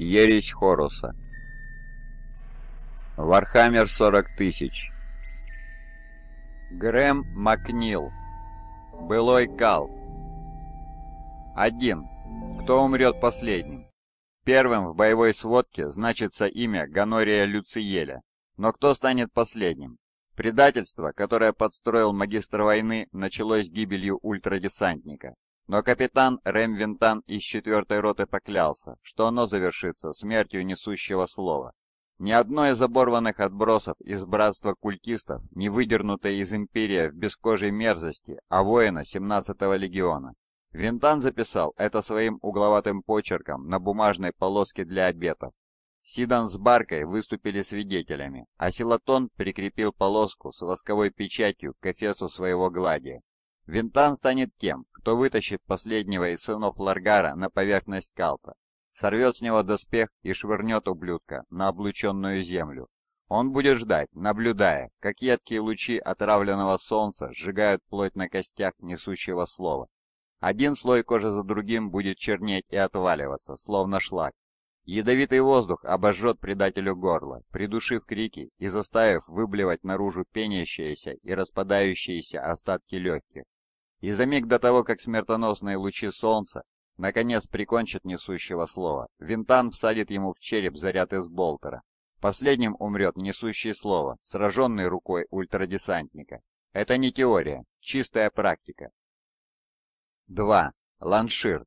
Ересь Хоруса. Вархаммер 40 тысяч. Грэм Макнил. Былой Калт. Один. Кто умрет последним? Первым в боевой сводке значится имя Ганория Люциеля. Но кто станет последним? Предательство, которое подстроил магистр войны, началось гибелью ультрадесантника. Но капитан Рэм Винтан из 4-й роты поклялся, что оно завершится смертью несущего слова. Ни одно из оборванных отбросов из братства культистов не выдернутое из империи в бескожей мерзости, а воина 17-го легиона. Винтан записал это своим угловатым почерком на бумажной полоске для обетов. Сидан с Баркой выступили свидетелями, а Силатон прикрепил полоску с восковой печатью к эфесу своего гладия. Винтан станет тем, кто вытащит последнего из сынов Ларгара на поверхность Калпа, сорвет с него доспех и швырнет ублюдка на облученную землю. Он будет ждать, наблюдая, как едкие лучи отравленного солнца сжигают плоть на костях несущего слова. Один слой кожи за другим будет чернеть и отваливаться, словно шлак. Ядовитый воздух обожжет предателю горло, придушив крики и заставив выблевать наружу пенящиеся и распадающиеся остатки легких. И за миг до того, как смертоносные лучи солнца наконец прикончат несущего слова, Винтан всадит ему в череп заряд из болтера. Последним умрет несущий слово, сраженный рукой ультрадесантника. Это не теория, чистая практика. 2. Ланшир.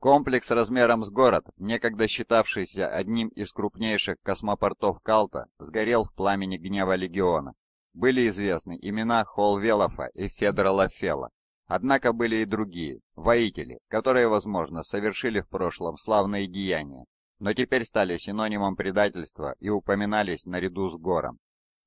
Комплекс размером с город, некогда считавшийся одним из крупнейших космопортов Калта, сгорел в пламени гнева Легиона были известны имена Холвелофа и Федора Лафела. Однако были и другие, воители, которые, возможно, совершили в прошлом славные деяния, но теперь стали синонимом предательства и упоминались наряду с гором.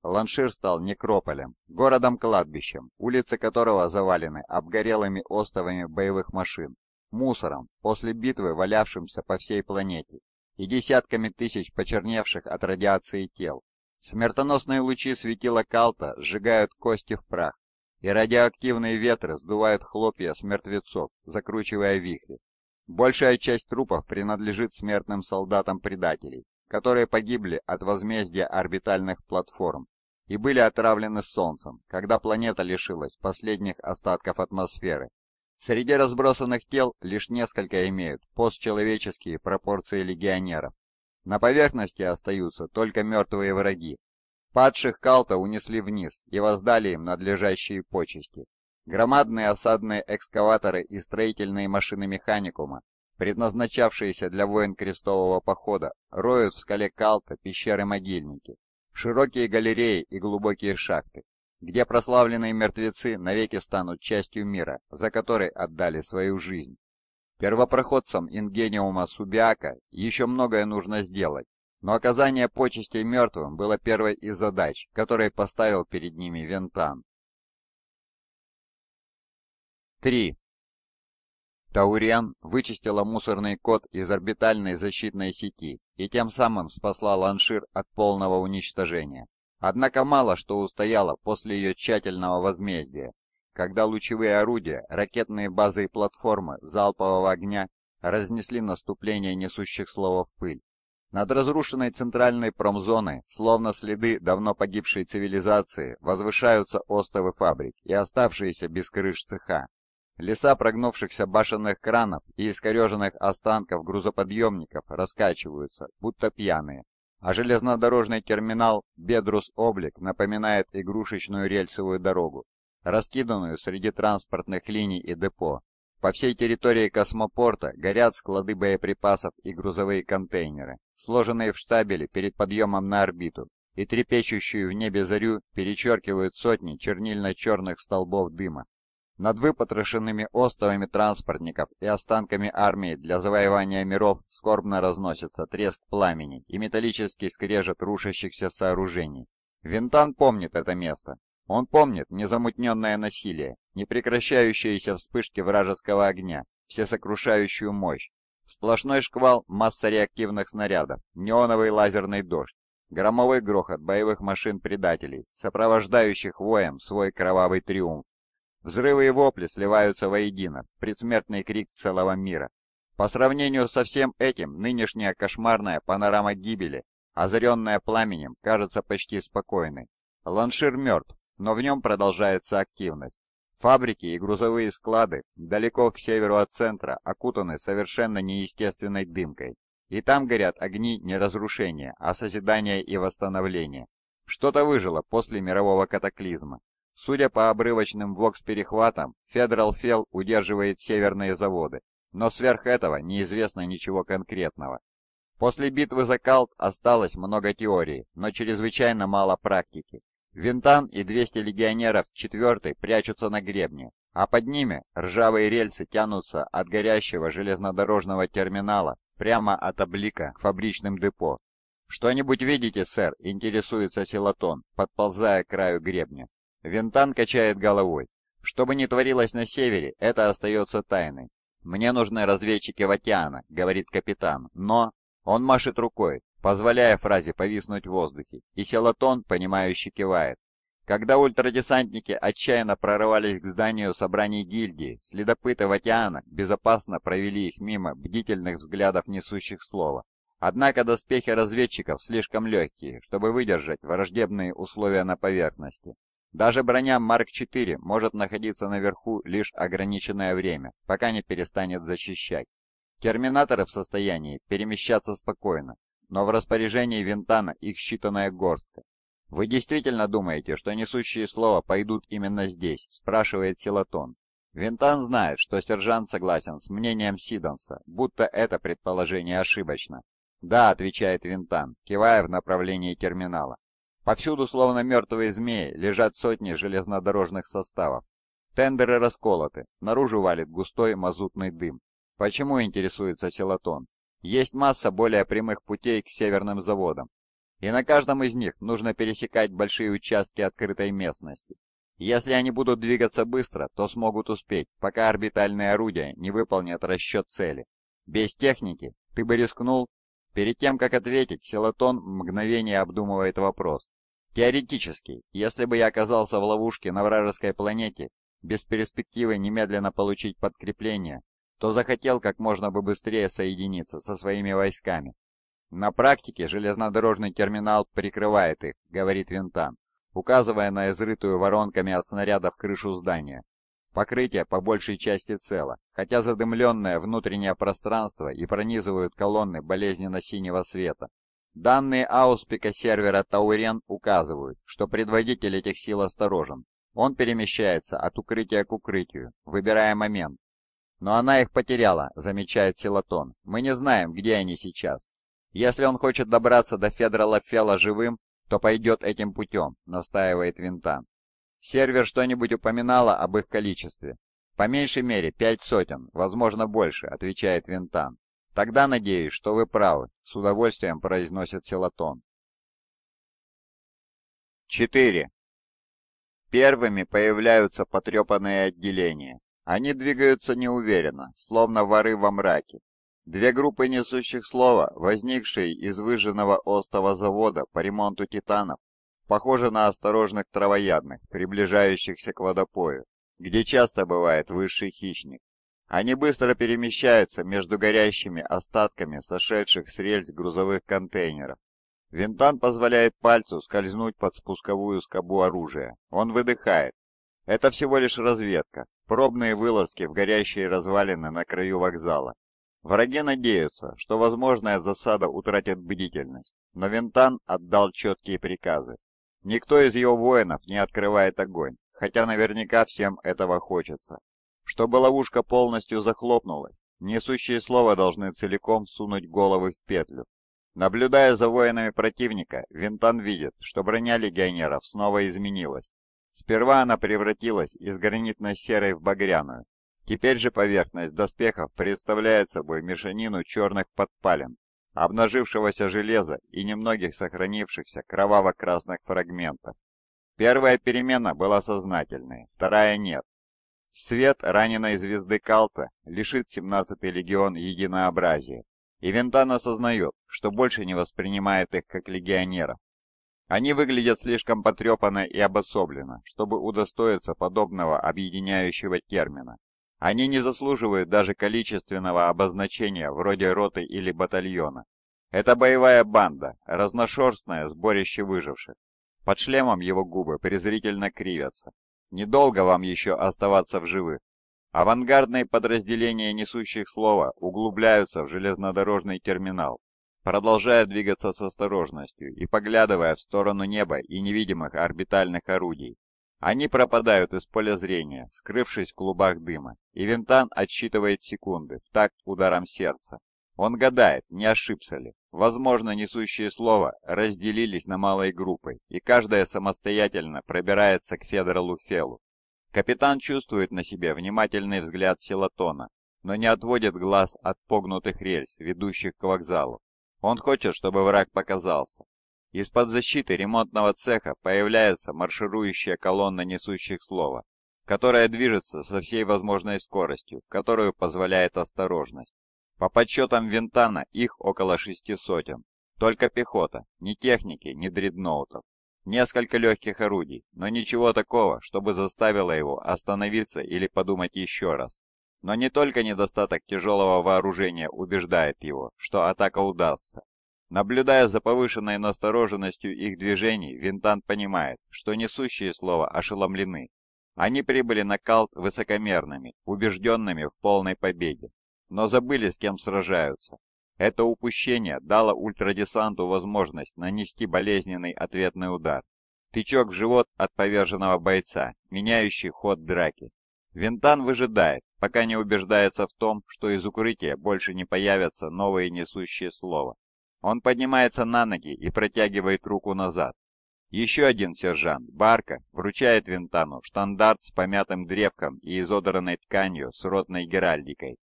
Ланшир стал некрополем, городом-кладбищем, улицы которого завалены обгорелыми остовами боевых машин, мусором, после битвы валявшимся по всей планете, и десятками тысяч почерневших от радиации тел, Смертоносные лучи светила Калта сжигают кости в прах, и радиоактивные ветры сдувают хлопья с мертвецов, закручивая вихри. Большая часть трупов принадлежит смертным солдатам предателей, которые погибли от возмездия орбитальных платформ и были отравлены солнцем, когда планета лишилась последних остатков атмосферы. Среди разбросанных тел лишь несколько имеют постчеловеческие пропорции легионеров, на поверхности остаются только мертвые враги. Падших Калта унесли вниз и воздали им надлежащие почести. Громадные осадные экскаваторы и строительные машины механикума, предназначавшиеся для войн крестового похода, роют в скале Калта пещеры-могильники, широкие галереи и глубокие шахты, где прославленные мертвецы навеки станут частью мира, за который отдали свою жизнь. Первопроходцам Ингениума Субиака еще многое нужно сделать, но оказание почестей мертвым было первой из задач, которые поставил перед ними Вентан. 3. Таурен вычистила мусорный код из орбитальной защитной сети и тем самым спасла Ланшир от полного уничтожения. Однако мало что устояло после ее тщательного возмездия, когда лучевые орудия, ракетные базы и платформы залпового огня разнесли наступление несущих слова в пыль. Над разрушенной центральной промзоной, словно следы давно погибшей цивилизации, возвышаются остовы фабрик и оставшиеся без крыш цеха. Леса прогнувшихся башенных кранов и искореженных останков грузоподъемников раскачиваются, будто пьяные, а железнодорожный терминал Бедрус-Облик напоминает игрушечную рельсовую дорогу, раскиданную среди транспортных линий и депо. По всей территории космопорта горят склады боеприпасов и грузовые контейнеры, сложенные в штабели перед подъемом на орбиту, и трепещущую в небе зарю перечеркивают сотни чернильно-черных столбов дыма. Над выпотрошенными остовами транспортников и останками армии для завоевания миров скорбно разносится треск пламени и металлический скрежет рушащихся сооружений. Винтан помнит это место, он помнит незамутненное насилие, непрекращающиеся вспышки вражеского огня, всесокрушающую мощь, сплошной шквал масса реактивных снарядов, неоновый лазерный дождь, громовой грохот боевых машин предателей, сопровождающих воем свой кровавый триумф. Взрывы и вопли сливаются воедино, предсмертный крик целого мира. По сравнению со всем этим, нынешняя кошмарная панорама гибели, озаренная пламенем, кажется почти спокойной. Ланшир мертв, но в нем продолжается активность. Фабрики и грузовые склады далеко к северу от центра окутаны совершенно неестественной дымкой. И там горят огни не разрушения, а созидания и восстановления. Что-то выжило после мирового катаклизма. Судя по обрывочным вокс-перехватам, Федерал Фел удерживает северные заводы, но сверх этого неизвестно ничего конкретного. После битвы за Калт осталось много теорий, но чрезвычайно мало практики. Винтан и 200 легионеров 4 прячутся на гребне, а под ними ржавые рельсы тянутся от горящего железнодорожного терминала прямо от облика к фабричным депо. «Что-нибудь видите, сэр?» – интересуется Силатон, подползая к краю гребня. Винтан качает головой. Что бы ни творилось на севере, это остается тайной. «Мне нужны разведчики Ватиана», — говорит капитан, но... Он машет рукой, позволяя фразе повиснуть в воздухе, и Селатон, понимающе кивает. Когда ультрадесантники отчаянно прорывались к зданию собраний гильдии, следопыты Ватиана безопасно провели их мимо бдительных взглядов несущих слова. Однако доспехи разведчиков слишком легкие, чтобы выдержать враждебные условия на поверхности. Даже броня Марк-4 может находиться наверху лишь ограниченное время, пока не перестанет защищать. Терминаторы в состоянии перемещаться спокойно, но в распоряжении Винтана их считанная горстка. «Вы действительно думаете, что несущие слова пойдут именно здесь?» – спрашивает Силатон. Винтан знает, что сержант согласен с мнением Сидонса, будто это предположение ошибочно. «Да», – отвечает Винтан, кивая в направлении терминала. Повсюду, словно мертвые змеи, лежат сотни железнодорожных составов. Тендеры расколоты, наружу валит густой мазутный дым. Почему интересуется Силатон? Есть масса более прямых путей к северным заводам, и на каждом из них нужно пересекать большие участки открытой местности. Если они будут двигаться быстро, то смогут успеть, пока орбитальные орудия не выполнят расчет цели. Без техники ты бы рискнул? Перед тем, как ответить, Селатон мгновение обдумывает вопрос. Теоретически, если бы я оказался в ловушке на вражеской планете, без перспективы немедленно получить подкрепление, то захотел как можно бы быстрее соединиться со своими войсками. На практике железнодорожный терминал прикрывает их, говорит Винтан, указывая на изрытую воронками от снарядов крышу здания. Покрытие по большей части цело, хотя задымленное внутреннее пространство и пронизывают колонны болезненно-синего света. Данные ауспика сервера Таурен указывают, что предводитель этих сил осторожен. Он перемещается от укрытия к укрытию, выбирая момент, «Но она их потеряла», — замечает Силатон. «Мы не знаем, где они сейчас. Если он хочет добраться до Федора Лафела живым, то пойдет этим путем», — настаивает Винтан. «Сервер что-нибудь упоминала об их количестве?» «По меньшей мере пять сотен, возможно больше», — отвечает Винтан. «Тогда надеюсь, что вы правы», — с удовольствием произносит Силатон. 4. Первыми появляются потрепанные отделения. Они двигаются неуверенно, словно воры во мраке. Две группы несущих слова, возникшие из выжженного остова завода по ремонту титанов, похожи на осторожных травоядных, приближающихся к водопою, где часто бывает высший хищник. Они быстро перемещаются между горящими остатками сошедших с рельс грузовых контейнеров. Винтан позволяет пальцу скользнуть под спусковую скобу оружия. Он выдыхает. Это всего лишь разведка, Пробные вылазки в горящие развалины на краю вокзала. Враги надеются, что возможная засада утратит бдительность, но Винтан отдал четкие приказы. Никто из его воинов не открывает огонь, хотя наверняка всем этого хочется. Чтобы ловушка полностью захлопнулась, несущие слова должны целиком сунуть головы в петлю. Наблюдая за воинами противника, Винтан видит, что броня легионеров снова изменилась, Сперва она превратилась из гранитной серой в багряную. Теперь же поверхность доспехов представляет собой мешанину черных подпалин, обнажившегося железа и немногих сохранившихся кроваво-красных фрагментов. Первая перемена была сознательной, вторая нет. Свет раненой звезды Калта лишит 17-й легион единообразия, и Вентан осознает, что больше не воспринимает их как легионеров, они выглядят слишком потрепанно и обособленно, чтобы удостоиться подобного объединяющего термина. Они не заслуживают даже количественного обозначения вроде роты или батальона. Это боевая банда, разношерстное сборище выживших. Под шлемом его губы презрительно кривятся. Недолго вам еще оставаться в живых. Авангардные подразделения несущих слова углубляются в железнодорожный терминал, продолжая двигаться с осторожностью и поглядывая в сторону неба и невидимых орбитальных орудий. Они пропадают из поля зрения, скрывшись в клубах дыма, и Винтан отсчитывает секунды в такт ударом сердца. Он гадает, не ошибся ли. Возможно, несущие слова разделились на малые группы, и каждая самостоятельно пробирается к Федоралу Фелу. Капитан чувствует на себе внимательный взгляд Силатона, но не отводит глаз от погнутых рельс, ведущих к вокзалу. Он хочет, чтобы враг показался. Из-под защиты ремонтного цеха появляется марширующая колонна несущих слова, которая движется со всей возможной скоростью, которую позволяет осторожность. По подсчетам Винтана их около шести сотен. Только пехота, ни техники, ни дредноутов. Несколько легких орудий, но ничего такого, чтобы заставило его остановиться или подумать еще раз. Но не только недостаток тяжелого вооружения убеждает его, что атака удастся. Наблюдая за повышенной настороженностью их движений, Винтан понимает, что несущие слова ошеломлены. Они прибыли на Калт высокомерными, убежденными в полной победе но забыли, с кем сражаются. Это упущение дало ультрадесанту возможность нанести болезненный ответный удар. Тычок в живот от поверженного бойца, меняющий ход драки. Винтан выжидает, пока не убеждается в том, что из укрытия больше не появятся новые несущие слова. Он поднимается на ноги и протягивает руку назад. Еще один сержант, Барка, вручает Винтану штандарт с помятым древком и изодранной тканью с ротной геральдикой.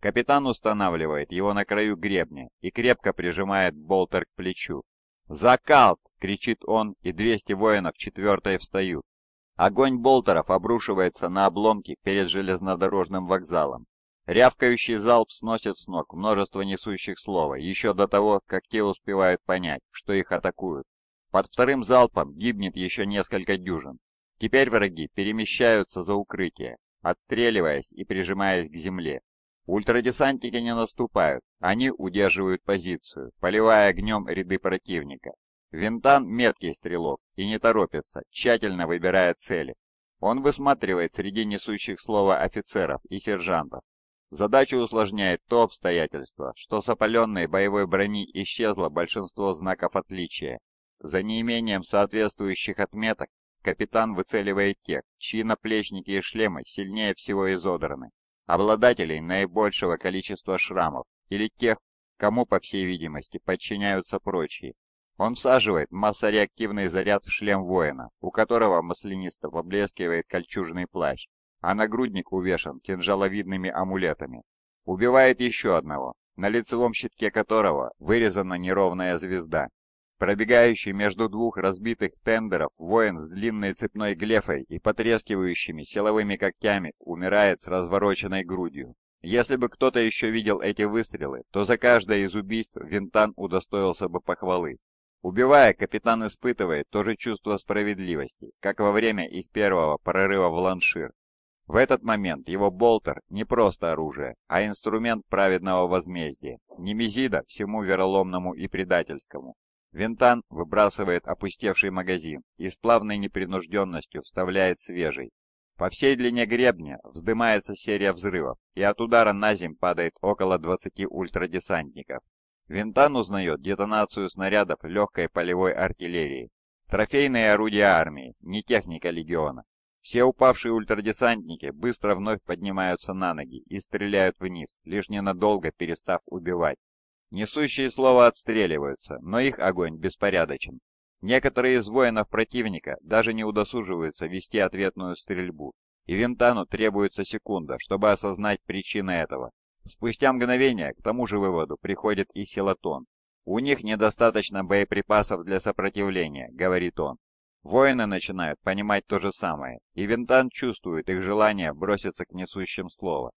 Капитан устанавливает его на краю гребня и крепко прижимает болтер к плечу. «Закалт!» — кричит он, и 200 воинов четвертой встают. Огонь болтеров обрушивается на обломки перед железнодорожным вокзалом. Рявкающий залп сносит с ног множество несущих слова, еще до того, как те успевают понять, что их атакуют. Под вторым залпом гибнет еще несколько дюжин. Теперь враги перемещаются за укрытие, отстреливаясь и прижимаясь к земле. Ультрадесантники не наступают, они удерживают позицию, поливая огнем ряды противника. Винтан меткий стрелок и не торопится, тщательно выбирая цели. Он высматривает среди несущих слова офицеров и сержантов. Задачу усложняет то обстоятельство, что с опаленной боевой брони исчезло большинство знаков отличия. За неимением соответствующих отметок капитан выцеливает тех, чьи наплечники и шлемы сильнее всего изодраны обладателей наибольшего количества шрамов или тех, кому, по всей видимости, подчиняются прочие. Он всаживает массореактивный заряд в шлем воина, у которого маслянисто поблескивает кольчужный плащ, а нагрудник увешан кинжаловидными амулетами. Убивает еще одного, на лицевом щитке которого вырезана неровная звезда. Пробегающий между двух разбитых тендеров воин с длинной цепной глефой и потрескивающими силовыми когтями умирает с развороченной грудью. Если бы кто-то еще видел эти выстрелы, то за каждое из убийств Винтан удостоился бы похвалы. Убивая, капитан испытывает то же чувство справедливости, как во время их первого прорыва в Ланшир. В этот момент его болтер не просто оружие, а инструмент праведного возмездия, немезида всему вероломному и предательскому. Винтан выбрасывает опустевший магазин и с плавной непринужденностью вставляет свежий. По всей длине гребня вздымается серия взрывов, и от удара на земь падает около 20 ультрадесантников. Винтан узнает детонацию снарядов легкой полевой артиллерии. Трофейные орудия армии, не техника легиона. Все упавшие ультрадесантники быстро вновь поднимаются на ноги и стреляют вниз, лишь ненадолго перестав убивать. Несущие слова отстреливаются, но их огонь беспорядочен. Некоторые из воинов противника даже не удосуживаются вести ответную стрельбу, и Винтану требуется секунда, чтобы осознать причины этого. Спустя мгновение к тому же выводу приходит и Силатон. «У них недостаточно боеприпасов для сопротивления», — говорит он. Воины начинают понимать то же самое, и Винтан чувствует их желание броситься к несущим слова.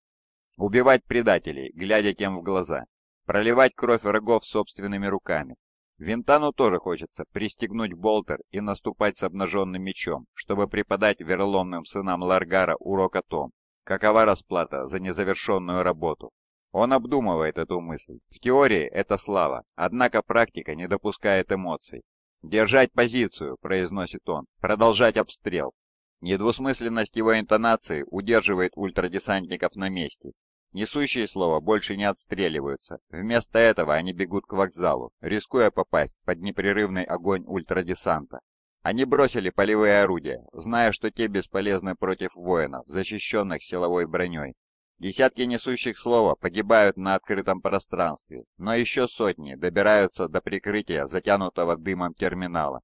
Убивать предателей, глядя тем в глаза, проливать кровь врагов собственными руками. Винтану тоже хочется пристегнуть болтер и наступать с обнаженным мечом, чтобы преподать вероломным сынам Ларгара урок о том, какова расплата за незавершенную работу. Он обдумывает эту мысль. В теории это слава, однако практика не допускает эмоций. «Держать позицию», — произносит он, — «продолжать обстрел». Недвусмысленность его интонации удерживает ультрадесантников на месте. Несущие слова больше не отстреливаются. Вместо этого они бегут к вокзалу, рискуя попасть под непрерывный огонь ультрадесанта. Они бросили полевые орудия, зная, что те бесполезны против воинов, защищенных силовой броней. Десятки несущих слова погибают на открытом пространстве, но еще сотни добираются до прикрытия затянутого дымом терминала.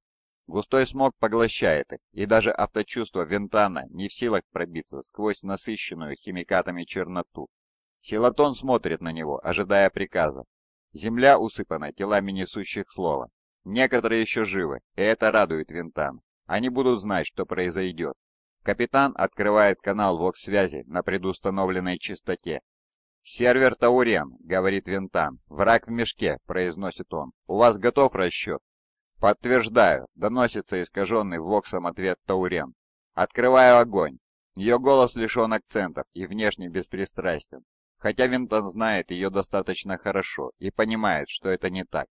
Густой смог поглощает их, и даже авточувство Вентана не в силах пробиться сквозь насыщенную химикатами черноту. Силатон смотрит на него, ожидая приказа. Земля усыпана телами несущих слова. Некоторые еще живы, и это радует Винтан. Они будут знать, что произойдет. Капитан открывает канал ВОКС-связи на предустановленной частоте. «Сервер Таурен», — говорит Винтан. «Враг в мешке», — произносит он. «У вас готов расчет?» «Подтверждаю», — доносится искаженный ВОКСом ответ Таурен. «Открываю огонь». Ее голос лишен акцентов и внешне беспристрастен хотя Винтон знает ее достаточно хорошо и понимает, что это не так.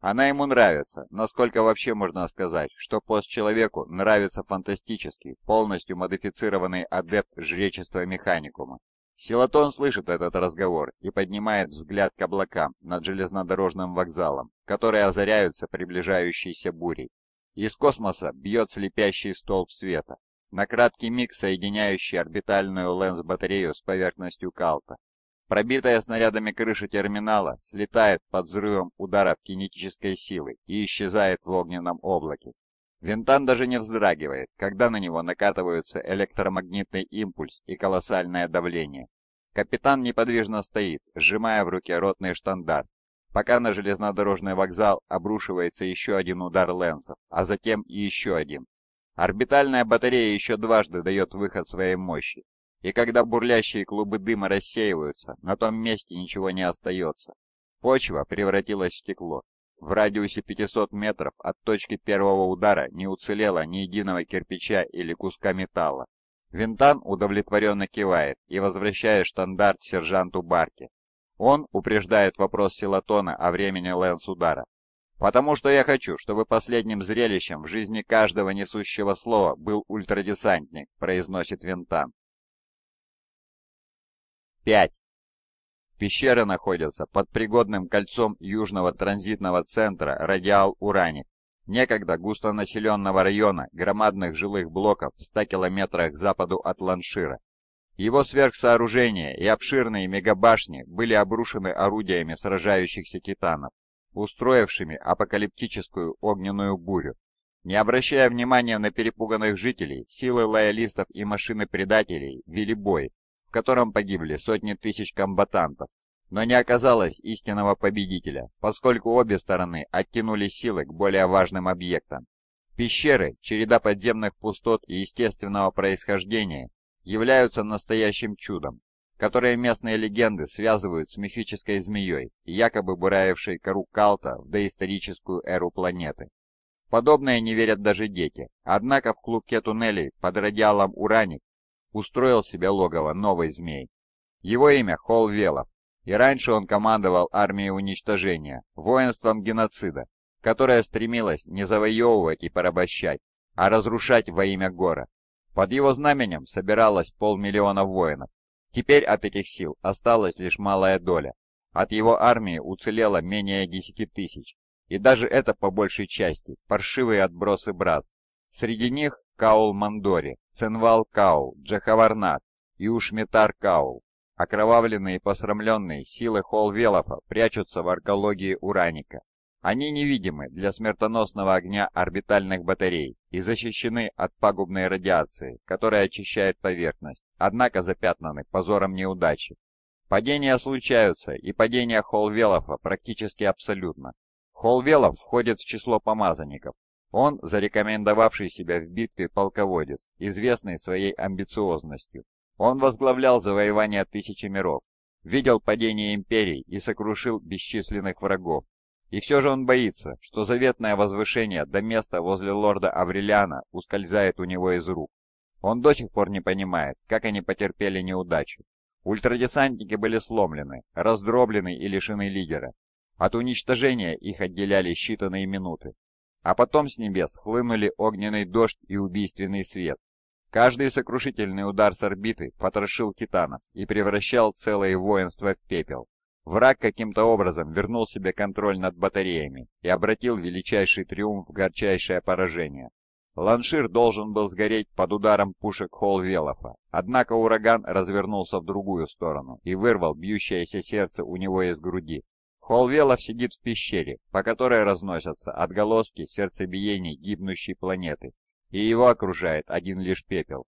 Она ему нравится, насколько вообще можно сказать, что постчеловеку нравится фантастический, полностью модифицированный адепт жречества механикума. Силатон слышит этот разговор и поднимает взгляд к облакам над железнодорожным вокзалом, которые озаряются приближающейся бурей. Из космоса бьет слепящий столб света, на краткий миг соединяющий орбитальную лэнс-батарею с поверхностью Калта. Пробитая снарядами крыша терминала слетает под взрывом ударов кинетической силы и исчезает в огненном облаке. Винтан даже не вздрагивает, когда на него накатываются электромагнитный импульс и колоссальное давление. Капитан неподвижно стоит, сжимая в руке ротный штандарт, пока на железнодорожный вокзал обрушивается еще один удар Лэнсов, а затем еще один. Орбитальная батарея еще дважды дает выход своей мощи, и когда бурлящие клубы дыма рассеиваются, на том месте ничего не остается. Почва превратилась в стекло. В радиусе 500 метров от точки первого удара не уцелело ни единого кирпича или куска металла. Винтан удовлетворенно кивает и возвращает штандарт сержанту Барке. Он упреждает вопрос Силатона о времени лэнс-удара. «Потому что я хочу, чтобы последним зрелищем в жизни каждого несущего слова был ультрадесантник», произносит Винтан. 5. Пещеры находятся под пригодным кольцом южного транзитного центра Радиал-Ураник, некогда густонаселенного района громадных жилых блоков в 100 километрах к западу от Ланшира. Его сверхсооружения и обширные мегабашни были обрушены орудиями сражающихся титанов, устроившими апокалиптическую огненную бурю. Не обращая внимания на перепуганных жителей, силы лоялистов и машины предателей вели бой, в котором погибли сотни тысяч комбатантов, но не оказалось истинного победителя, поскольку обе стороны оттянули силы к более важным объектам. Пещеры, череда подземных пустот и естественного происхождения, являются настоящим чудом, которое местные легенды связывают с мифической змеей, якобы буравившей кору Калта в доисторическую эру планеты. В подобное не верят даже дети, однако в клубке туннелей под радиалом Ураник устроил себе логово новый змей. Его имя Холл Велов, и раньше он командовал армией уничтожения, воинством геноцида, которое стремилось не завоевывать и порабощать, а разрушать во имя гора. Под его знаменем собиралось полмиллиона воинов. Теперь от этих сил осталась лишь малая доля. От его армии уцелело менее десяти тысяч. И даже это по большей части паршивые отбросы братств. Среди них Каул Мандори, Ценвал Каул, Джахаварнат и Ушмитар Каул. Окровавленные и посрамленные силы Холвелофа прячутся в аркологии Ураника. Они невидимы для смертоносного огня орбитальных батарей и защищены от пагубной радиации, которая очищает поверхность, однако запятнаны позором неудачи. Падения случаются, и падение Холвелофа практически абсолютно. Холвелов входит в число помазанников, он зарекомендовавший себя в битве полководец, известный своей амбициозностью. Он возглавлял завоевание тысячи миров, видел падение империй и сокрушил бесчисленных врагов. И все же он боится, что заветное возвышение до места возле лорда Аврелиана ускользает у него из рук. Он до сих пор не понимает, как они потерпели неудачу. Ультрадесантники были сломлены, раздроблены и лишены лидера. От уничтожения их отделяли считанные минуты. А потом с небес хлынули огненный дождь и убийственный свет. Каждый сокрушительный удар с орбиты потрошил титанов и превращал целое воинство в пепел. Враг каким-то образом вернул себе контроль над батареями и обратил величайший триумф в горчайшее поражение. Ланшир должен был сгореть под ударом пушек Холвелофа, однако ураган развернулся в другую сторону и вырвал бьющееся сердце у него из груди. Холвелов сидит в пещере, по которой разносятся отголоски сердцебиений гибнущей планеты, и его окружает один лишь пепел.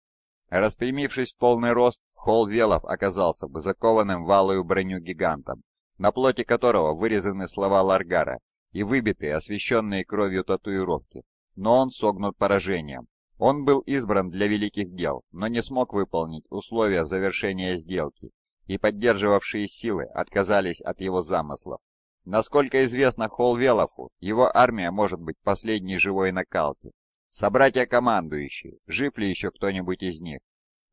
Распрямившись в полный рост, Холвелов оказался бы закованным в алую броню гигантом, на плоти которого вырезаны слова Ларгара и выбитые, освещенные кровью татуировки но он согнут поражением. Он был избран для великих дел, но не смог выполнить условия завершения сделки, и поддерживавшие силы отказались от его замыслов. Насколько известно Холвелову, его армия может быть последней живой на Калке. Собратья-командующие, жив ли еще кто-нибудь из них?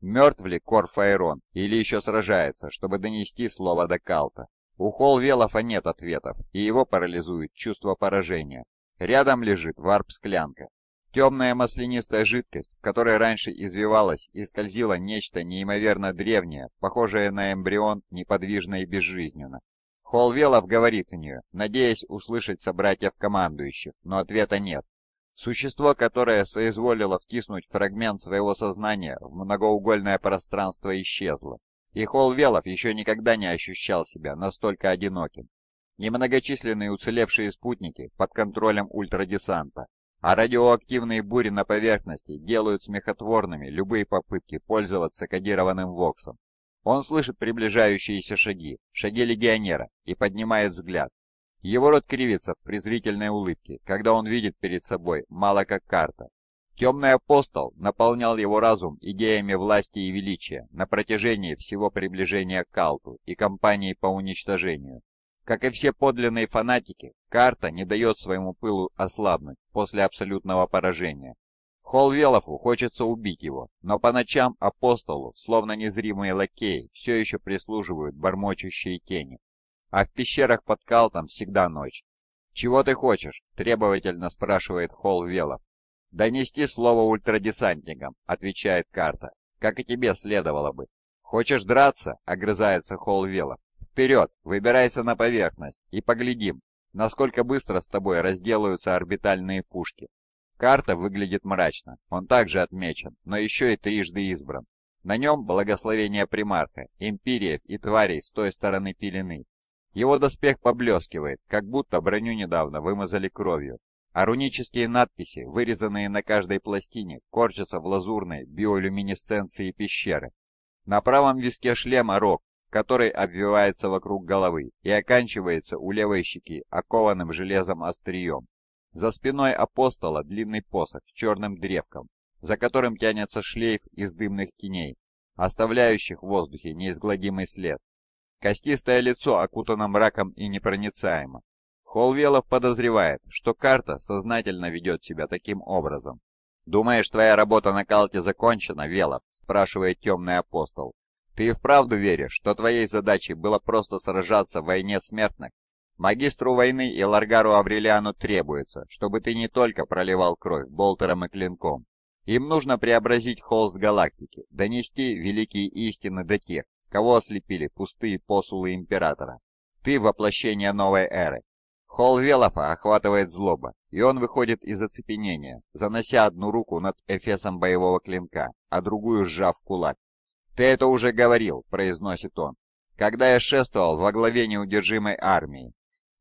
Мертв ли Корфаэрон или еще сражается, чтобы донести слово до Калта? У Холвелова нет ответов, и его парализует чувство поражения. Рядом лежит варп-склянка. Темная маслянистая жидкость, в которой раньше извивалась и скользило нечто неимоверно древнее, похожее на эмбрион, неподвижно и безжизненно. Холвелов говорит в нее, надеясь услышать собратьев командующих, но ответа нет. Существо, которое соизволило втиснуть фрагмент своего сознания в многоугольное пространство, исчезло. И Холвелов еще никогда не ощущал себя настолько одиноким. Немногочисленные уцелевшие спутники под контролем ультрадесанта, а радиоактивные бури на поверхности делают смехотворными любые попытки пользоваться кодированным воксом. Он слышит приближающиеся шаги, шаги легионера, и поднимает взгляд. Его рот кривится в презрительной улыбке, когда он видит перед собой мало как карта. Темный апостол наполнял его разум идеями власти и величия на протяжении всего приближения к Калту и кампании по уничтожению. Как и все подлинные фанатики, карта не дает своему пылу ослабнуть после абсолютного поражения. Холвелову хочется убить его, но по ночам апостолу, словно незримые лакеи, все еще прислуживают бормочущие тени. А в пещерах под Калтом всегда ночь. «Чего ты хочешь?» – требовательно спрашивает Холвелов. «Донести слово ультрадесантникам», – отвечает карта, – «как и тебе следовало бы». «Хочешь драться?» – огрызается Холвелов. Вперед, выбирайся на поверхность и поглядим, насколько быстро с тобой разделаются орбитальные пушки. Карта выглядит мрачно, он также отмечен, но еще и трижды избран. На нем благословение примарха, империев и тварей с той стороны пелены. Его доспех поблескивает, как будто броню недавно вымазали кровью, а рунические надписи, вырезанные на каждой пластине, корчатся в лазурной биолюминесценции пещеры. На правом виске шлема рог, который обвивается вокруг головы и оканчивается у левой щеки окованным железом острием. За спиной апостола длинный посох с черным древком, за которым тянется шлейф из дымных теней, оставляющих в воздухе неизгладимый след. Костистое лицо окутано мраком и непроницаемо. Холвелов подозревает, что карта сознательно ведет себя таким образом. «Думаешь, твоя работа на Калте закончена, Велов?» – спрашивает темный апостол. Ты и вправду веришь, что твоей задачей было просто сражаться в войне смертных? Магистру войны и Ларгару Аврелиану требуется, чтобы ты не только проливал кровь болтером и клинком. Им нужно преобразить холст галактики, донести великие истины до тех, кого ослепили пустые посулы Императора. Ты воплощение новой эры. Холл Велофа охватывает злоба, и он выходит из оцепенения, занося одну руку над эфесом боевого клинка, а другую сжав кулак. «Ты это уже говорил», — произносит он, «когда я шествовал во главе неудержимой армии.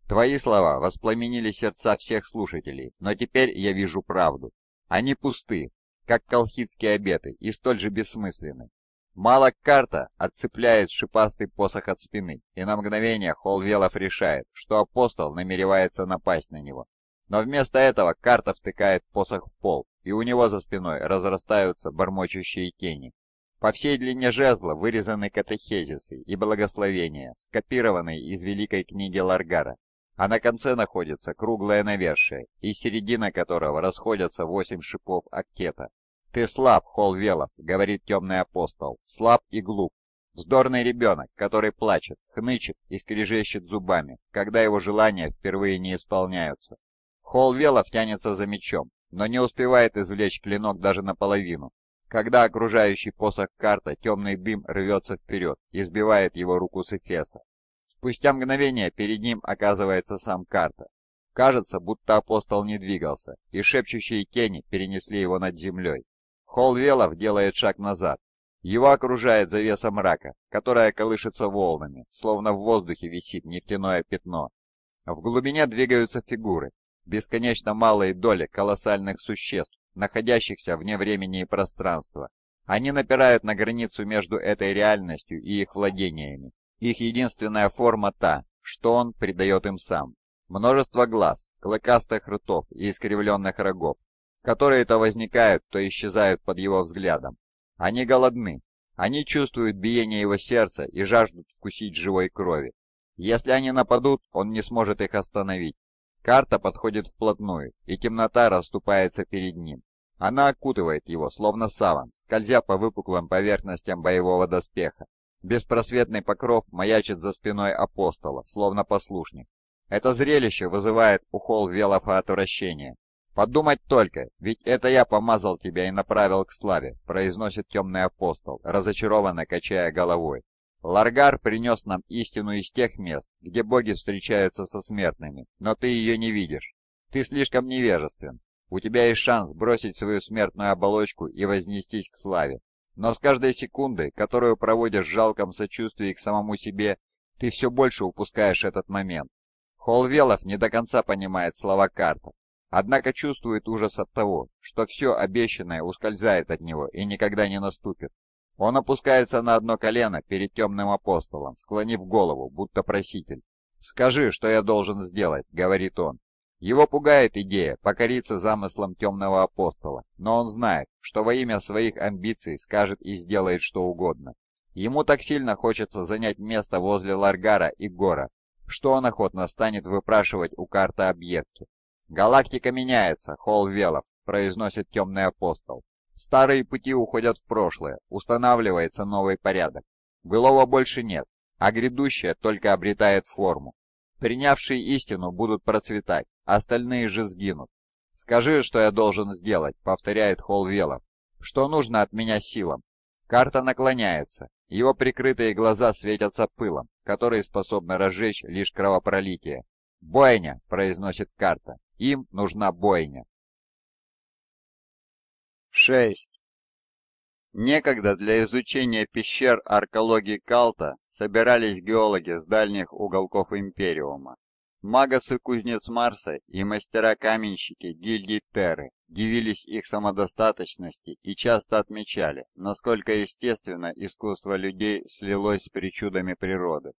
Твои слова воспламенили сердца всех слушателей, но теперь я вижу правду. Они пусты, как колхидские обеты, и столь же бессмысленны. Мало карта отцепляет шипастый посох от спины, и на мгновение Холвелов решает, что апостол намеревается напасть на него. Но вместо этого карта втыкает посох в пол, и у него за спиной разрастаются бормочущие тени. По всей длине жезла вырезаны катехезисы и благословения, скопированные из Великой книги Ларгара, а на конце находится круглое навершие, из середины которого расходятся восемь шипов актета. «Ты слаб, Холл Велов», — говорит темный апостол, — «слаб и глуп. Вздорный ребенок, который плачет, хнычет и скрежещет зубами, когда его желания впервые не исполняются. Холл тянется за мечом, но не успевает извлечь клинок даже наполовину, когда окружающий посох карта темный дым рвется вперед и сбивает его руку с эфеса. Спустя мгновение перед ним оказывается сам карта. Кажется, будто апостол не двигался, и шепчущие тени перенесли его над землей. Холл Велов делает шаг назад. Его окружает завеса мрака, которая колышется волнами, словно в воздухе висит нефтяное пятно. В глубине двигаются фигуры, бесконечно малые доли колоссальных существ, находящихся вне времени и пространства. Они напирают на границу между этой реальностью и их владениями. Их единственная форма та, что он придает им сам. Множество глаз, клыкастых ртов и искривленных рогов, которые то возникают, то исчезают под его взглядом. Они голодны. Они чувствуют биение его сердца и жаждут вкусить живой крови. Если они нападут, он не сможет их остановить. Карта подходит вплотную, и темнота расступается перед ним. Она окутывает его, словно саван, скользя по выпуклым поверхностям боевого доспеха. Беспросветный покров маячит за спиной апостола, словно послушник. Это зрелище вызывает у Холл-Велофа отвращение. «Подумать только, ведь это я помазал тебя и направил к славе», произносит темный апостол, разочарованно качая головой. Ларгар принес нам истину из тех мест, где боги встречаются со смертными, но ты ее не видишь. Ты слишком невежествен. У тебя есть шанс бросить свою смертную оболочку и вознестись к славе. Но с каждой секундой, которую проводишь в жалком сочувствии к самому себе, ты все больше упускаешь этот момент. Холвелов не до конца понимает слова карта, однако чувствует ужас от того, что все обещанное ускользает от него и никогда не наступит. Он опускается на одно колено перед темным апостолом, склонив голову, будто проситель. «Скажи, что я должен сделать», — говорит он. Его пугает идея покориться замыслам темного апостола, но он знает, что во имя своих амбиций скажет и сделает что угодно. Ему так сильно хочется занять место возле Ларгара и Гора, что он охотно станет выпрашивать у карты объекты. «Галактика меняется, Холл Велов», — произносит темный апостол. Старые пути уходят в прошлое, устанавливается новый порядок. Былого больше нет, а грядущее только обретает форму. Принявшие истину будут процветать, а остальные же сгинут. «Скажи, что я должен сделать», — повторяет Холвелов. «Что нужно от меня силам?» Карта наклоняется. Его прикрытые глаза светятся пылом, который способны разжечь лишь кровопролитие. «Бойня!» — произносит карта. «Им нужна бойня!» 6. Некогда для изучения пещер аркологии Калта собирались геологи с дальних уголков Империума. Магасы кузнец Марса и мастера-каменщики гильдии Терры дивились их самодостаточности и часто отмечали, насколько естественно искусство людей слилось с причудами природы.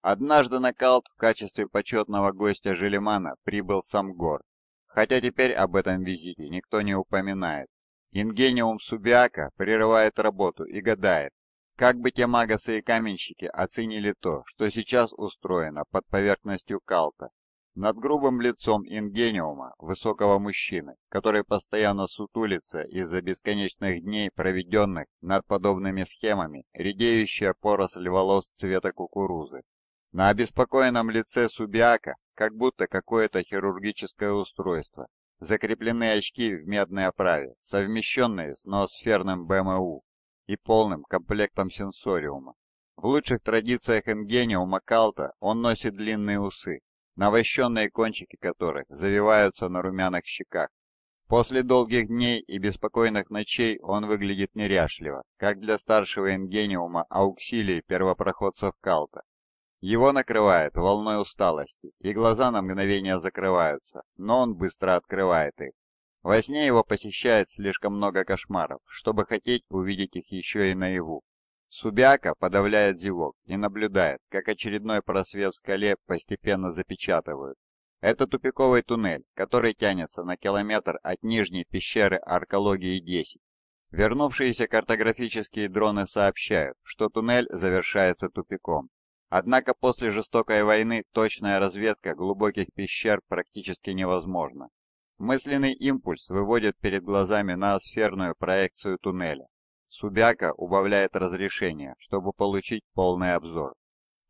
Однажды на Калт в качестве почетного гостя Желемана прибыл сам Гор, хотя теперь об этом визите никто не упоминает. Ингениум Субиака прерывает работу и гадает, как бы те магасы и каменщики оценили то, что сейчас устроено под поверхностью Калта. Над грубым лицом Ингениума, высокого мужчины, который постоянно сутулится из-за бесконечных дней, проведенных над подобными схемами, редеющая поросль волос цвета кукурузы. На обеспокоенном лице Субиака как будто какое-то хирургическое устройство, закреплены очки в медной оправе, совмещенные с ноосферным БМУ и полным комплектом сенсориума. В лучших традициях Ингениума Калта он носит длинные усы, навощенные кончики которых завиваются на румяных щеках. После долгих дней и беспокойных ночей он выглядит неряшливо, как для старшего Ингениума Ауксилии первопроходцев Калта. Его накрывает волной усталости, и глаза на мгновение закрываются, но он быстро открывает их. Во сне его посещает слишком много кошмаров, чтобы хотеть увидеть их еще и наяву. Субяка подавляет зевок и наблюдает, как очередной просвет в скале постепенно запечатывают. Это тупиковый туннель, который тянется на километр от нижней пещеры Аркологии-10. Вернувшиеся картографические дроны сообщают, что туннель завершается тупиком. Однако после жестокой войны точная разведка глубоких пещер практически невозможна. Мысленный импульс выводит перед глазами ноосферную проекцию туннеля. Субяка убавляет разрешение, чтобы получить полный обзор.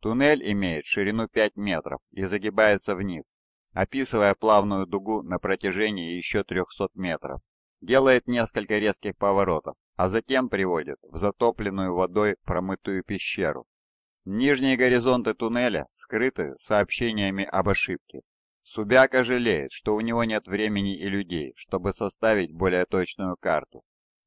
Туннель имеет ширину 5 метров и загибается вниз, описывая плавную дугу на протяжении еще 300 метров. Делает несколько резких поворотов, а затем приводит в затопленную водой промытую пещеру. Нижние горизонты туннеля скрыты сообщениями об ошибке. Субяка жалеет, что у него нет времени и людей, чтобы составить более точную карту.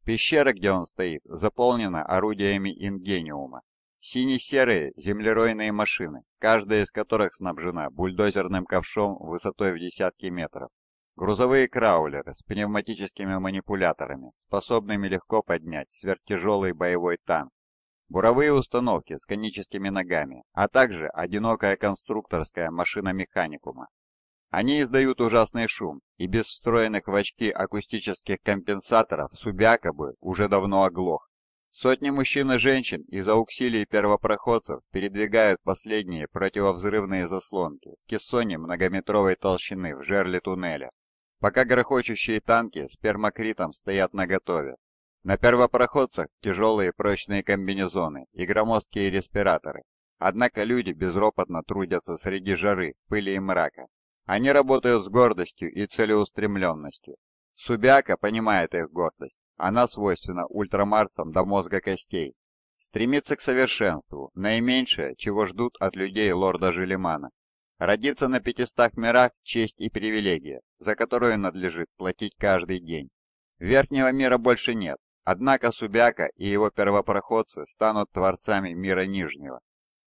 Пещера, где он стоит, заполнена орудиями ингениума. Сине-серые землеройные машины, каждая из которых снабжена бульдозерным ковшом высотой в десятки метров. Грузовые краулеры с пневматическими манипуляторами, способными легко поднять сверхтяжелый боевой танк. Буровые установки с коническими ногами, а также одинокая конструкторская машина механикума. Они издают ужасный шум, и без встроенных в очки акустических компенсаторов Субяка уже давно оглох. Сотни мужчин и женщин из ауксилий первопроходцев передвигают последние противовзрывные заслонки в кессоне многометровой толщины в жерле туннеля пока грохочущие танки с пермакритом стоят наготове. На первопроходцах тяжелые прочные комбинезоны и громоздкие респираторы. Однако люди безропотно трудятся среди жары, пыли и мрака. Они работают с гордостью и целеустремленностью. Субяка понимает их гордость. Она свойственна ультрамарцам до мозга костей. Стремится к совершенству, наименьшее, чего ждут от людей лорда Желемана. Родиться на пятистах мирах – честь и привилегия, за которую надлежит платить каждый день. Верхнего мира больше нет, однако Субяка и его первопроходцы станут творцами мира Нижнего.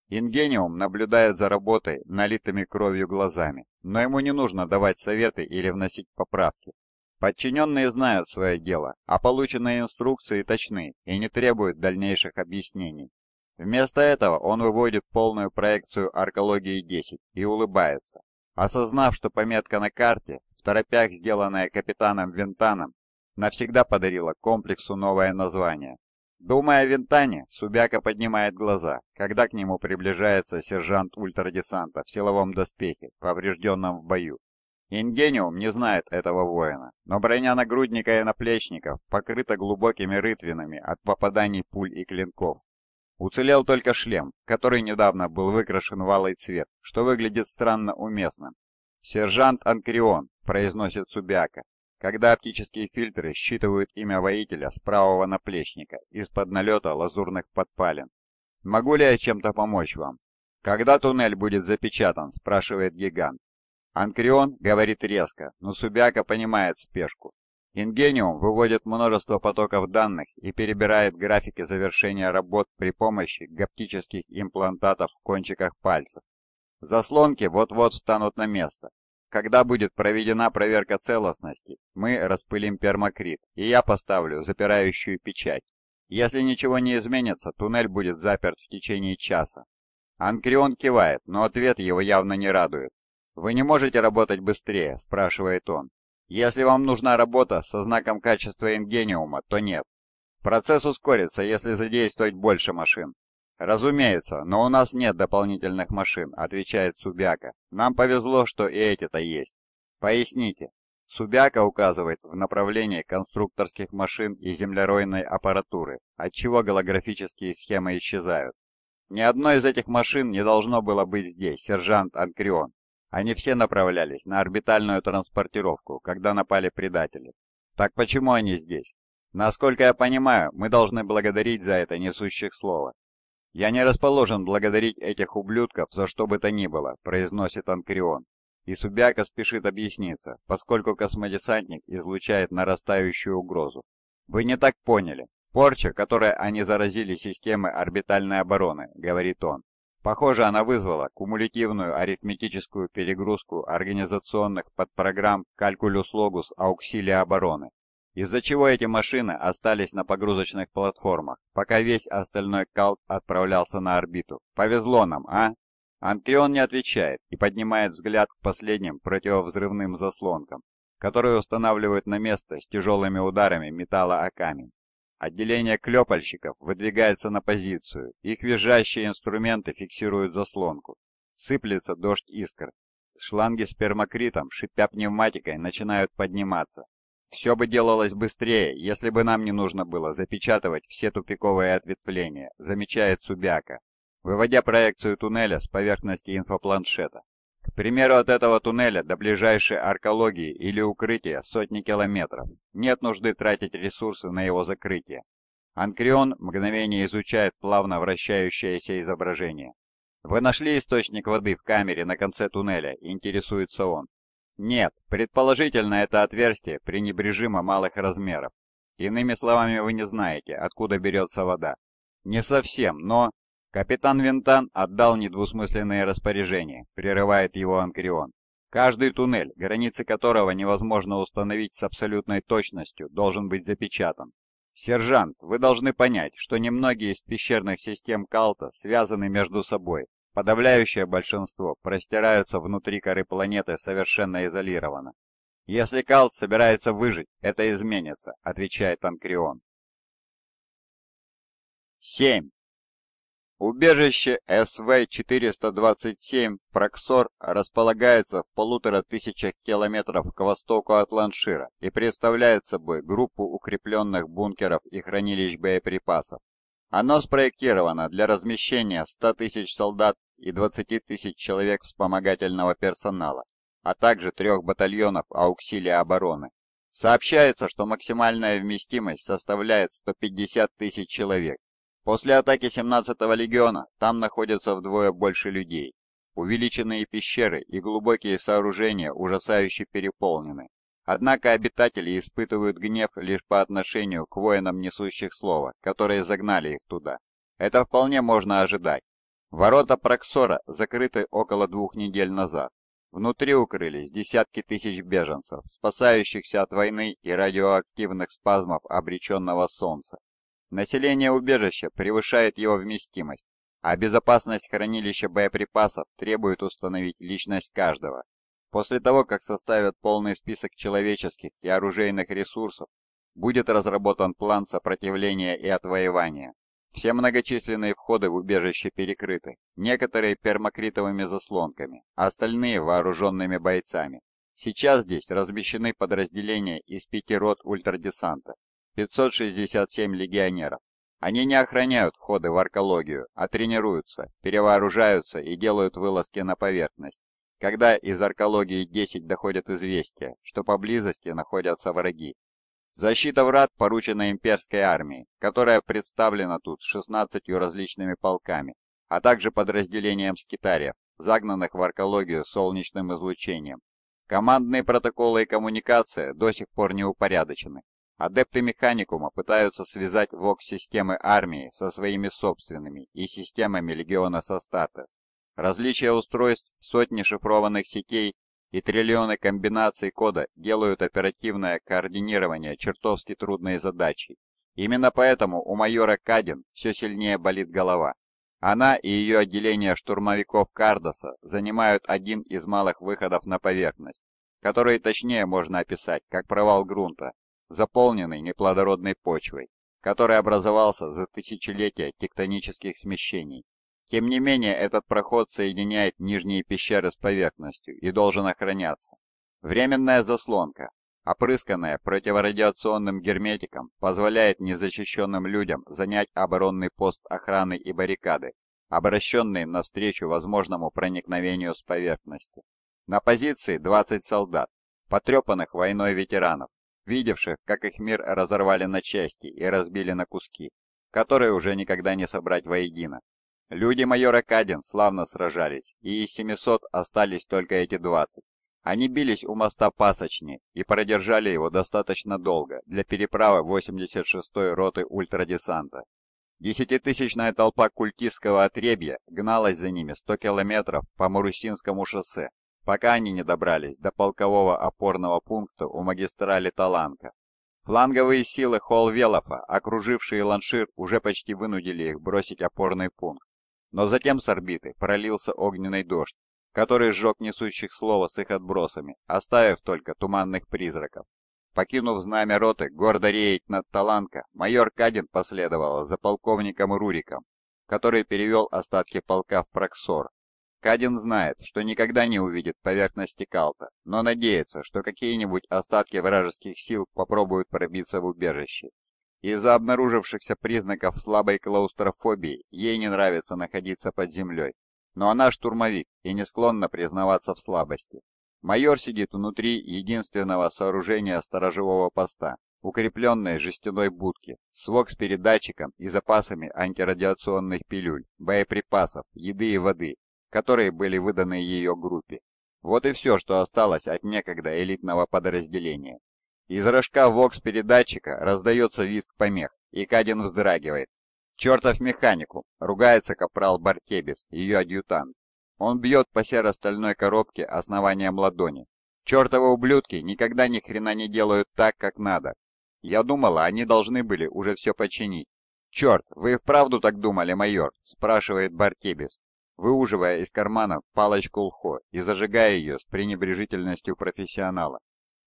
Ингениум наблюдает за работой налитыми кровью глазами, но ему не нужно давать советы или вносить поправки. Подчиненные знают свое дело, а полученные инструкции точны и не требуют дальнейших объяснений. Вместо этого он выводит полную проекцию аркологии-10 и улыбается, осознав, что пометка на карте, в торопях сделанная капитаном Винтаном, навсегда подарила комплексу новое название. Думая о Винтане, Субяка поднимает глаза, когда к нему приближается сержант ультрадесанта в силовом доспехе, поврежденном в бою. Ингениум не знает этого воина, но броня нагрудника и наплечников покрыта глубокими рытвинами от попаданий пуль и клинков, Уцелел только шлем, который недавно был выкрашен в алый цвет, что выглядит странно уместным. «Сержант Анкрион», — произносит Субяка, когда оптические фильтры считывают имя воителя с правого наплечника из-под налета лазурных подпалин. «Могу ли я чем-то помочь вам?» «Когда туннель будет запечатан?» – спрашивает гигант. Анкрион говорит резко, но Субяка понимает спешку. Ингениум выводит множество потоков данных и перебирает графики завершения работ при помощи гаптических имплантатов в кончиках пальцев. Заслонки вот-вот встанут на место. Когда будет проведена проверка целостности, мы распылим пермакрит, и я поставлю запирающую печать. Если ничего не изменится, туннель будет заперт в течение часа. Анкрион кивает, но ответ его явно не радует. «Вы не можете работать быстрее?» – спрашивает он. Если вам нужна работа со знаком качества ингениума, то нет. Процесс ускорится, если задействовать больше машин. Разумеется, но у нас нет дополнительных машин, отвечает Субяка. Нам повезло, что и эти-то есть. Поясните. Субяка указывает в направлении конструкторских машин и землеройной аппаратуры, отчего голографические схемы исчезают. Ни одной из этих машин не должно было быть здесь, сержант Анкрион. Они все направлялись на орбитальную транспортировку, когда напали предатели. Так почему они здесь? Насколько я понимаю, мы должны благодарить за это несущих слова. «Я не расположен благодарить этих ублюдков за что бы то ни было», – произносит Анкрион. И Субяка спешит объясниться, поскольку космодесантник излучает нарастающую угрозу. «Вы не так поняли. Порча, которой они заразили системы орбитальной обороны», – говорит он. Похоже, она вызвала кумулятивную арифметическую перегрузку организационных подпрограмм Calculus Logus Auxilia обороны, из-за чего эти машины остались на погрузочных платформах, пока весь остальной калт отправлялся на орбиту. Повезло нам, а? Анкрион не отвечает и поднимает взгляд к последним противовзрывным заслонкам, которые устанавливают на место с тяжелыми ударами металла о камень. Отделение клепальщиков выдвигается на позицию. Их визжащие инструменты фиксируют заслонку. Сыплется дождь искр. шланги с пермакритом, шипя пневматикой, начинают подниматься. Все бы делалось быстрее, если бы нам не нужно было запечатывать все тупиковые ответвления, замечает Цубяка, выводя проекцию туннеля с поверхности инфопланшета. К примеру, от этого туннеля до ближайшей аркологии или укрытия сотни километров. Нет нужды тратить ресурсы на его закрытие. Анкрион мгновение изучает плавно вращающееся изображение. «Вы нашли источник воды в камере на конце туннеля?» – интересуется он. «Нет, предположительно это отверстие пренебрежимо малых размеров. Иными словами, вы не знаете, откуда берется вода». «Не совсем, но...» Капитан Винтан отдал недвусмысленные распоряжения, прерывает его Анкрион. Каждый туннель, границы которого невозможно установить с абсолютной точностью, должен быть запечатан. Сержант, вы должны понять, что немногие из пещерных систем Калта связаны между собой. Подавляющее большинство простираются внутри коры планеты совершенно изолированно. Если Калт собирается выжить, это изменится, отвечает Анкрион. 7. Убежище СВ-427 «Проксор» располагается в полутора тысячах километров к востоку от Ланшира и представляет собой группу укрепленных бункеров и хранилищ боеприпасов. Оно спроектировано для размещения 100 тысяч солдат и 20 тысяч человек вспомогательного персонала, а также трех батальонов ауксилия обороны. Сообщается, что максимальная вместимость составляет 150 тысяч человек После атаки 17-го легиона там находится вдвое больше людей. Увеличенные пещеры и глубокие сооружения ужасающе переполнены. Однако обитатели испытывают гнев лишь по отношению к воинам несущих слова, которые загнали их туда. Это вполне можно ожидать. Ворота Проксора закрыты около двух недель назад. Внутри укрылись десятки тысяч беженцев, спасающихся от войны и радиоактивных спазмов обреченного солнца. Население убежища превышает его вместимость, а безопасность хранилища боеприпасов требует установить личность каждого. После того, как составят полный список человеческих и оружейных ресурсов, будет разработан план сопротивления и отвоевания. Все многочисленные входы в убежище перекрыты, некоторые пермакритовыми заслонками, а остальные вооруженными бойцами. Сейчас здесь размещены подразделения из пяти рот ультрадесанта, 567 легионеров. Они не охраняют входы в аркологию, а тренируются, перевооружаются и делают вылазки на поверхность. Когда из аркологии 10 доходят известия, что поблизости находятся враги. Защита врат поручена имперской армии, которая представлена тут 16 различными полками, а также подразделением скитариев, загнанных в аркологию солнечным излучением. Командные протоколы и коммуникация до сих пор не упорядочены, Адепты Механикума пытаются связать ВОК-системы армии со своими собственными и системами Легиона Састартес. Различия устройств, сотни шифрованных сетей и триллионы комбинаций кода делают оперативное координирование чертовски трудной задачей. Именно поэтому у майора Кадин все сильнее болит голова. Она и ее отделение штурмовиков Кардоса занимают один из малых выходов на поверхность, который точнее можно описать как провал грунта заполненный неплодородной почвой, который образовался за тысячелетия тектонических смещений. Тем не менее, этот проход соединяет нижние пещеры с поверхностью и должен охраняться. Временная заслонка, опрысканная противорадиационным герметиком, позволяет незащищенным людям занять оборонный пост охраны и баррикады, обращенные навстречу возможному проникновению с поверхности. На позиции 20 солдат, потрепанных войной ветеранов, видевших, как их мир разорвали на части и разбили на куски, которые уже никогда не собрать воедино. Люди майора Кадин славно сражались, и из 700 остались только эти 20. Они бились у моста Пасочни и продержали его достаточно долго для переправы 86-й роты ультрадесанта. Десятитысячная толпа культистского отребья гналась за ними 100 километров по Марусинскому шоссе, пока они не добрались до полкового опорного пункта у магистрали Таланка. Фланговые силы Холвелофа, окружившие Ланшир, уже почти вынудили их бросить опорный пункт. Но затем с орбиты пролился огненный дождь, который сжег несущих слова с их отбросами, оставив только туманных призраков. Покинув знамя роты, гордо реять над Таланка, майор Кадин последовал за полковником Руриком, который перевел остатки полка в Проксор, Кадин знает, что никогда не увидит поверхности Калта, но надеется, что какие-нибудь остатки вражеских сил попробуют пробиться в убежище. Из-за обнаружившихся признаков слабой клаустрофобии ей не нравится находиться под землей. Но она штурмовик и не склонна признаваться в слабости. Майор сидит внутри единственного сооружения сторожевого поста, укрепленной жестяной будки, с вокс-передатчиком и запасами антирадиационных пилюль, боеприпасов, еды и воды, которые были выданы ее группе. Вот и все, что осталось от некогда элитного подразделения. Из рожка ВОКС-передатчика раздается визг помех, и Кадин вздрагивает. «Чертов механику!» — ругается капрал Баркебис, ее адъютант. Он бьет по серо-стальной коробке основанием ладони. «Чертовы ублюдки никогда ни хрена не делают так, как надо. Я думала, они должны были уже все починить». «Черт, вы и вправду так думали, майор?» — спрашивает Баркебис выуживая из кармана палочку лхо и зажигая ее с пренебрежительностью профессионала.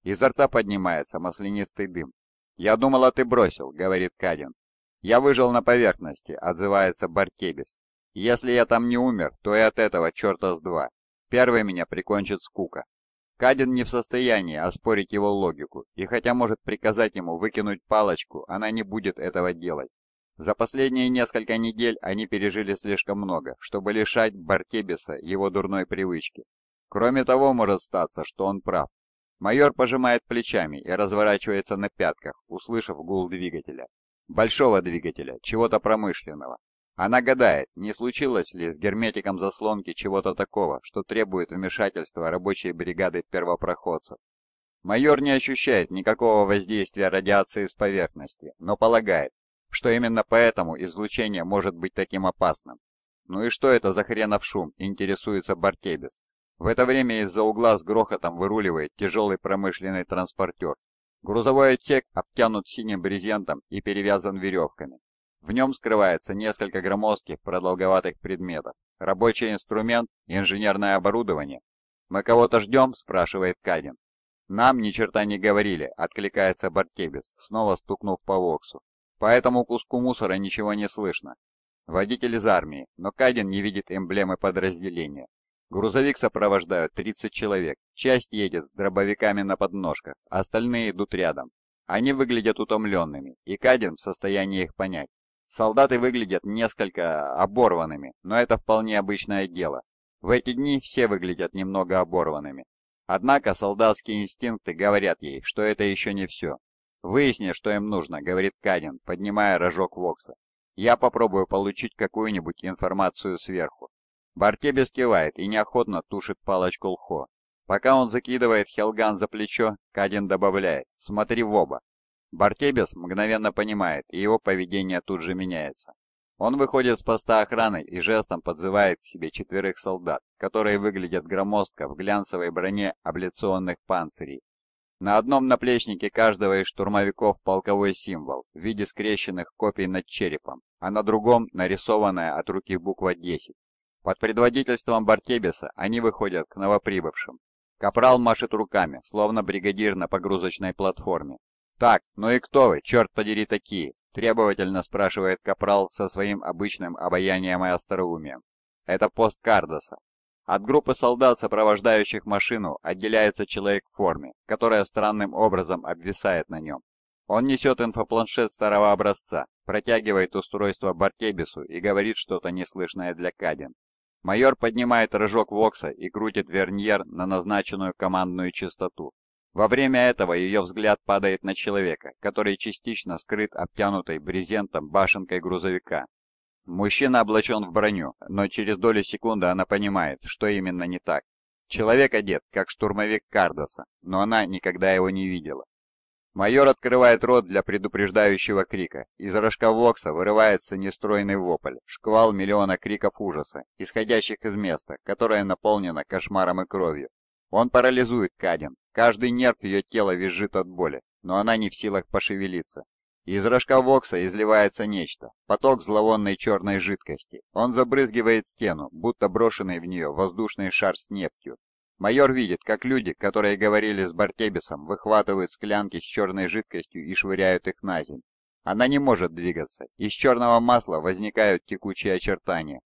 Изо рта поднимается маслянистый дым. «Я думала, ты бросил», — говорит Кадин. «Я выжил на поверхности», — отзывается Баркебис. «Если я там не умер, то и от этого черта с два. Первый меня прикончит скука». Кадин не в состоянии оспорить его логику, и хотя может приказать ему выкинуть палочку, она не будет этого делать. За последние несколько недель они пережили слишком много, чтобы лишать Баркебиса его дурной привычки. Кроме того, может статься, что он прав. Майор пожимает плечами и разворачивается на пятках, услышав гул двигателя. Большого двигателя, чего-то промышленного. Она гадает, не случилось ли с герметиком заслонки чего-то такого, что требует вмешательства рабочей бригады первопроходцев. Майор не ощущает никакого воздействия радиации с поверхности, но полагает, что именно поэтому излучение может быть таким опасным. Ну и что это за хренов шум, интересуется Баркебис. В это время из-за угла с грохотом выруливает тяжелый промышленный транспортер. Грузовой отсек обтянут синим брезентом и перевязан веревками. В нем скрывается несколько громоздких продолговатых предметов. Рабочий инструмент, инженерное оборудование. «Мы кого-то ждем?» – спрашивает Кадин. «Нам ни черта не говорили», – откликается Баркебис, снова стукнув по воксу. По этому куску мусора ничего не слышно. Водитель из армии, но Кадин не видит эмблемы подразделения. Грузовик сопровождают 30 человек. Часть едет с дробовиками на подножках, остальные идут рядом. Они выглядят утомленными, и Кадин в состоянии их понять. Солдаты выглядят несколько оборванными, но это вполне обычное дело. В эти дни все выглядят немного оборванными. Однако солдатские инстинкты говорят ей, что это еще не все. «Выясни, что им нужно», — говорит Кадин, поднимая рожок Вокса. «Я попробую получить какую-нибудь информацию сверху». Баркебес кивает и неохотно тушит палочку лхо. Пока он закидывает Хелган за плечо, Кадин добавляет «Смотри в оба». Бартебес мгновенно понимает, и его поведение тут же меняется. Он выходит с поста охраны и жестом подзывает к себе четверых солдат, которые выглядят громоздко в глянцевой броне абляционных панцирей на одном наплечнике каждого из штурмовиков полковой символ в виде скрещенных копий над черепом, а на другом нарисованная от руки буква 10. Под предводительством Бартебеса они выходят к новоприбывшим. Капрал машет руками, словно бригадир на погрузочной платформе. «Так, ну и кто вы, черт подери, такие?» – требовательно спрашивает Капрал со своим обычным обаянием и остроумием. «Это пост Кардоса. От группы солдат, сопровождающих машину, отделяется человек в форме, которая странным образом обвисает на нем. Он несет инфопланшет старого образца, протягивает устройство Баркебису и говорит что-то неслышное для Кадин. Майор поднимает рожок Вокса и крутит верньер на назначенную командную частоту. Во время этого ее взгляд падает на человека, который частично скрыт обтянутой брезентом башенкой грузовика, Мужчина облачен в броню, но через долю секунды она понимает, что именно не так. Человек одет, как штурмовик Кардоса, но она никогда его не видела. Майор открывает рот для предупреждающего крика. Из рожка Вокса вырывается нестройный вопль, шквал миллиона криков ужаса, исходящих из места, которое наполнено кошмаром и кровью. Он парализует Кадин. Каждый нерв ее тела визжит от боли, но она не в силах пошевелиться. Из рожка Вокса изливается нечто, поток зловонной черной жидкости. Он забрызгивает стену, будто брошенный в нее воздушный шар с нефтью. Майор видит, как люди, которые говорили с Бартебисом, выхватывают склянки с черной жидкостью и швыряют их на землю. Она не может двигаться. Из черного масла возникают текучие очертания.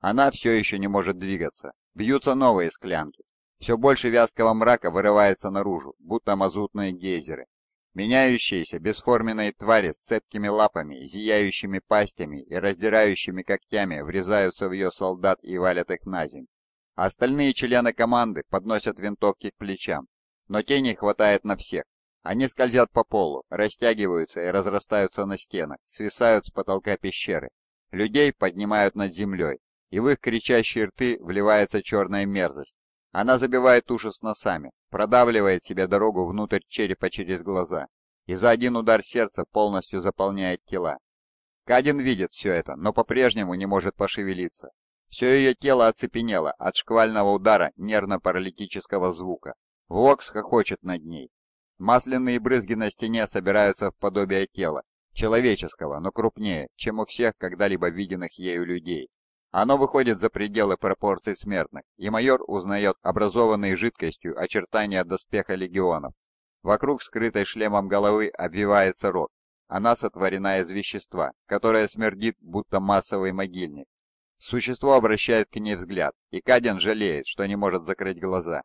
Она все еще не может двигаться. Бьются новые склянки. Все больше вязкого мрака вырывается наружу, будто мазутные гейзеры. Меняющиеся бесформенные твари с цепкими лапами, зияющими пастями и раздирающими когтями врезаются в ее солдат и валят их на землю. Остальные члены команды подносят винтовки к плечам, но теней хватает на всех. Они скользят по полу, растягиваются и разрастаются на стенах, свисают с потолка пещеры. Людей поднимают над землей, и в их кричащие рты вливается черная мерзость. Она забивает уши с носами, продавливает себе дорогу внутрь черепа через глаза, и за один удар сердца полностью заполняет тела. Кадин видит все это, но по-прежнему не может пошевелиться. Все ее тело оцепенело от шквального удара нервно-паралитического звука. Вокс хохочет над ней. Масляные брызги на стене собираются в подобие тела, человеческого, но крупнее, чем у всех когда-либо виденных ею людей. Оно выходит за пределы пропорций смертных, и майор узнает образованные жидкостью очертания доспеха легионов. Вокруг скрытой шлемом головы обвивается рот. Она сотворена из вещества, которое смердит, будто массовый могильник. Существо обращает к ней взгляд, и Каден жалеет, что не может закрыть глаза.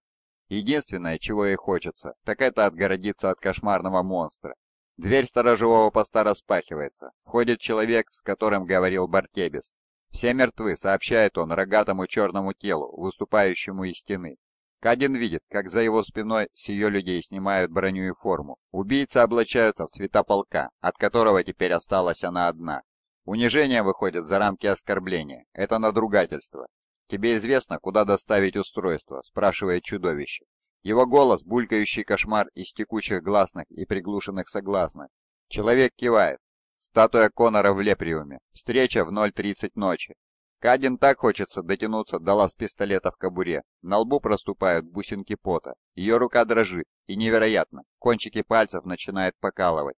Единственное, чего ей хочется, так это отгородиться от кошмарного монстра. Дверь сторожевого поста распахивается. Входит человек, с которым говорил Бартебис. «Все мертвы», — сообщает он рогатому черному телу, выступающему из стены. Кадин видит, как за его спиной с ее людей снимают броню и форму. Убийцы облачаются в цвета полка, от которого теперь осталась она одна. Унижение выходит за рамки оскорбления. Это надругательство. «Тебе известно, куда доставить устройство?» – спрашивает чудовище. Его голос – булькающий кошмар из текучих гласных и приглушенных согласных. Человек кивает. Статуя Конора в Леприуме. Встреча в 0.30 ночи. Кадин так хочется дотянуться до лаз пистолета в кобуре. На лбу проступают бусинки пота. Ее рука дрожит. И невероятно, кончики пальцев начинают покалывать.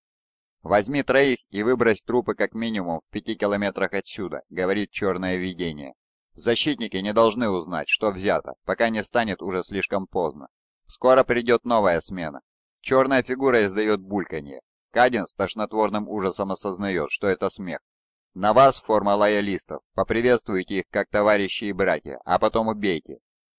«Возьми троих и выбрось трупы как минимум в пяти километрах отсюда», — говорит черное видение. Защитники не должны узнать, что взято, пока не станет уже слишком поздно. Скоро придет новая смена. Черная фигура издает бульканье. Кадин с тошнотворным ужасом осознает, что это смех. На вас форма лоялистов. Поприветствуйте их как товарищи и братья, а потом убейте.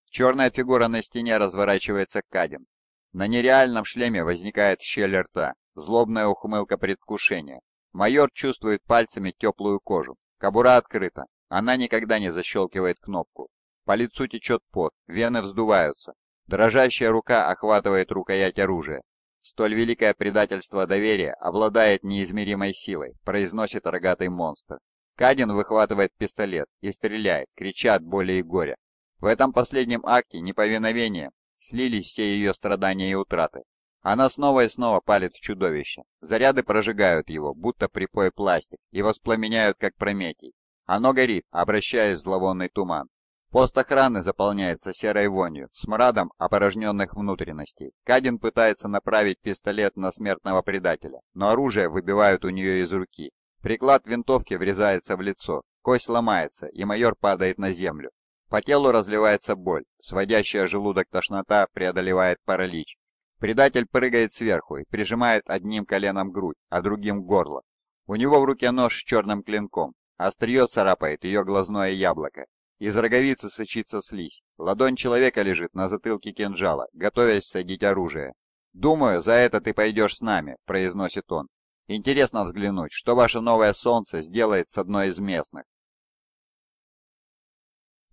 Черная фигура на стене разворачивается к Кадин. На нереальном шлеме возникает щель рта, злобная ухмылка предвкушения. Майор чувствует пальцами теплую кожу. Кобура открыта. Она никогда не защелкивает кнопку. По лицу течет пот, вены вздуваются. Дрожащая рука охватывает рукоять оружия. Столь великое предательство доверия обладает неизмеримой силой, произносит рогатый монстр. Кадин выхватывает пистолет и стреляет, крича от боли и горя. В этом последнем акте неповиновения слились все ее страдания и утраты. Она снова и снова палит в чудовище. Заряды прожигают его, будто припой пластик, и воспламеняют, как Прометий. Оно горит, обращаясь в зловонный туман. Пост охраны заполняется серой вонью, смрадом опорожненных внутренностей. Кадин пытается направить пистолет на смертного предателя, но оружие выбивают у нее из руки. Приклад винтовки врезается в лицо, кость ломается, и майор падает на землю. По телу разливается боль, сводящая желудок тошнота преодолевает паралич. Предатель прыгает сверху и прижимает одним коленом грудь, а другим горло. У него в руке нож с черным клинком, острие царапает ее глазное яблоко. Из роговицы сочится слизь. Ладонь человека лежит на затылке кинжала, готовясь садить оружие. «Думаю, за это ты пойдешь с нами», — произносит он. «Интересно взглянуть, что ваше новое солнце сделает с одной из местных».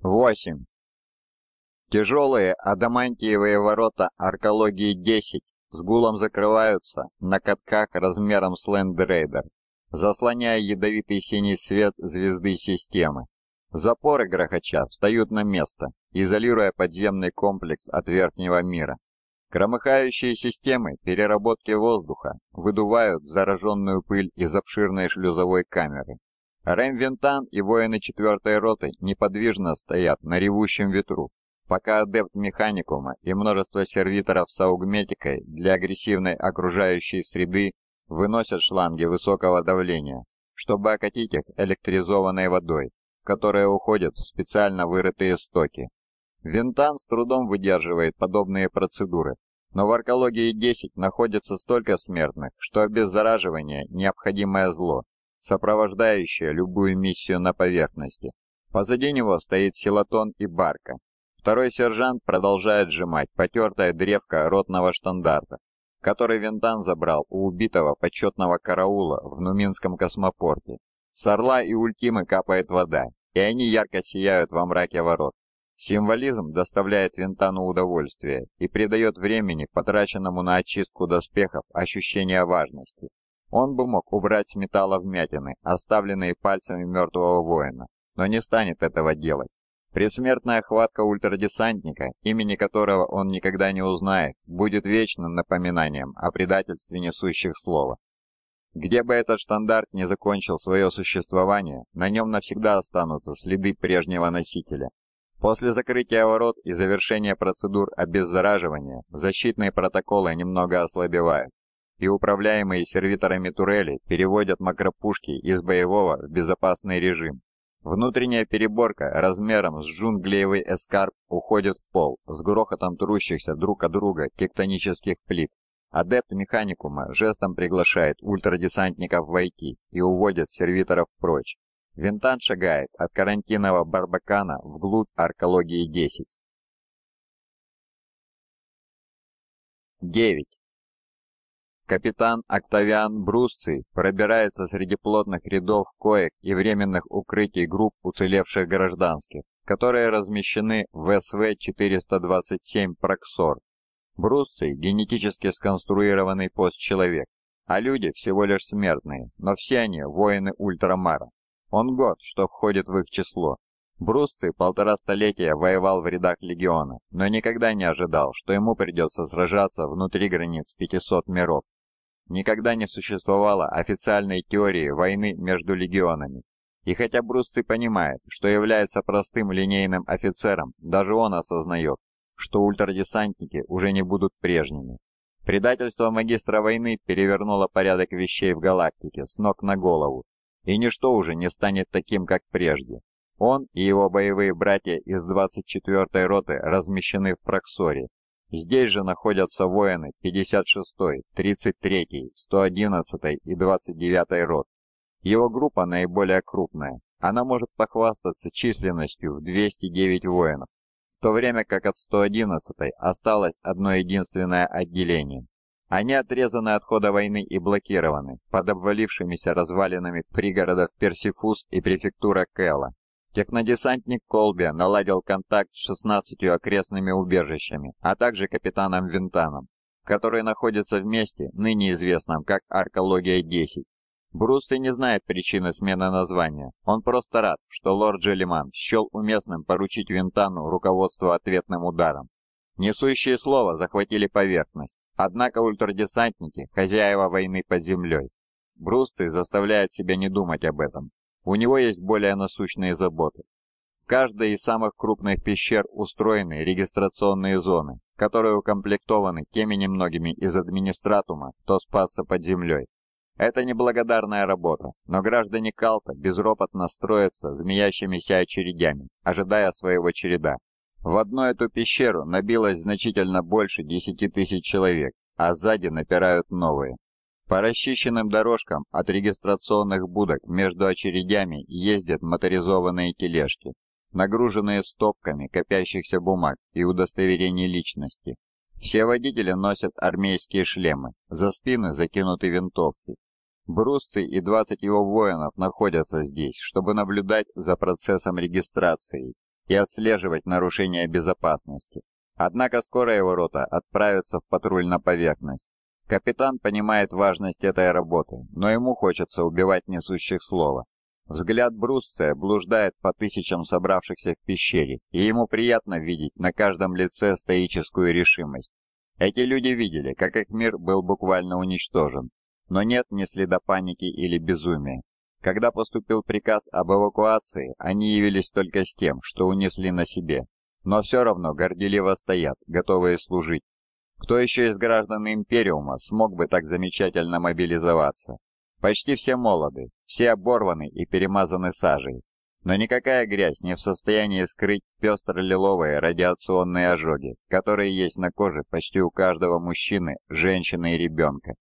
8. Тяжелые адамантиевые ворота аркологии-10 с гулом закрываются на катках размером с Лэндрейдер, заслоняя ядовитый синий свет звезды системы. Запоры грохоча встают на место, изолируя подземный комплекс от верхнего мира. Громыхающие системы переработки воздуха выдувают зараженную пыль из обширной шлюзовой камеры. Рэм Винтан и воины 4-й роты неподвижно стоят на ревущем ветру, пока адепт механикума и множество сервиторов с аугметикой для агрессивной окружающей среды выносят шланги высокого давления, чтобы окатить их электризованной водой которые уходят в специально вырытые стоки. Винтан с трудом выдерживает подобные процедуры, но в Аркологии-10 находится столько смертных, что обеззараживание – необходимое зло, сопровождающее любую миссию на поверхности. Позади него стоит Силатон и Барка. Второй сержант продолжает сжимать потертая древко ротного штандарта, который Винтан забрал у убитого почетного караула в Нуминском космопорте. С орла и ультимы капает вода, и они ярко сияют во мраке ворот. Символизм доставляет Винтану удовольствие и придает времени, потраченному на очистку доспехов, ощущение важности. Он бы мог убрать с металла вмятины, оставленные пальцами мертвого воина, но не станет этого делать. Предсмертная хватка ультрадесантника, имени которого он никогда не узнает, будет вечным напоминанием о предательстве несущих слова. Где бы этот штандарт не закончил свое существование, на нем навсегда останутся следы прежнего носителя. После закрытия ворот и завершения процедур обеззараживания защитные протоколы немного ослабевают, и управляемые сервиторами турели переводят макропушки из боевого в безопасный режим. Внутренняя переборка размером с джунглиевый эскарп уходит в пол с грохотом трущихся друг от друга тектонических плит. Адепт механикума жестом приглашает ультрадесантников войти и уводит сервиторов прочь. Винтан шагает от карантинного барбакана вглубь аркологии 10. 9. Капитан Октавиан Брусций пробирается среди плотных рядов коек и временных укрытий групп уцелевших гражданских, которые размещены в СВ-427 «Проксор». Брусций – генетически сконструированный постчеловек, а люди всего лишь смертные, но все они – воины Ультрамара. Он год, что входит в их число. Брусций полтора столетия воевал в рядах легиона, но никогда не ожидал, что ему придется сражаться внутри границ 500 миров. Никогда не существовало официальной теории войны между легионами. И хотя Брусты понимает, что является простым линейным офицером, даже он осознает, что ультрадесантники уже не будут прежними. Предательство магистра войны перевернуло порядок вещей в галактике с ног на голову, и ничто уже не станет таким, как прежде. Он и его боевые братья из 24-й роты размещены в Проксоре, Здесь же находятся воины 56-й, 33-й, 111-й и 29-й рот. Его группа наиболее крупная. Она может похвастаться численностью в 209 воинов, в то время как от 111-й осталось одно единственное отделение. Они отрезаны от хода войны и блокированы под обвалившимися развалинами пригородов Персифус и префектура Кэлла. Технодесантник Колби наладил контакт с 16 окрестными убежищами, а также капитаном Винтаном, который находится в месте, ныне известном как Аркология-10. Брусты не знает причины смены названия. Он просто рад, что лорд Джелиман счел уместным поручить Винтану руководство ответным ударом. Несущие слова захватили поверхность, однако ультрадесантники – хозяева войны под землей. Брусты заставляет себя не думать об этом, у него есть более насущные заботы. В каждой из самых крупных пещер устроены регистрационные зоны, которые укомплектованы теми немногими из администратума, кто спасся под землей. Это неблагодарная работа, но граждане Калта безропотно строятся змеящимися очередями, ожидая своего череда. В одну эту пещеру набилось значительно больше 10 тысяч человек, а сзади напирают новые. По расчищенным дорожкам от регистрационных будок между очередями ездят моторизованные тележки, нагруженные стопками копящихся бумаг и удостоверений личности. Все водители носят армейские шлемы, за спины закинуты винтовки. Брусты и 20 его воинов находятся здесь, чтобы наблюдать за процессом регистрации и отслеживать нарушения безопасности. Однако скоро его рота отправится в патруль на поверхность, Капитан понимает важность этой работы, но ему хочется убивать несущих слова. Взгляд Брусция блуждает по тысячам собравшихся в пещере, и ему приятно видеть на каждом лице стоическую решимость. Эти люди видели, как их мир был буквально уничтожен, но нет ни следа паники или безумия. Когда поступил приказ об эвакуации, они явились только с тем, что унесли на себе, но все равно горделиво стоят, готовые служить. Кто еще из граждан Империума смог бы так замечательно мобилизоваться? Почти все молоды, все оборваны и перемазаны сажей. Но никакая грязь не в состоянии скрыть пестро-лиловые радиационные ожоги, которые есть на коже почти у каждого мужчины, женщины и ребенка.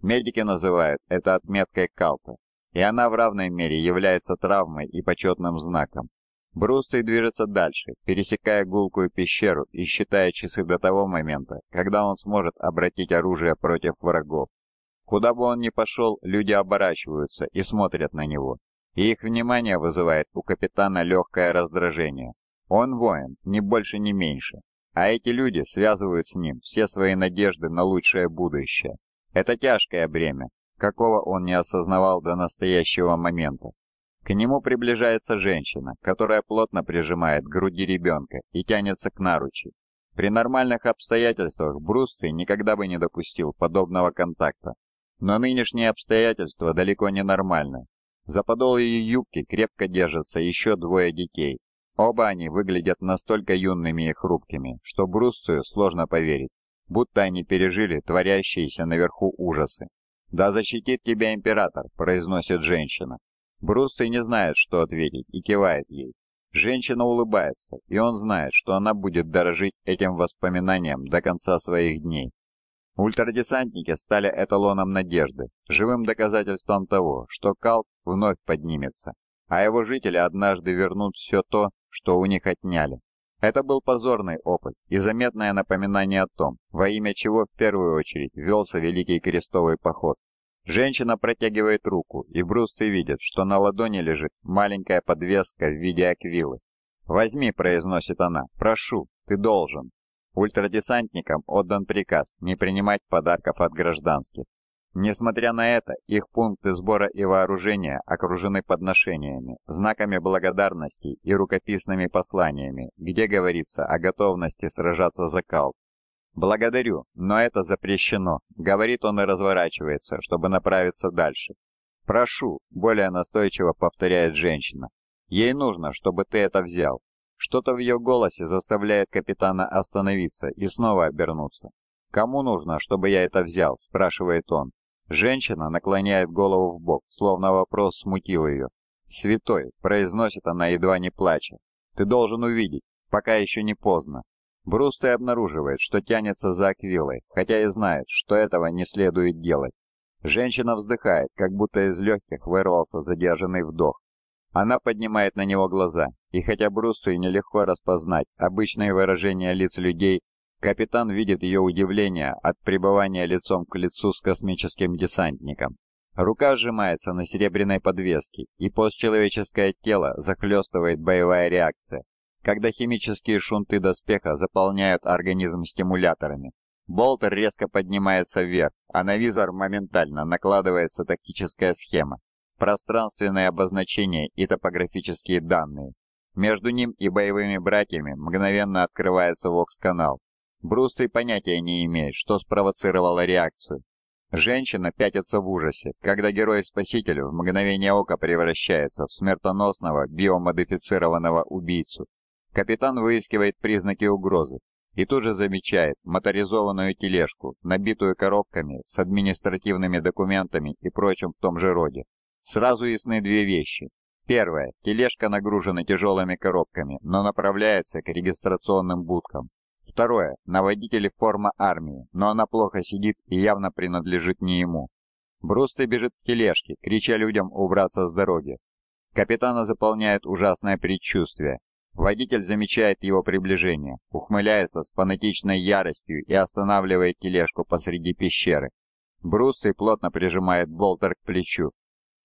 Медики называют это отметкой Калта, и она в равной мере является травмой и почетным знаком. Брустый движется дальше, пересекая гулкую пещеру и считая часы до того момента, когда он сможет обратить оружие против врагов. Куда бы он ни пошел, люди оборачиваются и смотрят на него, и их внимание вызывает у капитана легкое раздражение. Он воин, ни больше, ни меньше, а эти люди связывают с ним все свои надежды на лучшее будущее. Это тяжкое бремя, какого он не осознавал до настоящего момента. К нему приближается женщина, которая плотно прижимает к груди ребенка и тянется к наручи. При нормальных обстоятельствах Брусты никогда бы не допустил подобного контакта. Но нынешние обстоятельства далеко не нормальны. За подол ее юбки крепко держатся еще двое детей. Оба они выглядят настолько юными и хрупкими, что Брусцию сложно поверить, будто они пережили творящиеся наверху ужасы. «Да защитит тебя император», – произносит женщина. Брустый не знает, что ответить, и кивает ей. Женщина улыбается, и он знает, что она будет дорожить этим воспоминанием до конца своих дней. Ультрадесантники стали эталоном надежды, живым доказательством того, что Калп вновь поднимется, а его жители однажды вернут все то, что у них отняли. Это был позорный опыт и заметное напоминание о том, во имя чего в первую очередь велся Великий Крестовый Поход. Женщина протягивает руку, и Брусты видит, что на ладони лежит маленькая подвеска в виде аквилы. «Возьми», — произносит она, — «прошу, ты должен». Ультрадесантникам отдан приказ не принимать подарков от гражданских. Несмотря на это, их пункты сбора и вооружения окружены подношениями, знаками благодарности и рукописными посланиями, где говорится о готовности сражаться за Калт. «Благодарю, но это запрещено», — говорит он и разворачивается, чтобы направиться дальше. «Прошу», — более настойчиво повторяет женщина. «Ей нужно, чтобы ты это взял». Что-то в ее голосе заставляет капитана остановиться и снова обернуться. «Кому нужно, чтобы я это взял?» – спрашивает он. Женщина наклоняет голову в бок, словно вопрос смутил ее. «Святой», – произносит она, едва не плача. «Ты должен увидеть, пока еще не поздно. Брусты обнаруживает, что тянется за Аквилой, хотя и знает, что этого не следует делать. Женщина вздыхает, как будто из легких вырвался задержанный вдох. Она поднимает на него глаза, и хотя Брусту и нелегко распознать обычные выражения лиц людей, капитан видит ее удивление от пребывания лицом к лицу с космическим десантником. Рука сжимается на серебряной подвеске, и постчеловеческое тело захлестывает боевая реакция, когда химические шунты доспеха заполняют организм стимуляторами. Болтер резко поднимается вверх, а на визор моментально накладывается тактическая схема, пространственные обозначения и топографические данные. Между ним и боевыми братьями мгновенно открывается вокс-канал. Брустый понятия не имеет, что спровоцировало реакцию. Женщина пятится в ужасе, когда герой-спаситель в мгновение ока превращается в смертоносного биомодифицированного убийцу. Капитан выискивает признаки угрозы и тут же замечает моторизованную тележку, набитую коробками с административными документами и прочим в том же роде. Сразу ясны две вещи. Первое. Тележка нагружена тяжелыми коробками, но направляется к регистрационным будкам. Второе. На водителе форма армии, но она плохо сидит и явно принадлежит не ему. Брусты бежит к тележке, крича людям убраться с дороги. Капитана заполняет ужасное предчувствие. Водитель замечает его приближение, ухмыляется с фанатичной яростью и останавливает тележку посреди пещеры. Брусый плотно прижимает болтер к плечу.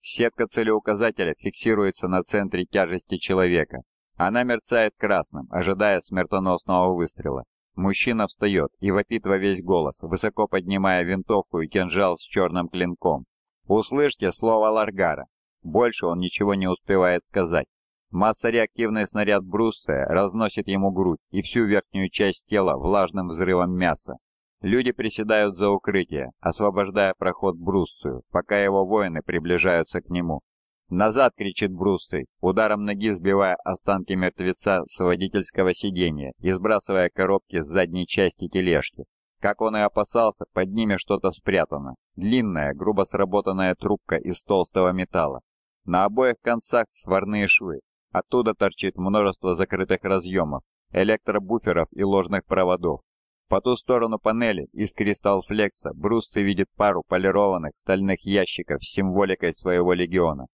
Сетка целеуказателя фиксируется на центре тяжести человека. Она мерцает красным, ожидая смертоносного выстрела. Мужчина встает и вопит во весь голос, высоко поднимая винтовку и кинжал с черным клинком. «Услышьте слово Ларгара!» Больше он ничего не успевает сказать. Масса-реактивный снаряд Бруссе разносит ему грудь и всю верхнюю часть тела влажным взрывом мяса. Люди приседают за укрытие, освобождая проход Бруссую, пока его воины приближаются к нему. «Назад!» — кричит Брустый, ударом ноги сбивая останки мертвеца с водительского сиденья и сбрасывая коробки с задней части тележки. Как он и опасался, под ними что-то спрятано. Длинная, грубо сработанная трубка из толстого металла. На обоих концах сварные швы, Оттуда торчит множество закрытых разъемов, электробуферов и ложных проводов. По ту сторону панели из кристалл-флекса Брусты видит пару полированных стальных ящиков с символикой своего легиона.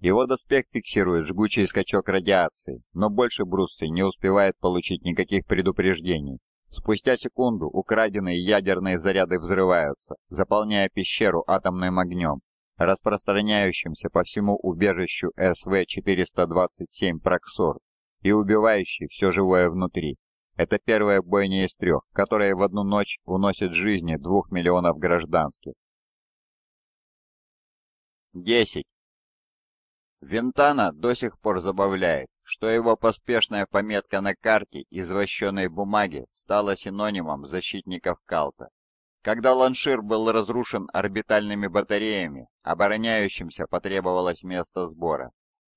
Его доспех фиксирует жгучий скачок радиации, но больше Брусти не успевает получить никаких предупреждений. Спустя секунду украденные ядерные заряды взрываются, заполняя пещеру атомным огнем, распространяющимся по всему убежищу СВ-427 «Проксор» и убивающий все живое внутри. Это первая бойня из трех, которая в одну ночь уносит жизни двух миллионов гражданских. 10. Винтана до сих пор забавляет, что его поспешная пометка на карте из бумаги стала синонимом защитников Калта. Когда Ланшир был разрушен орбитальными батареями, обороняющимся потребовалось место сбора.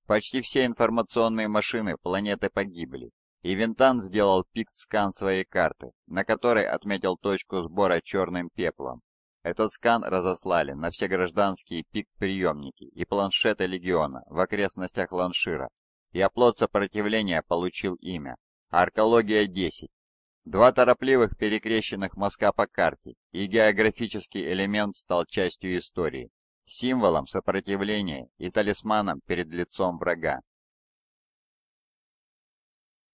Почти все информационные машины планеты погибли, и Винтан сделал пикт-скан своей карты, на которой отметил точку сбора черным пеплом. Этот скан разослали на все гражданские пикт-приемники и планшеты Легиона в окрестностях Ланшира, и оплот сопротивления получил имя – Аркология-10. Два торопливых перекрещенных мазка по карте, и географический элемент стал частью истории, символом сопротивления и талисманом перед лицом врага.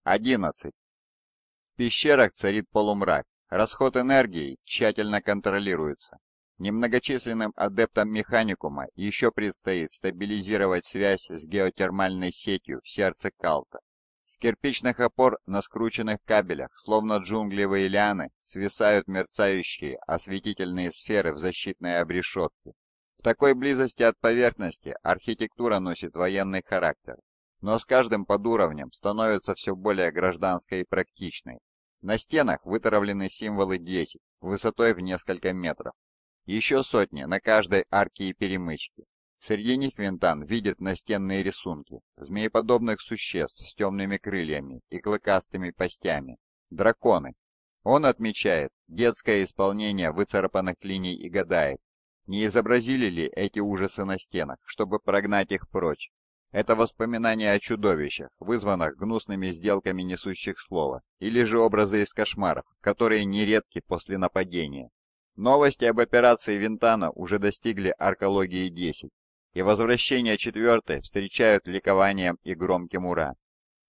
11. В пещерах царит полумрак. Расход энергии тщательно контролируется. Немногочисленным адептам механикума еще предстоит стабилизировать связь с геотермальной сетью в сердце Калта. С кирпичных опор на скрученных кабелях, словно джунглевые лианы, свисают мерцающие осветительные сферы в защитной обрешетке. В такой близости от поверхности архитектура носит военный характер но с каждым подуровнем становится все более гражданской и практичной. На стенах вытравлены символы 10, высотой в несколько метров. Еще сотни на каждой арке и перемычке. Среди них Винтан видит настенные рисунки, змееподобных существ с темными крыльями и клыкастыми постями. Драконы. Он отмечает детское исполнение выцарапанных линий и гадает, не изобразили ли эти ужасы на стенах, чтобы прогнать их прочь, это воспоминания о чудовищах, вызванных гнусными сделками несущих слова, или же образы из кошмаров, которые нередки после нападения. Новости об операции Винтана уже достигли Аркологии-10, и возвращение четвертой встречают ликованием и громким «Ура!»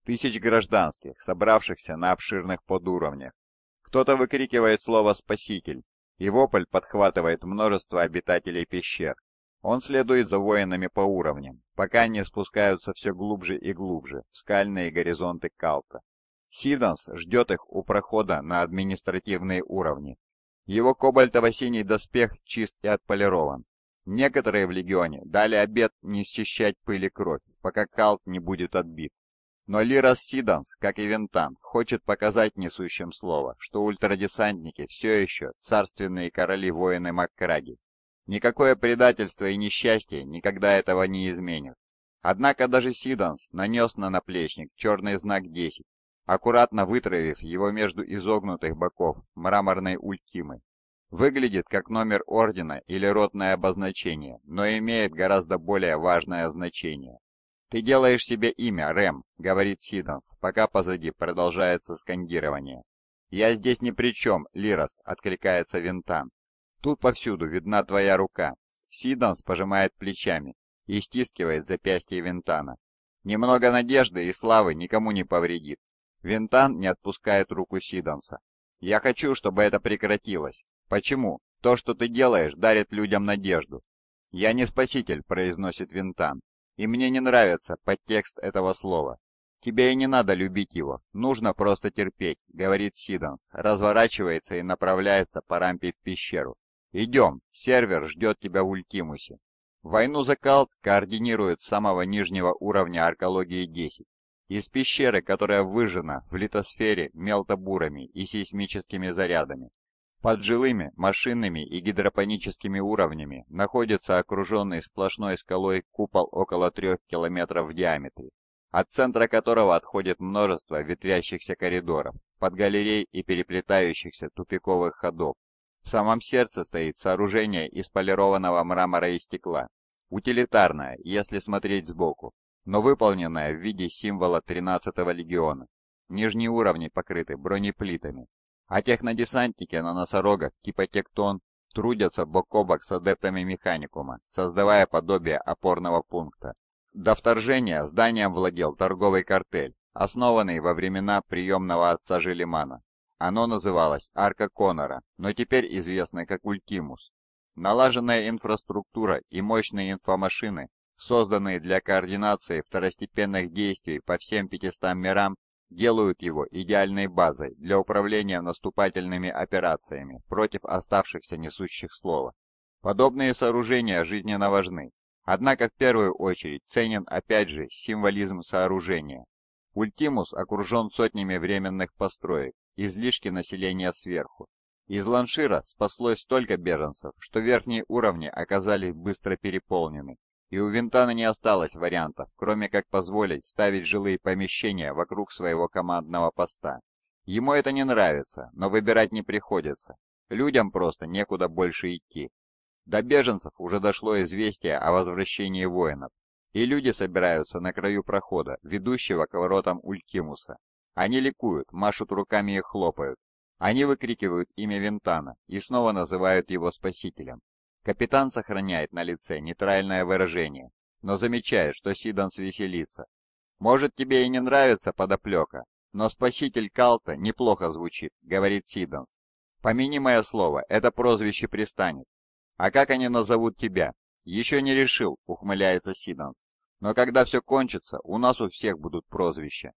тысяч гражданских, собравшихся на обширных подуровнях. Кто-то выкрикивает слово «Спаситель», и вопль подхватывает множество обитателей пещер. Он следует за воинами по уровням, пока они спускаются все глубже и глубже в скальные горизонты Калта. Сиданс ждет их у прохода на административные уровни. Его кобальтово-синий доспех чист и отполирован. Некоторые в Легионе дали обет не счищать пыли кровь, пока Калт не будет отбит. Но Лирас Сиданс, как и Вентан, хочет показать несущим слово, что ультрадесантники все еще царственные короли-воины Маккраги, Никакое предательство и несчастье никогда этого не изменит. Однако даже Сиданс нанес на наплечник черный знак 10, аккуратно вытравив его между изогнутых боков мраморной ультимы. Выглядит как номер ордена или ротное обозначение, но имеет гораздо более важное значение. «Ты делаешь себе имя, Рэм», — говорит Сиданс, пока позади продолжается скандирование. «Я здесь ни при чем, Лирос», — откликается Винтан. Тут повсюду видна твоя рука. Сиданс пожимает плечами и стискивает запястье Винтана. Немного надежды и славы никому не повредит. Винтан не отпускает руку Сиданса. Я хочу, чтобы это прекратилось. Почему? То, что ты делаешь, дарит людям надежду. Я не спаситель, произносит Винтан. И мне не нравится подтекст этого слова. Тебе и не надо любить его, нужно просто терпеть, говорит Сиданс, разворачивается и направляется по рампе в пещеру. Идем, сервер ждет тебя в Ультимусе. Войну за Калт координирует с самого нижнего уровня Аркологии 10. Из пещеры, которая выжжена в литосфере мелтобурами и сейсмическими зарядами. Под жилыми, машинными и гидропоническими уровнями находится окруженный сплошной скалой купол около трех километров в диаметре, от центра которого отходит множество ветвящихся коридоров, под галерей и переплетающихся тупиковых ходов, в самом сердце стоит сооружение из полированного мрамора и стекла. Утилитарное, если смотреть сбоку, но выполненное в виде символа 13-го легиона. Нижние уровни покрыты бронеплитами, а технодесантники на носорогах типа «Тектон» трудятся бок о бок с адептами механикума, создавая подобие опорного пункта. До вторжения зданием владел торговый картель, основанный во времена приемного отца Желимана. Оно называлось Арка Конора, но теперь известно как Ультимус. Налаженная инфраструктура и мощные инфомашины, созданные для координации второстепенных действий по всем 500 мирам, делают его идеальной базой для управления наступательными операциями против оставшихся несущих слова. Подобные сооружения жизненно важны, однако в первую очередь ценен опять же символизм сооружения. Ультимус окружен сотнями временных построек, излишки населения сверху. Из Ланшира спаслось столько беженцев, что верхние уровни оказались быстро переполнены, и у Винтана не осталось вариантов, кроме как позволить ставить жилые помещения вокруг своего командного поста. Ему это не нравится, но выбирать не приходится. Людям просто некуда больше идти. До беженцев уже дошло известие о возвращении воинов, и люди собираются на краю прохода, ведущего к воротам Ультимуса. Они ликуют, машут руками и хлопают. Они выкрикивают имя Винтана и снова называют его спасителем. Капитан сохраняет на лице нейтральное выражение, но замечает, что Сиданс веселится. «Может, тебе и не нравится подоплека, но спаситель Калта неплохо звучит», — говорит Сиданс. «Помяни мое слово, это прозвище пристанет. А как они назовут тебя?» «Еще не решил», — ухмыляется Сиданс. «Но когда все кончится, у нас у всех будут прозвища».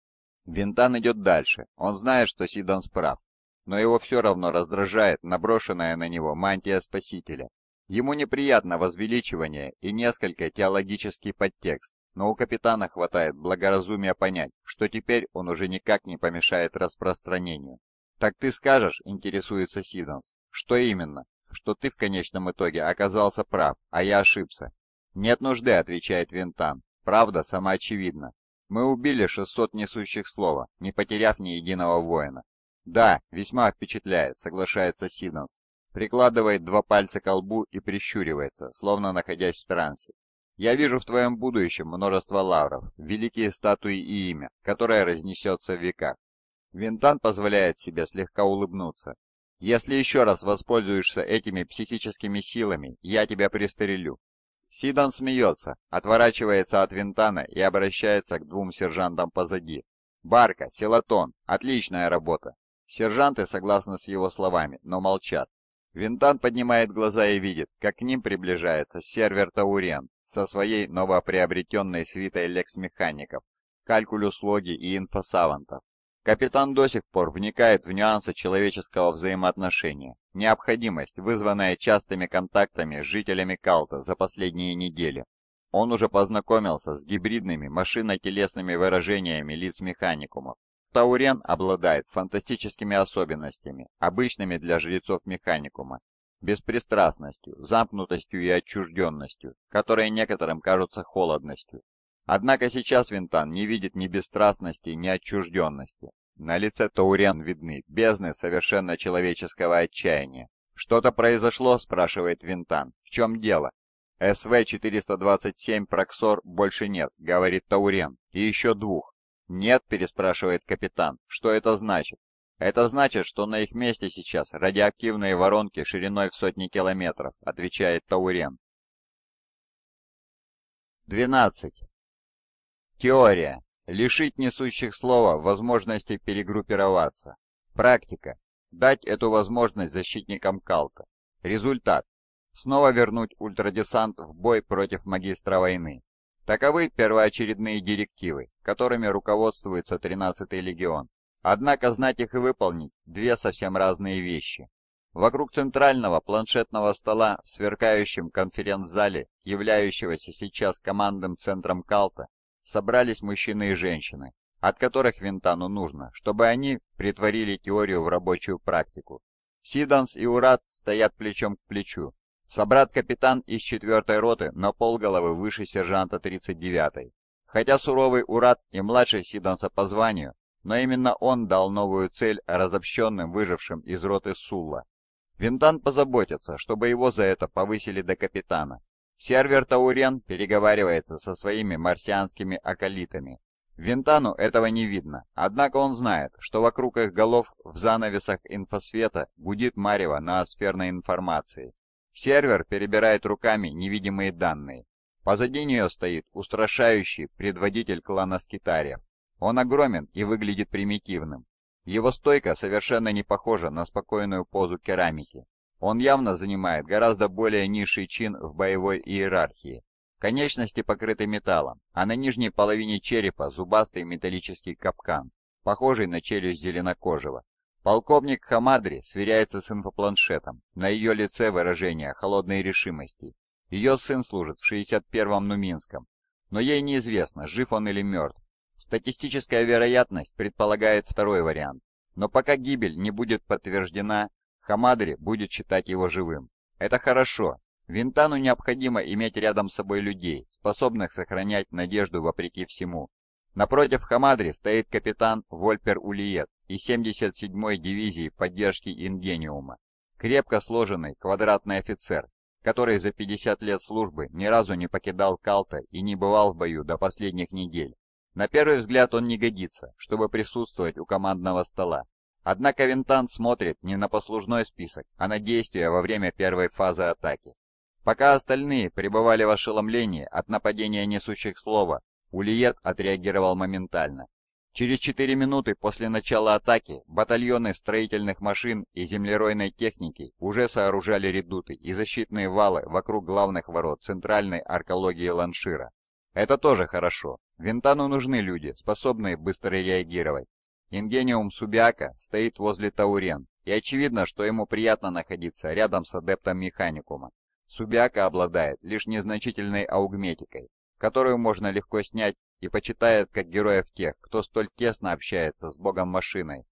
Винтан идет дальше. Он знает, что Сиданс прав. Но его все равно раздражает наброшенная на него мантия Спасителя. Ему неприятно возвеличивание и несколько теологический подтекст, но у капитана хватает благоразумия понять, что теперь он уже никак не помешает распространению. «Так ты скажешь?» – интересуется Сиданс. «Что именно?» «Что ты в конечном итоге оказался прав, а я ошибся». «Нет нужды», – отвечает Винтан. «Правда самоочевидна. Мы убили 600 несущих слова, не потеряв ни единого воина. Да, весьма впечатляет, соглашается Сиденс. Прикладывает два пальца к лбу и прищуривается, словно находясь в трансе. Я вижу в твоем будущем множество лавров, великие статуи и имя, которое разнесется в веках. Винтан позволяет себе слегка улыбнуться. Если еще раз воспользуешься этими психическими силами, я тебя пристрелю. Сидан смеется, отворачивается от Винтана и обращается к двум сержантам позади. «Барка, Селатон, отличная работа!» Сержанты согласны с его словами, но молчат. Винтан поднимает глаза и видит, как к ним приближается сервер Таурен со своей новоприобретенной свитой лекс-механиков, калькулюс логи и инфосавантов. Капитан до сих пор вникает в нюансы человеческого взаимоотношения, необходимость, вызванная частыми контактами с жителями Калта за последние недели. Он уже познакомился с гибридными машино-телесными выражениями лиц механикумов. Таурен обладает фантастическими особенностями, обычными для жрецов механикума, беспристрастностью, замкнутостью и отчужденностью, которые некоторым кажутся холодностью. Однако сейчас Винтан не видит ни бесстрастности, ни отчужденности. На лице Таурен видны бездны совершенно человеческого отчаяния. «Что-то произошло?» – спрашивает Винтан. «В чем дело?» «СВ-427 Проксор больше нет», – говорит Таурен. «И еще двух». «Нет», – переспрашивает капитан. «Что это значит?» «Это значит, что на их месте сейчас радиоактивные воронки шириной в сотни километров», – отвечает Таурен. 12. Теория. Лишить несущих слова возможности перегруппироваться. Практика. Дать эту возможность защитникам Калта. Результат. Снова вернуть ультрадесант в бой против магистра войны. Таковы первоочередные директивы, которыми руководствуется 13-й легион. Однако знать их и выполнить – две совсем разные вещи. Вокруг центрального планшетного стола в сверкающем конференц-зале, являющегося сейчас командным центром Калта, собрались мужчины и женщины, от которых Винтану нужно, чтобы они притворили теорию в рабочую практику. Сиданс и Урат стоят плечом к плечу. Собрат-капитан из 4-й роты на полголовы выше сержанта 39-й. Хотя суровый Урат и младший Сиданса по званию, но именно он дал новую цель разобщенным выжившим из роты Сулла. Винтан позаботится, чтобы его за это повысили до капитана. Сервер Таурен переговаривается со своими марсианскими акалитами. Винтану этого не видно, однако он знает, что вокруг их голов в занавесах инфосвета гудит марево ноосферной информации. Сервер перебирает руками невидимые данные. Позади нее стоит устрашающий предводитель клана скитариев. Он огромен и выглядит примитивным. Его стойка совершенно не похожа на спокойную позу керамики. Он явно занимает гораздо более низший чин в боевой иерархии. Конечности покрыты металлом, а на нижней половине черепа зубастый металлический капкан, похожий на челюсть зеленокожего. Полковник Хамадри сверяется с инфопланшетом. На ее лице выражение холодной решимости. Ее сын служит в 61-м Нуминском, но ей неизвестно, жив он или мертв. Статистическая вероятность предполагает второй вариант, но пока гибель не будет подтверждена, Хамадри будет считать его живым. Это хорошо. Винтану необходимо иметь рядом с собой людей, способных сохранять надежду вопреки всему. Напротив Хамадри стоит капитан Вольпер Улиет из 77-й дивизии поддержки Ингениума. Крепко сложенный квадратный офицер, который за 50 лет службы ни разу не покидал Калта и не бывал в бою до последних недель. На первый взгляд он не годится, чтобы присутствовать у командного стола. Однако Винтан смотрит не на послужной список, а на действия во время первой фазы атаки. Пока остальные пребывали в ошеломлении от нападения несущих слова, Улиет отреагировал моментально. Через 4 минуты после начала атаки батальоны строительных машин и землеройной техники уже сооружали редуты и защитные валы вокруг главных ворот центральной аркологии Ланшира. Это тоже хорошо. Винтану нужны люди, способные быстро реагировать. Ингениум Субиака стоит возле Таурен, и очевидно, что ему приятно находиться рядом с адептом механикума. Субиака обладает лишь незначительной аугметикой, которую можно легко снять и почитает как героев тех, кто столь тесно общается с богом-машиной.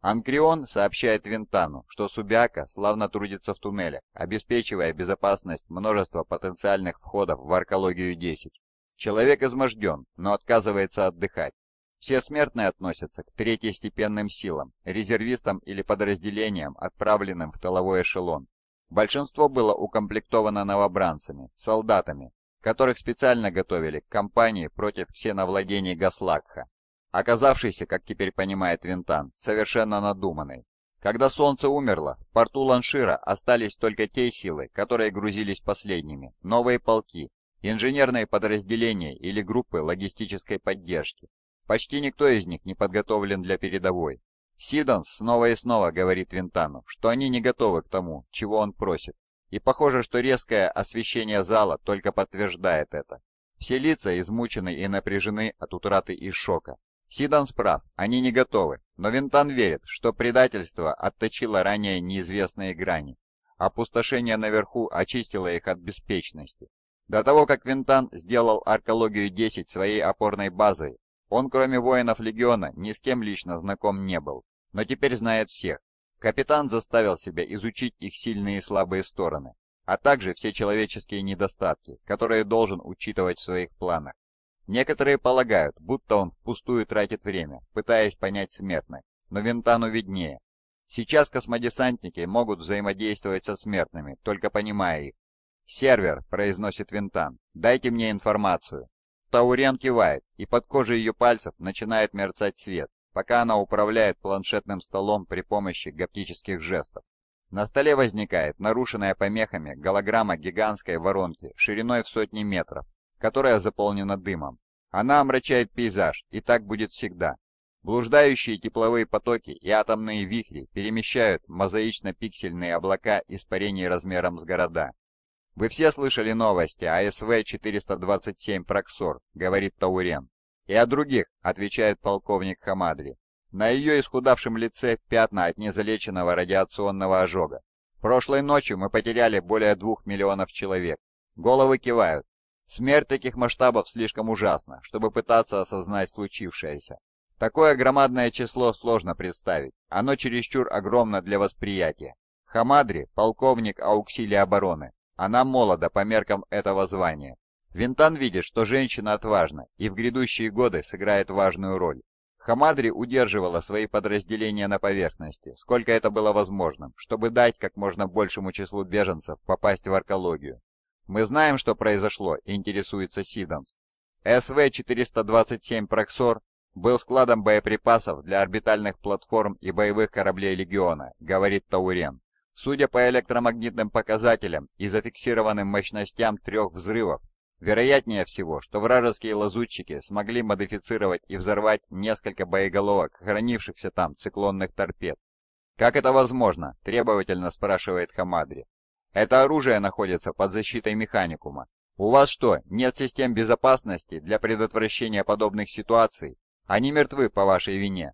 Анкрион сообщает Винтану, что Субиака славно трудится в туннелях, обеспечивая безопасность множества потенциальных входов в Аркологию-10. Человек изможден, но отказывается отдыхать. Все смертные относятся к третьестепенным силам, резервистам или подразделениям, отправленным в тыловой эшелон. Большинство было укомплектовано новобранцами, солдатами, которых специально готовили к кампании против ксеновладений Гаслакха, оказавшейся, как теперь понимает Винтан, совершенно надуманной. Когда солнце умерло, в порту Ланшира остались только те силы, которые грузились последними, новые полки, инженерные подразделения или группы логистической поддержки. Почти никто из них не подготовлен для передовой. Сиданс снова и снова говорит Винтану, что они не готовы к тому, чего он просит, и похоже, что резкое освещение зала только подтверждает это. Все лица измучены и напряжены от утраты и шока. Сидан прав, они не готовы, но Винтан верит, что предательство отточило ранее неизвестные грани. Опустошение наверху очистило их от беспечности. До того, как Винтан сделал Аркологию-10 своей опорной базой, он, кроме воинов Легиона, ни с кем лично знаком не был, но теперь знает всех. Капитан заставил себя изучить их сильные и слабые стороны, а также все человеческие недостатки, которые должен учитывать в своих планах. Некоторые полагают, будто он впустую тратит время, пытаясь понять смертных, но Винтану виднее. Сейчас космодесантники могут взаимодействовать со смертными, только понимая их. «Сервер», — произносит Винтан, — «дайте мне информацию». Таурен кивает, и под кожей ее пальцев начинает мерцать свет, пока она управляет планшетным столом при помощи гаптических жестов. На столе возникает нарушенная помехами голограмма гигантской воронки шириной в сотни метров, которая заполнена дымом. Она омрачает пейзаж, и так будет всегда. Блуждающие тепловые потоки и атомные вихри перемещают мозаично-пиксельные облака испарений размером с города. «Вы все слышали новости о СВ-427 «Проксор», — говорит Таурен. «И о других», — отвечает полковник Хамадри. На ее исхудавшем лице пятна от незалеченного радиационного ожога. Прошлой ночью мы потеряли более двух миллионов человек. Головы кивают. Смерть таких масштабов слишком ужасна, чтобы пытаться осознать случившееся. Такое громадное число сложно представить. Оно чересчур огромно для восприятия. Хамадри – полковник ауксилии обороны. Она молода по меркам этого звания. Винтан видит, что женщина отважна и в грядущие годы сыграет важную роль. Хамадри удерживала свои подразделения на поверхности, сколько это было возможным, чтобы дать как можно большему числу беженцев попасть в аркологию. «Мы знаем, что произошло», — интересуется Сиданс. СВ-427 «Проксор» был складом боеприпасов для орбитальных платформ и боевых кораблей Легиона, говорит Таурен. Судя по электромагнитным показателям и зафиксированным мощностям трех взрывов, Вероятнее всего, что вражеские лазутчики смогли модифицировать и взорвать несколько боеголовок, хранившихся там циклонных торпед. «Как это возможно?» – требовательно спрашивает Хамадри. «Это оружие находится под защитой механикума. У вас что, нет систем безопасности для предотвращения подобных ситуаций? Они мертвы по вашей вине».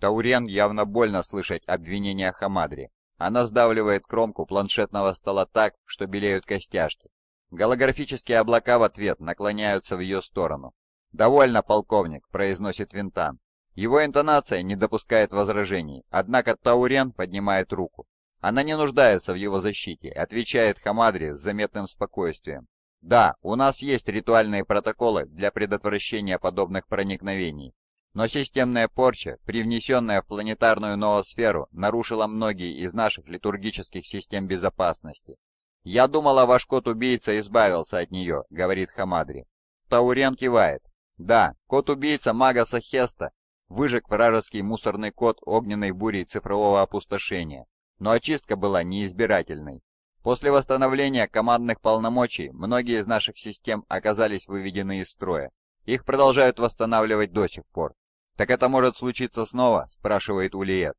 Таурен явно больно слышать обвинения Хамадри. Она сдавливает кромку планшетного стола так, что белеют костяшки. Голографические облака в ответ наклоняются в ее сторону. «Довольно, полковник», — произносит Винтан. Его интонация не допускает возражений, однако Таурен поднимает руку. Она не нуждается в его защите, отвечает Хамадри с заметным спокойствием. Да, у нас есть ритуальные протоколы для предотвращения подобных проникновений, но системная порча, привнесенная в планетарную ноосферу, нарушила многие из наших литургических систем безопасности. «Я думала, ваш кот-убийца избавился от нее», — говорит Хамадри. Таурен кивает. «Да, кот-убийца Магаса Хеста выжег вражеский мусорный код огненной бурей цифрового опустошения, но очистка была неизбирательной. После восстановления командных полномочий многие из наших систем оказались выведены из строя. Их продолжают восстанавливать до сих пор. «Так это может случиться снова?» – спрашивает Улиет.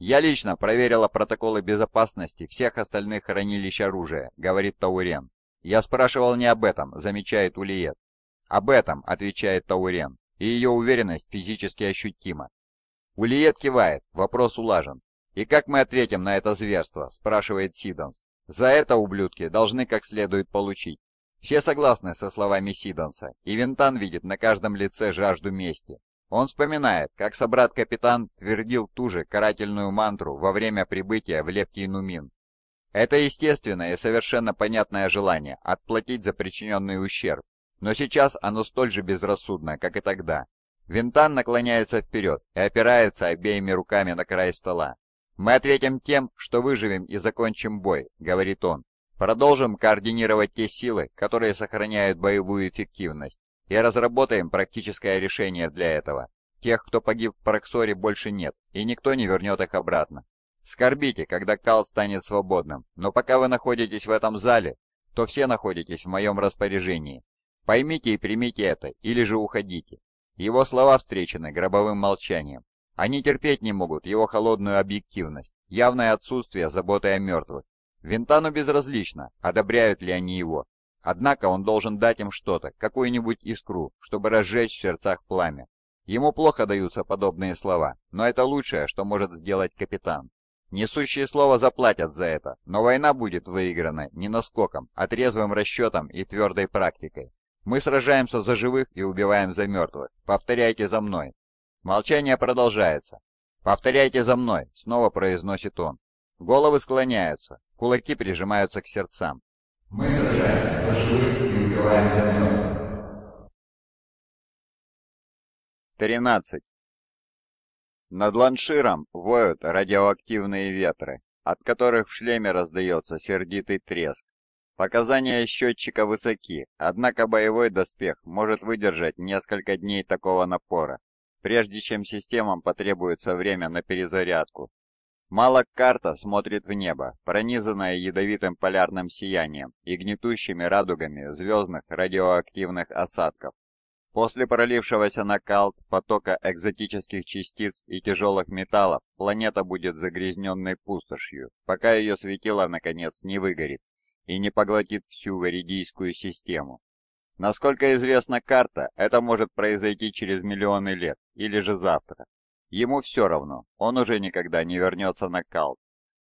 «Я лично проверила протоколы безопасности всех остальных хранилищ оружия», – говорит Таурен. «Я спрашивал не об этом», – замечает Улиет. «Об этом», – отвечает Таурен, и ее уверенность физически ощутима. Улиет кивает, вопрос улажен. «И как мы ответим на это зверство?» – спрашивает Сиданс. «За это ублюдки должны как следует получить». Все согласны со словами Сиданса, и Винтан видит на каждом лице жажду мести. Он вспоминает, как собрат-капитан твердил ту же карательную мантру во время прибытия в Лепкий Нумин. Это естественное и совершенно понятное желание отплатить за причиненный ущерб, но сейчас оно столь же безрассудно, как и тогда. Винтан наклоняется вперед и опирается обеими руками на край стола. «Мы ответим тем, что выживем и закончим бой», — говорит он. «Продолжим координировать те силы, которые сохраняют боевую эффективность, и разработаем практическое решение для этого. Тех, кто погиб в Параксоре, больше нет, и никто не вернет их обратно. Скорбите, когда Кал станет свободным, но пока вы находитесь в этом зале, то все находитесь в моем распоряжении. Поймите и примите это, или же уходите. Его слова встречены гробовым молчанием. Они терпеть не могут его холодную объективность, явное отсутствие заботы о мертвых. Винтану безразлично, одобряют ли они его, Однако он должен дать им что-то, какую-нибудь искру, чтобы разжечь в сердцах пламя. Ему плохо даются подобные слова, но это лучшее, что может сделать капитан. Несущие слова заплатят за это, но война будет выиграна не наскоком, а трезвым расчетом и твердой практикой. Мы сражаемся за живых и убиваем за мертвых. Повторяйте за мной. Молчание продолжается. «Повторяйте за мной», — снова произносит он. Головы склоняются, кулаки прижимаются к сердцам. Мы сражаемся за живых и убиваем за мертвых. 13. Над ланширом воют радиоактивные ветры, от которых в шлеме раздается сердитый треск. Показания счетчика высоки, однако боевой доспех может выдержать несколько дней такого напора, прежде чем системам потребуется время на перезарядку Малак-карта смотрит в небо, пронизанное ядовитым полярным сиянием и гнетущими радугами звездных радиоактивных осадков. После пролившегося на Калт потока экзотических частиц и тяжелых металлов планета будет загрязненной пустошью, пока ее светило наконец не выгорит и не поглотит всю веридийскую систему. Насколько известно Карто, это может произойти через миллионы лет или же завтра. Ему все равно, он уже никогда не вернется на Калт.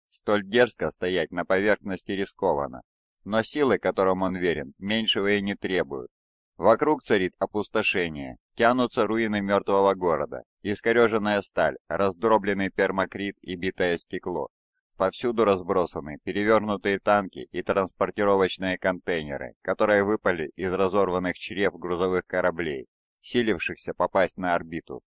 Столь дерзко стоять на поверхности рискованно, но силы, которым он верен, меньшего и не требуют. Вокруг царит опустошение, тянутся руины мертвого города, искореженная сталь, раздробленный пермакрит и битое стекло. Повсюду разбросаны перевернутые танки и транспортировочные контейнеры, которые выпали из разорванных чрев грузовых кораблей, силившихся попасть на орбиту.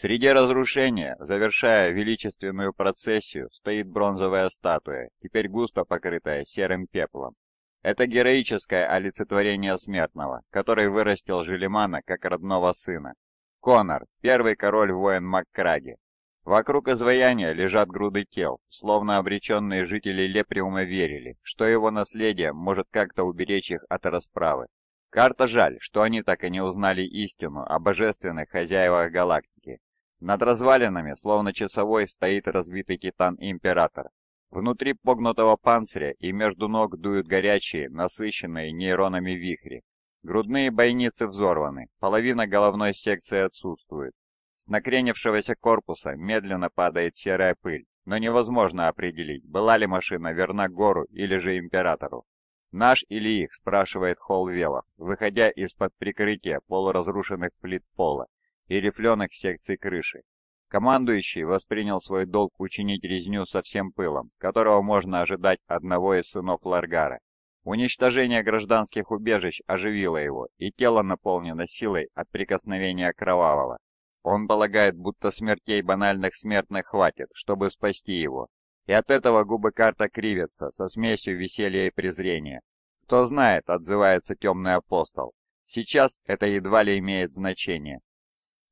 Среди разрушения, завершая величественную процессию, стоит бронзовая статуя, теперь густо покрытая серым пеплом. Это героическое олицетворение смертного, который вырастил Желемана как родного сына. Конор, первый король воин Маккраги. Вокруг изваяния лежат груды тел, словно обреченные жители Леприума верили, что его наследие может как-то уберечь их от расправы. Карта жаль, что они так и не узнали истину о божественных хозяевах галактики. Над развалинами, словно часовой, стоит разбитый Титан-Император. Внутри погнутого панциря и между ног дуют горячие, насыщенные нейронами вихри. Грудные бойницы взорваны, половина головной секции отсутствует. С накренившегося корпуса медленно падает серая пыль, но невозможно определить, была ли машина верна гору или же императору. «Наш или их?» – спрашивает Холл Велов, выходя из-под прикрытия полуразрушенных плит пола и рифленых секций крыши. Командующий воспринял свой долг учинить резню со всем пылом, которого можно ожидать одного из сынов Ларгара. Уничтожение гражданских убежищ оживило его, и тело наполнено силой от прикосновения кровавого. Он полагает, будто смертей банальных смертных хватит, чтобы спасти его, и от этого губы карта кривятся со смесью веселья и презрения. «Кто знает», — отзывается темный апостол, — «сейчас это едва ли имеет значение».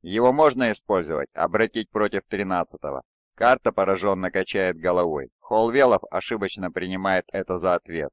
Его можно использовать, обратить против тринадцатого. Карта пораженно качает головой. Холвелов ошибочно принимает это за ответ.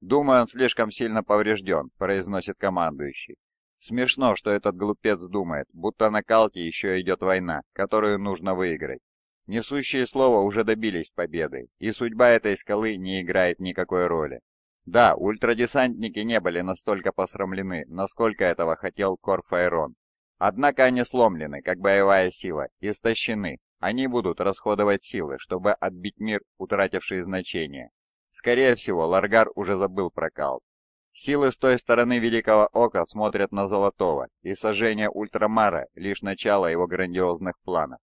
«Думаю, он слишком сильно поврежден», — произносит командующий. Смешно, что этот глупец думает, будто на Калке еще идет война, которую нужно выиграть. Несущие слова уже добились победы, и судьба этой скалы не играет никакой роли. Да, ультрадесантники не были настолько посрамлены, насколько этого хотел Корфайрон. Однако они сломлены, как боевая сила, истощены. Они будут расходовать силы, чтобы отбить мир, утративший значение. Скорее всего, Ларгар уже забыл про Калт. Силы с той стороны Великого Ока смотрят на Золотого, и сожжение Ультрамара – лишь начало его грандиозных планов.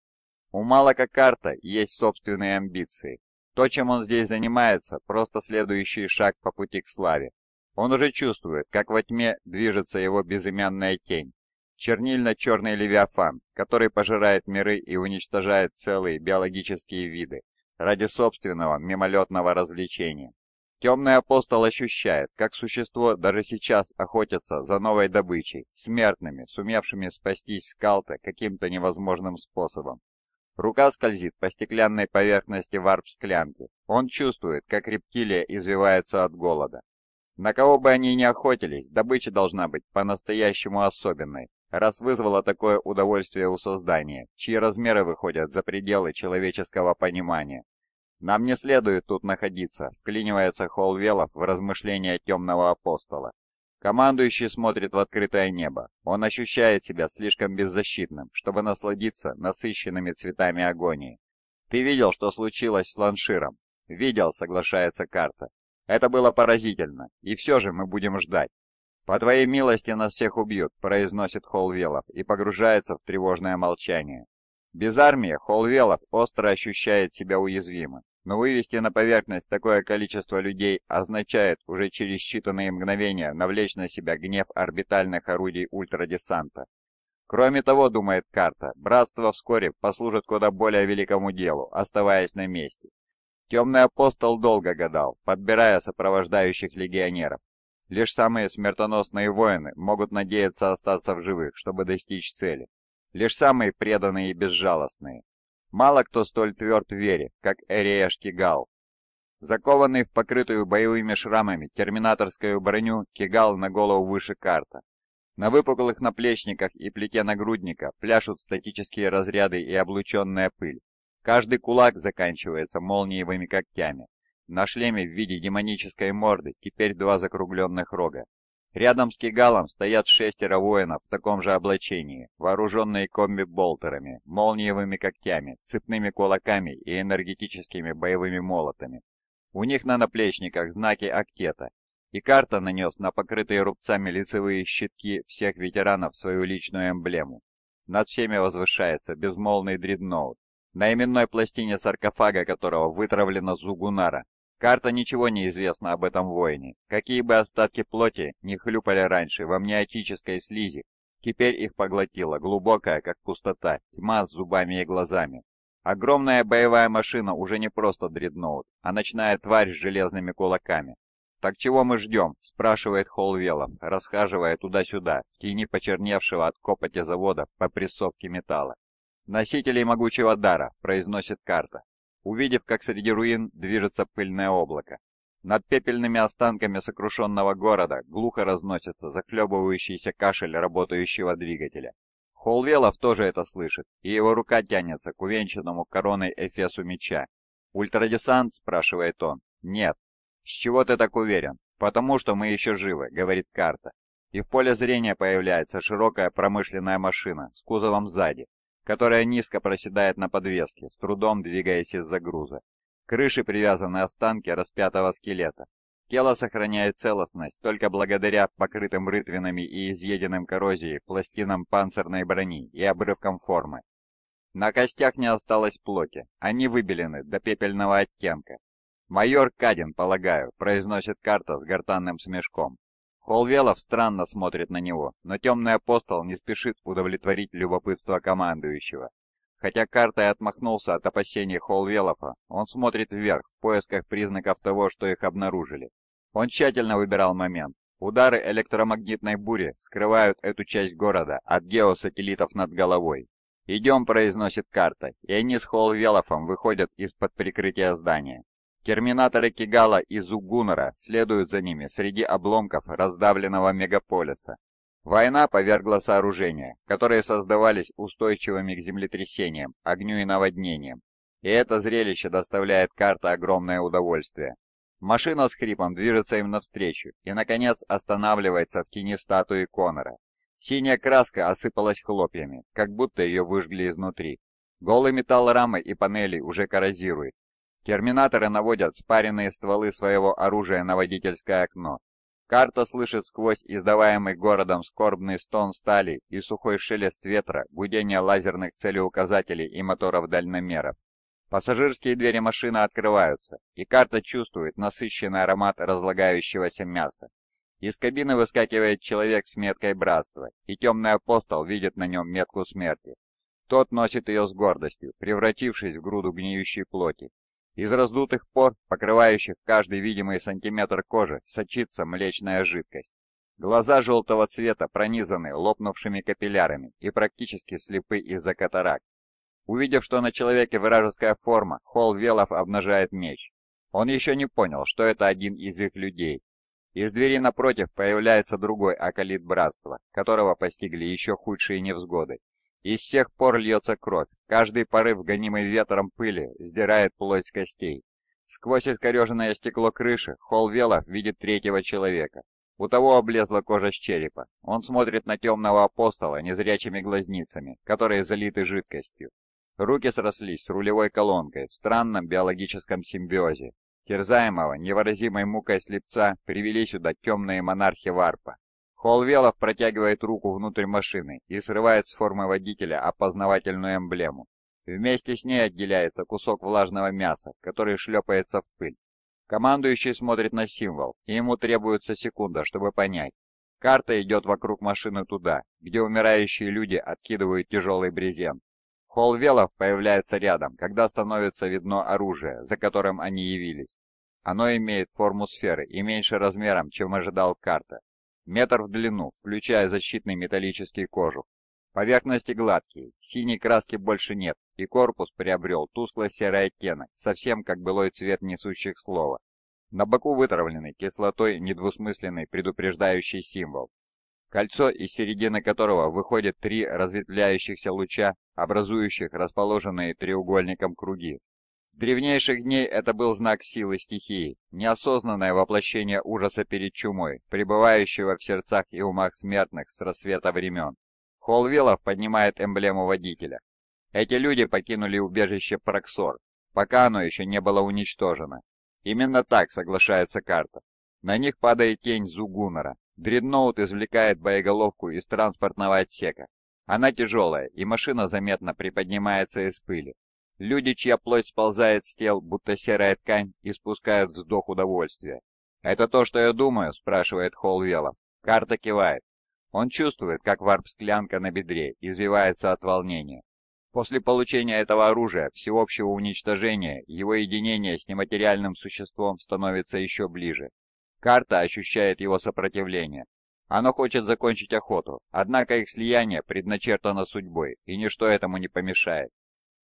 У Малака Карта есть собственные амбиции. То, чем он здесь занимается, просто следующий шаг по пути к славе. Он уже чувствует, как во тьме движется его безымянная тень. Чернильно-черный левиафан, который пожирает миры и уничтожает целые биологические виды ради собственного мимолетного развлечения. Темный апостол ощущает, как существо даже сейчас охотится за новой добычей, смертными, сумевшими спастись с Калта каким-то невозможным способом. Рука скользит по стеклянной поверхности варп-склянки. Он чувствует, как рептилия извивается от голода. На кого бы они ни охотились, добыча должна быть по-настоящему особенной, раз вызвала такое удовольствие у создания, чьи размеры выходят за пределы человеческого понимания. «Нам не следует тут находиться», — вклинивается Холвелов в размышления темного апостола. Командующий смотрит в открытое небо. Он ощущает себя слишком беззащитным, чтобы насладиться насыщенными цветами агонии. «Ты видел, что случилось с Ланширом?» «Видел», — соглашается карта. «Это было поразительно, и все же мы будем ждать». «По твоей милости нас всех убьют», — произносит Холвелов и погружается в тревожное молчание. Без армии Холвелов остро ощущает себя уязвимым. Но вывести на поверхность такое количество людей означает уже через считанные мгновения навлечь на себя гнев орбитальных орудий ультрадесанта. Кроме того, думает карта, братство вскоре послужит куда более великому делу, оставаясь на месте. Темный апостол долго гадал, подбирая сопровождающих легионеров. Лишь самые смертоносные воины могут надеяться остаться в живых, чтобы достичь цели. Лишь самые преданные и безжалостные. Мало кто столь тверд в вере, как Эрея Кигал. Закованный в покрытую боевыми шрамами терминаторскую броню, Кигал на голову выше карта. На выпуклых наплечниках и плите нагрудника пляшут статические разряды и облученная пыль. Каждый кулак заканчивается молниевыми когтями. На шлеме в виде демонической морды теперь два закругленных рога. Рядом с Кигалом стоят шестеро воинов в таком же облачении, вооруженные комби-болтерами, молниевыми когтями, цепными кулаками и энергетическими боевыми молотами. У них на наплечниках знаки Актета, и карта нанес на покрытые рубцами лицевые щитки всех ветеранов свою личную эмблему. Над всеми возвышается безмолвный дредноут, на именной пластине саркофага которого вытравлена Зугунара, Карта ничего не известно об этом воине. Какие бы остатки плоти не хлюпали раньше в амниотической слизи, теперь их поглотила глубокая, как пустота, тьма с зубами и глазами. Огромная боевая машина уже не просто дредноут, а ночная тварь с железными кулаками. «Так чего мы ждем?» – спрашивает Холвелов, расхаживая туда-сюда, в тени почерневшего от копоти завода по прессовке металла. «Носителей могучего дара», – произносит карта увидев, как среди руин движется пыльное облако. Над пепельными останками сокрушенного города глухо разносится захлебывающийся кашель работающего двигателя. Холвелов тоже это слышит, и его рука тянется к увенчанному короной эфесу меча. «Ультрадесант?» – спрашивает он. «Нет». «С чего ты так уверен?» «Потому что мы еще живы», – говорит карта. И в поле зрения появляется широкая промышленная машина с кузовом сзади, которая низко проседает на подвеске, с трудом двигаясь из-за груза. Крыши привязаны останки распятого скелета. Тело сохраняет целостность только благодаря покрытым рытвинами и изъеденным коррозией пластинам панцирной брони и обрывкам формы. На костях не осталось плоти, они выбелены до пепельного оттенка. «Майор Кадин, полагаю», — произносит карта с гортанным смешком. Холвелов странно смотрит на него, но темный апостол не спешит удовлетворить любопытство командующего. Хотя карта и отмахнулся от опасений Холвелова, он смотрит вверх в поисках признаков того, что их обнаружили. Он тщательно выбирал момент. Удары электромагнитной бури скрывают эту часть города от геосателлитов над головой. «Идем», — произносит карта, и они с Холвелофом выходят из-под прикрытия здания. Терминаторы Кигала и Зугунера следуют за ними среди обломков раздавленного мегаполиса. Война повергла сооружения, которые создавались устойчивыми к землетрясениям, огню и наводнениям. И это зрелище доставляет карта огромное удовольствие. Машина с хрипом движется им навстречу и, наконец, останавливается в тени статуи Конора. Синяя краска осыпалась хлопьями, как будто ее выжгли изнутри. Голый металл рамы и панелей уже коррозирует. Терминаторы наводят спаренные стволы своего оружия на водительское окно Карта слышит сквозь издаваемый городом скорбный стон стали и сухой шелест ветра, гудение лазерных целеуказателей и моторов дальномеров. Пассажирские двери машины открываются, и карта чувствует насыщенный аромат разлагающегося мяса. Из кабины выскакивает человек с меткой братства, и темный апостол видит на нем метку смерти. Тот носит ее с гордостью, превратившись в груду гниющей плоти, из раздутых пор, покрывающих каждый видимый сантиметр кожи, сочится млечная жидкость. Глаза желтого цвета пронизаны лопнувшими капиллярами и практически слепы из-за катаракт. Увидев, что на человеке вражеская форма, Холл Велов обнажает меч. Он еще не понял, что это один из их людей. Из двери напротив появляется другой акалит братства, которого постигли еще худшие невзгоды. И с тех пор льется кровь, каждый порыв, гонимый ветром пыли, сдирает плоть с костей. Сквозь искореженное стекло крыши Холвелов видит третьего человека. У того облезла кожа с черепа. Он смотрит на темного апостола незрячими глазницами, которые залиты жидкостью. Руки срослись с рулевой колонкой в странном биологическом симбиозе. Терзаемого невыразимой мукой слепца привели сюда темные монархи Варпа. Холвелов протягивает руку внутрь машины и срывает с формы водителя опознавательную эмблему. Вместе с ней отделяется кусок влажного мяса, который шлепается в пыль. Командующий смотрит на символ, и ему требуется секунда, чтобы понять. Карта идет вокруг машины туда, где умирающие люди откидывают тяжелый брезент. Холвелов появляется рядом, когда становится видно оружие, за которым они явились. Оно имеет форму сферы и меньше размером, чем ожидал карта. Метр в длину, включая защитный металлический кожух. Поверхности гладкие, синей краски больше нет, и корпус приобрел тускло-серый оттенок, совсем как былой цвет несущих слова. На боку вытравленный кислотой недвусмысленный предупреждающий символ. Кольцо, из середины которого выходят три разветвляющихся луча, образующих расположенные треугольником круги. Древнейших дней это был знак силы стихии, неосознанное воплощение ужаса перед чумой, пребывающего в сердцах и умах смертных с рассвета времен. Холвелов поднимает эмблему водителя. Эти люди покинули убежище Проксор, пока оно еще не было уничтожено. Именно так соглашается карта. На них падает тень Зугунера. Дредноут извлекает боеголовку из транспортного отсека. Она тяжелая, и машина заметно приподнимается из пыли. Люди, чья плоть сползает с тел, будто серая ткань, испускают вздох удовольствия. «Это то, что я думаю?» – спрашивает Холвелов. Карта кивает. Он чувствует, как варп-склянка на бедре извивается от волнения. После получения этого оружия, всеобщего уничтожения, его единение с нематериальным существом становится еще ближе. Карта ощущает его сопротивление. Оно хочет закончить охоту, однако их слияние предначертано судьбой, и ничто этому не помешает.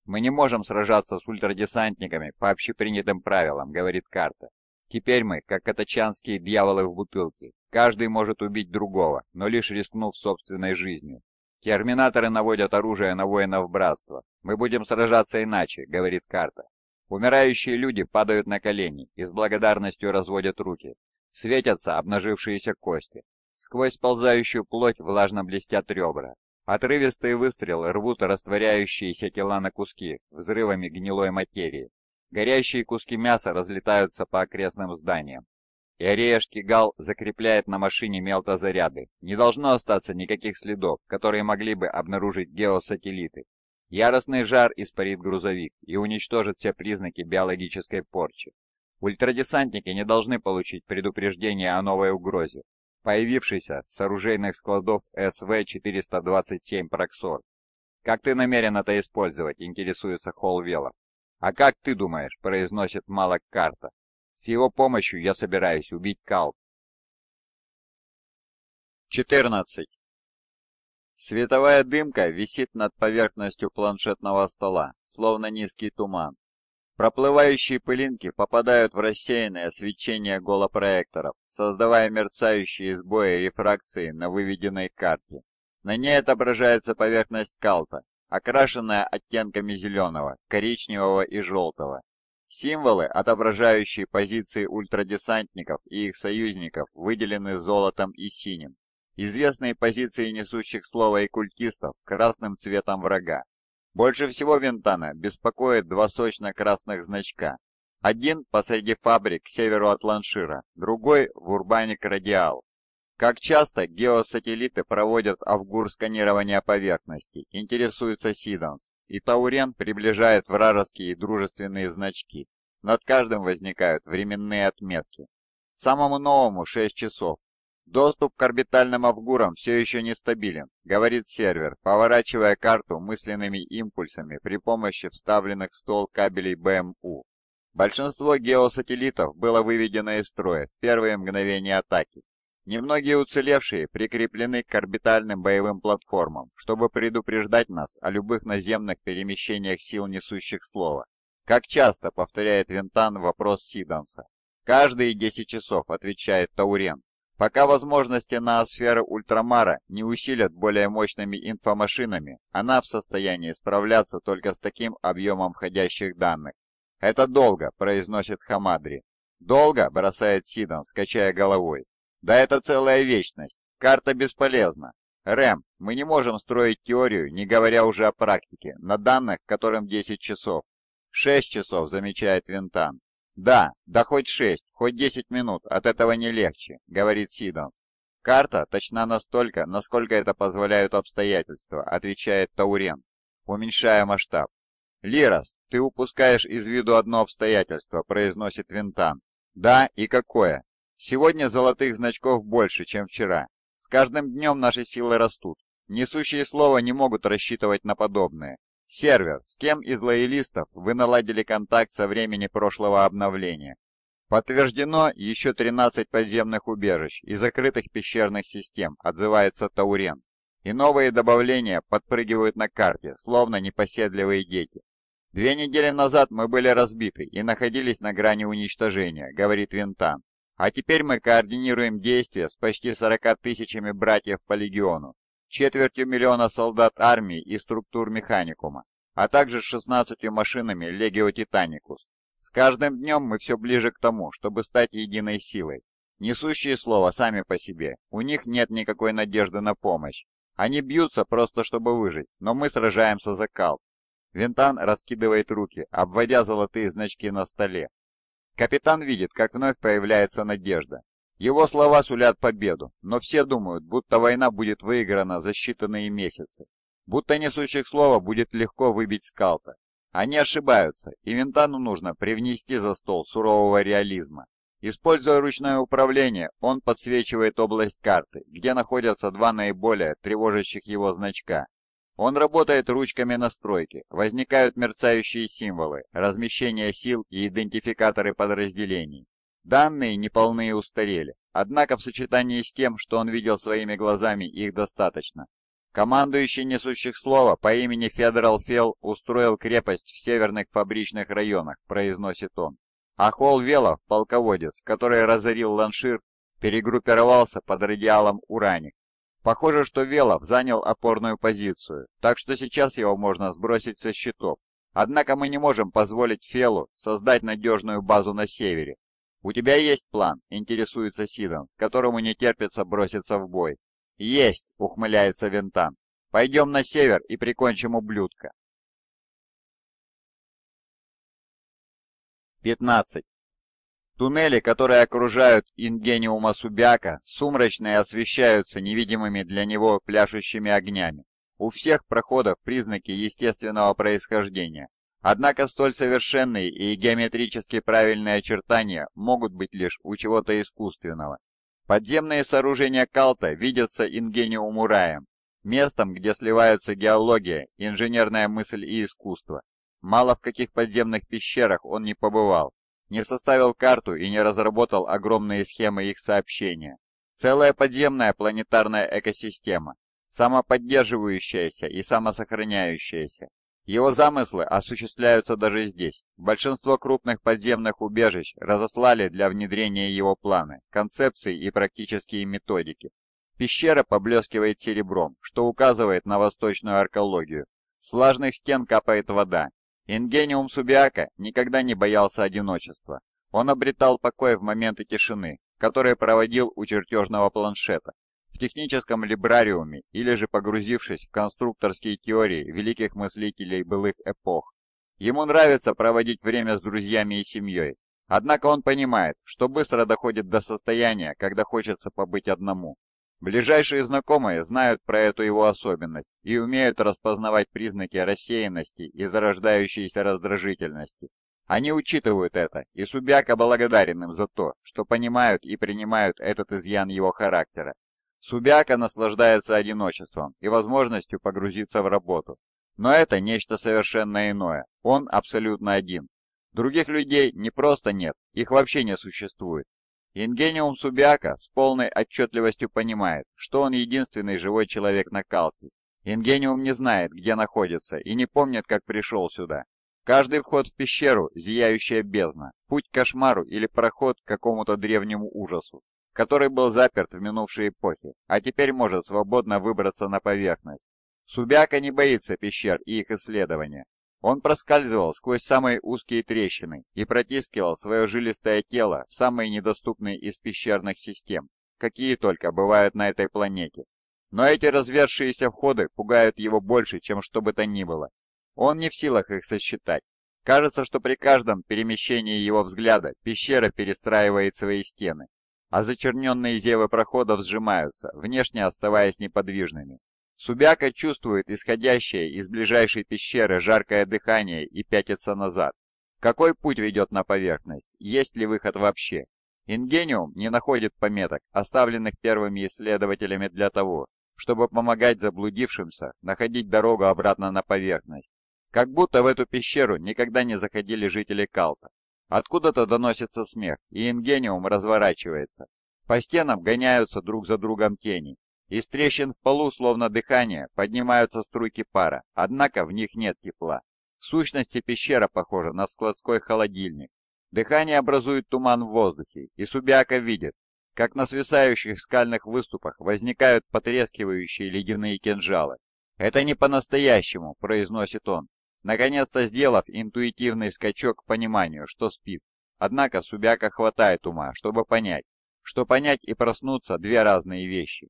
Мы не можем сражаться с ультрадесантниками по общепринятым правилам, говорит карта. Теперь мы, как катачанские дьяволы в бутылке. Каждый может убить другого, но лишь рискнув собственной жизнью. Терминаторы наводят оружие на воинов братства. Мы будем сражаться иначе, говорит карта. Умирающие люди падают на колени и с благодарностью разводят руки. Светятся обнажившиеся кости. Сквозь сползающую плоть влажно блестят ребра. Отрывистые выстрелы рвут растворяющиеся тела на куски взрывами гнилой материи. Горящие куски мяса разлетаются по окрестным зданиям. И Арея Гал закрепляет на машине мелтозаряды. Не должно остаться никаких следов, которые могли бы обнаружить геосателлиты. Яростный жар испарит грузовик и уничтожит все признаки биологической порчи. Ультрадесантники не должны получить предупреждение о новой угрозе, появившейся с оружейных складов СВ-427 «Проксор». «Как ты намерен это использовать?» – интересуется Холл Велов. «А как ты думаешь?» – произносит Малок Карта. «С его помощью я собираюсь убить Калп». 14. Световая дымка висит над поверхностью планшетного стола, словно низкий туман. Проплывающие пылинки попадают в рассеянное свечение голопроекторов, создавая мерцающие сбои рефракции на выведенной карте. На ней отображается поверхность калта, окрашенная оттенками зеленого, коричневого и желтого. Символы, отображающие позиции ультрадесантников и их союзников, выделены золотом и синим. Известные позиции несущих слово и культистов красным цветом врага. Больше всего Винтана беспокоит два сочно-красных значка. Один посреди фабрик к северу от Ланшира, другой в Урбаник Радиал. Как часто геосателлиты проводят авгур-сканирование поверхности, интересуется Сиданс, и Таурен приближает вражеские дружественные значки. Над каждым возникают временные отметки. Самому новому 6 часов. Доступ к орбитальным авгурам все еще нестабилен, говорит сервер, поворачивая карту мысленными импульсами при помощи вставленных в стол кабелей БМУ. Большинство геосателлитов было выведено из строя в первые мгновения атаки, Немногие уцелевшие прикреплены к орбитальным боевым платформам, чтобы предупреждать нас о любых наземных перемещениях сил, несущих слова. Как часто повторяет Винтан вопрос Сиданса. Каждые 10 часов, отвечает Таурен. Пока возможности на сферы Ультрамара не усилят более мощными инфомашинами, она в состоянии справляться только с таким объемом входящих данных. «Это долго», — произносит Хамадри. «Долго?» — бросает Сидан, скачая головой. Да это целая вечность. Карта бесполезна. Рэм, мы не можем строить теорию, не говоря уже о практике, на данных, которым 10 часов. 6 часов, замечает Винтан. Да, да хоть 6, хоть 10 минут, от этого не легче, говорит Сидонс. Карта точна настолько, насколько это позволяют обстоятельства, отвечает Таурен, уменьшая масштаб. «Лирос, ты упускаешь из виду одно обстоятельство», — произносит Винтан. «Да, и какое?» Сегодня золотых значков больше, чем вчера. С каждым днем наши силы растут. Несущие слова не могут рассчитывать на подобное. Сервер, с кем из лоялистов вы наладили контакт со времени прошлого обновления? Подтверждено еще 13 подземных убежищ и закрытых пещерных систем, отзывается Таурен. И новые добавления подпрыгивают на карте, словно непоседливые дети. Две недели назад мы были разбиты и находились на грани уничтожения, говорит Винтан. А теперь мы координируем действия с почти 40 тысячами братьев по легиону, четвертью миллиона солдат армии и структур механикума, а также 16 машинами Легио Титаникус. С каждым днем мы все ближе к тому, чтобы стать единой силой. Несущие слова сами по себе, у них нет никакой надежды на помощь. Они бьются просто чтобы выжить, но мы сражаемся за калп. Винтан раскидывает руки, обводя золотые значки на столе, Капитан видит, как вновь появляется надежда. Его слова сулят победу, но все думают, будто война будет выиграна за считанные месяцы. Будто несущих слова будет легко выбить скалта. Они ошибаются, и Винтану нужно привнести за стол сурового реализма. Используя ручное управление, он подсвечивает область карты, где находятся два наиболее тревожащих его значка он работает ручками настройки, возникают мерцающие символы, размещение сил и идентификаторы подразделений. Данные неполные устарели, однако в сочетании с тем, что он видел своими глазами, их достаточно. Командующий несущих слова по имени Федерал Фелл устроил крепость в северных фабричных районах, произносит он. А Холл Велов, полководец, который разорил Ланшир, перегруппировался под радиалом Ураник. Похоже, что Велов занял опорную позицию, так что сейчас его можно сбросить со счетов. Однако мы не можем позволить Фелу создать надежную базу на севере. «У тебя есть план?» – интересуется Сиданс, которому не терпится броситься в бой. «Есть!» – ухмыляется Винтан. «Пойдем на север и прикончим ублюдка». 15. Туннели, которые окружают Ингениума Субяка, сумрачные освещаются невидимыми для него пляшущими огнями. У всех проходов признаки естественного происхождения. Однако столь совершенные и геометрически правильные очертания могут быть лишь у чего-то искусственного. Подземные сооружения Калта видятся Ингениуму раем, местом, где сливаются геология, инженерная мысль и искусство. Мало в каких подземных пещерах он не побывал, не составил карту и не разработал огромные схемы их сообщения. Целая подземная планетарная экосистема, самоподдерживающаяся и самосохраняющаяся. Его замыслы осуществляются даже здесь. Большинство крупных подземных убежищ разослали для внедрения его планы, концепции и практические методики. Пещера поблескивает серебром, что указывает на восточную аркологию. С влажных стен капает вода, Ингениум Субиака никогда не боялся одиночества. Он обретал покой в моменты тишины, которые проводил у чертежного планшета, в техническом либрариуме или же погрузившись в конструкторские теории великих мыслителей былых эпох. Ему нравится проводить время с друзьями и семьей, однако он понимает, что быстро доходит до состояния, когда хочется побыть одному. Ближайшие знакомые знают про эту его особенность и умеют распознавать признаки рассеянности и зарождающейся раздражительности. Они учитывают это, и Субяка благодарен им за то, что понимают и принимают этот изъян его характера. Субяка наслаждается одиночеством и возможностью погрузиться в работу. Но это нечто совершенно иное. Он абсолютно один. Других людей не просто нет, их вообще не существует. Ингениум Субиака с полной отчетливостью понимает, что он единственный живой человек на Калке. Ингениум не знает, где находится, и не помнит, как пришел сюда. Каждый вход в пещеру – зияющая бездна, путь к кошмару или проход к какому-то древнему ужасу, который был заперт в минувшие эпохи, а теперь может свободно выбраться на поверхность. Субяка не боится пещер и их исследования. Он проскальзывал сквозь самые узкие трещины и протискивал свое жилистое тело в самые недоступные из пещерных систем, какие только бывают на этой планете. Но эти развершиеся входы пугают его больше, чем что бы то ни было. Он не в силах их сосчитать. Кажется, что при каждом перемещении его взгляда пещера перестраивает свои стены, а зачерненные зевы проходов сжимаются, внешне оставаясь неподвижными. Субяка чувствует исходящее из ближайшей пещеры жаркое дыхание и пятится назад. Какой путь ведет на поверхность? Есть ли выход вообще? Ингениум не находит пометок, оставленных первыми исследователями для того, чтобы помогать заблудившимся находить дорогу обратно на поверхность. Как будто в эту пещеру никогда не заходили жители Калта. Откуда-то доносится смех, и Ингениум разворачивается. По стенам гоняются друг за другом тени, из трещин в полу, словно дыхание, поднимаются струйки пара, однако в них нет тепла. В сущности, пещера похожа на складской холодильник. Дыхание образует туман в воздухе, и Субиака видит, как на свисающих скальных выступах возникают потрескивающие ледяные кинжалы. «Это не по-настоящему», — произносит он, наконец-то сделав интуитивный скачок к пониманию, что спит. Однако Субяка хватает ума, чтобы понять, что понять и проснуться – две разные вещи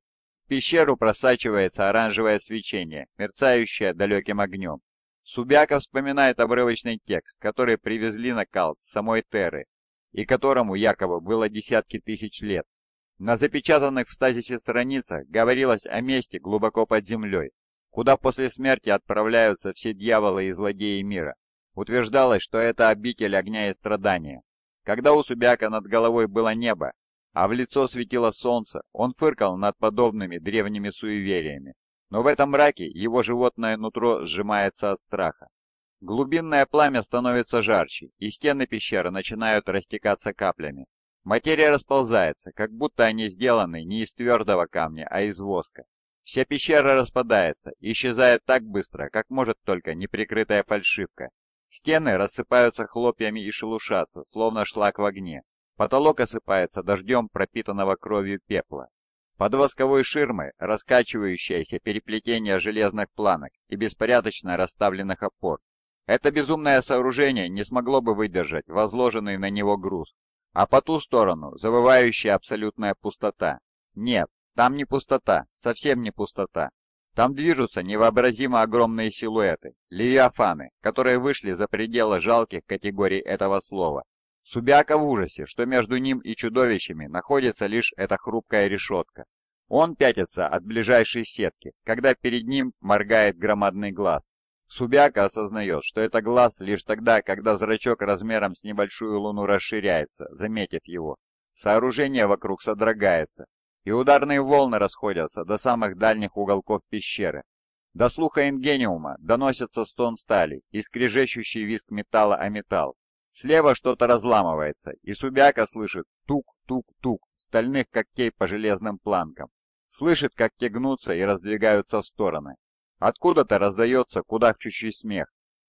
пещеру просачивается оранжевое свечение, мерцающее далеким огнем. Субяка вспоминает обрывочный текст, который привезли на Калт с самой Терры, и которому якобы было десятки тысяч лет. На запечатанных в стазисе страницах говорилось о месте глубоко под землей, куда после смерти отправляются все дьяволы и злодеи мира. Утверждалось, что это обитель огня и страдания. Когда у Субяка над головой было небо, а в лицо светило солнце, он фыркал над подобными древними суевериями. Но в этом мраке его животное нутро сжимается от страха. Глубинное пламя становится жарче, и стены пещеры начинают растекаться каплями. Материя расползается, как будто они сделаны не из твердого камня, а из воска. Вся пещера распадается, исчезает так быстро, как может только неприкрытая фальшивка. Стены рассыпаются хлопьями и шелушатся, словно шлак в огне. Потолок осыпается дождем пропитанного кровью пепла. Под восковой ширмой раскачивающееся переплетение железных планок и беспорядочно расставленных опор. Это безумное сооружение не смогло бы выдержать возложенный на него груз. А по ту сторону завывающая абсолютная пустота. Нет, там не пустота, совсем не пустота. Там движутся невообразимо огромные силуэты, левиафаны, которые вышли за пределы жалких категорий этого слова. Субяка в ужасе, что между ним и чудовищами находится лишь эта хрупкая решетка. Он пятится от ближайшей сетки, когда перед ним моргает громадный глаз. Субяка осознает, что это глаз лишь тогда, когда зрачок размером с небольшую луну расширяется, заметит его. Сооружение вокруг содрогается, и ударные волны расходятся до самых дальних уголков пещеры. До слуха Ингениума доносится стон стали и скрежещущий визг металла о металл. Слева что-то разламывается, и Субяка слышит тук-тук-тук стальных когтей по железным планкам. Слышит, как те гнутся и раздвигаются в стороны. Откуда-то раздается кудахчущий смех.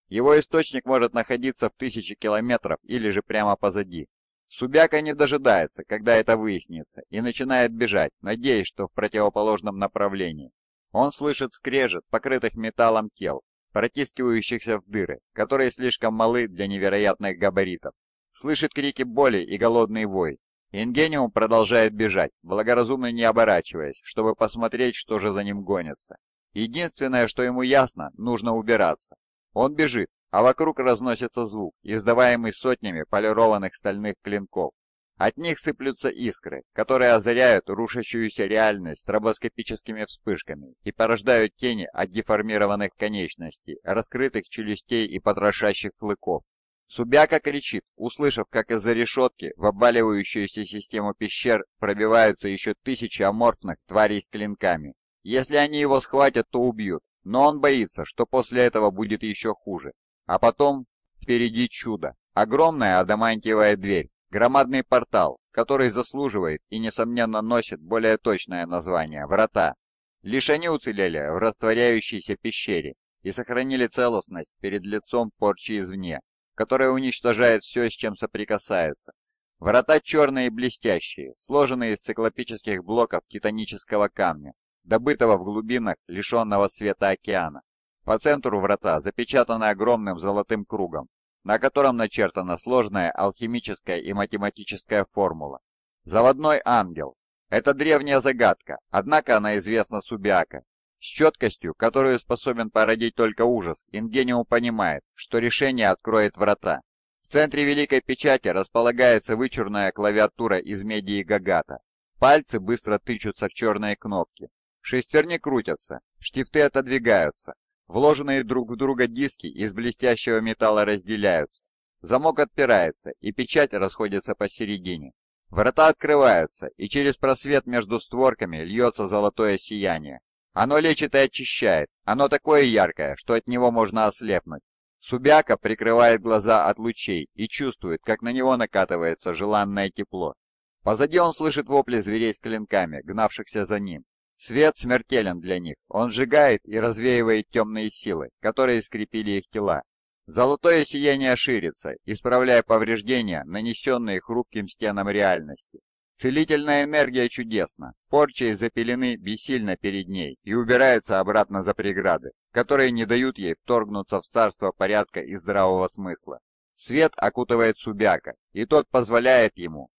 Его источник может находиться в тысячи километров или же прямо позади. Субяка не дожидается, когда это выяснится, и начинает бежать, надеясь, что в противоположном направлении. Он слышит скрежет покрытых металлом тел, протискивающихся в дыры, которые слишком малы для невероятных габаритов. Слышит крики боли и голодный вой. Ингениум продолжает бежать, благоразумно не оборачиваясь, чтобы посмотреть, что же за ним гонится. Единственное, что ему ясно, нужно убираться. Он бежит, а вокруг разносится звук, издаваемый сотнями полированных стальных клинков. От них сыплются искры, которые озаряют рушащуюся реальность стробоскопическими вспышками и порождают тени от деформированных конечностей, раскрытых челюстей и потрошащих клыков. Субяка кричит, услышав, как из-за решетки в обваливающуюся систему пещер пробиваются еще тысячи аморфных тварей с клинками. Если они его схватят, то убьют, но он боится, что после этого будет еще хуже. А потом впереди чудо. Огромная адамантиевая дверь, громадный портал, который заслуживает и, несомненно, носит более точное название – врата. Лишь они уцелели в растворяющейся пещере и сохранили целостность перед лицом порчи извне, которая уничтожает все, с чем соприкасается. Врата черные и блестящие, сложенные из циклопических блоков титанического камня, добытого в глубинах лишенного света океана. По центру врата запечатаны огромным золотым кругом, на котором начертана сложная алхимическая и математическая формула. Заводной ангел. Это древняя загадка, однако она известна Субиака. С четкостью, которую способен породить только ужас, Ингениум понимает, что решение откроет врата. В центре Великой Печати располагается вычурная клавиатура из меди и гагата. Пальцы быстро тычутся в черные кнопки, Шестерни крутятся, штифты отодвигаются, вложенные друг в друга диски из блестящего металла разделяются. Замок отпирается, и печать расходится посередине. Врата открываются, и через просвет между створками льется золотое сияние. Оно лечит и очищает, оно такое яркое, что от него можно ослепнуть. Субяка прикрывает глаза от лучей и чувствует, как на него накатывается желанное тепло. Позади он слышит вопли зверей с клинками, гнавшихся за ним. Свет смертелен для них, он сжигает и развеивает темные силы, которые скрепили их тела. Золотое сияние ширится, исправляя повреждения, нанесенные хрупким стенам реальности. Целительная энергия чудесна, порча из-за пелены перед ней и убирается обратно за преграды, которые не дают ей вторгнуться в царство порядка и здравого смысла. Свет окутывает Субяка, и тот позволяет ему,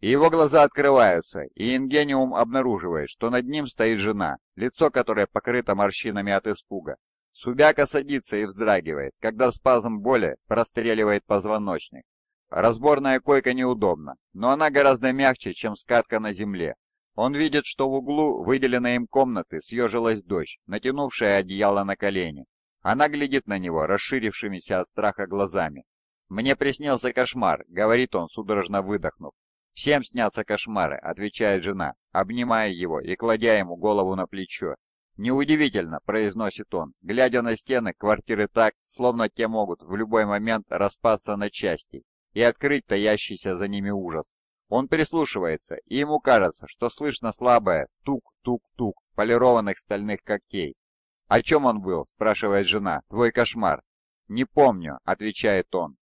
и его глаза открываются, и Ингениум обнаруживает, что над ним стоит жена, лицо которой покрыто морщинами от испуга. Субяка садится и вздрагивает, когда спазм боли простреливает позвоночник. Разборная койка неудобна, но она гораздо мягче, чем скатка на земле. Он видит, что в углу выделенной им комнаты съежилась дочь, натянувшая одеяло на колени. Она глядит на него расширившимися от страха глазами. «Мне приснился кошмар», — говорит он, судорожно выдохнув. «Всем снятся кошмары», — отвечает жена, обнимая его и кладя ему голову на плечо. «Неудивительно», — произносит он, глядя на стены квартиры так, словно те могут в любой момент распасться на части и открыть таящийся за ними ужас. Он прислушивается, и ему кажется, что слышно слабое тук-тук-тук полированных стальных когтей. «О чем он был?» – спрашивает жена. «Твой кошмар». «Не помню», — отвечает он.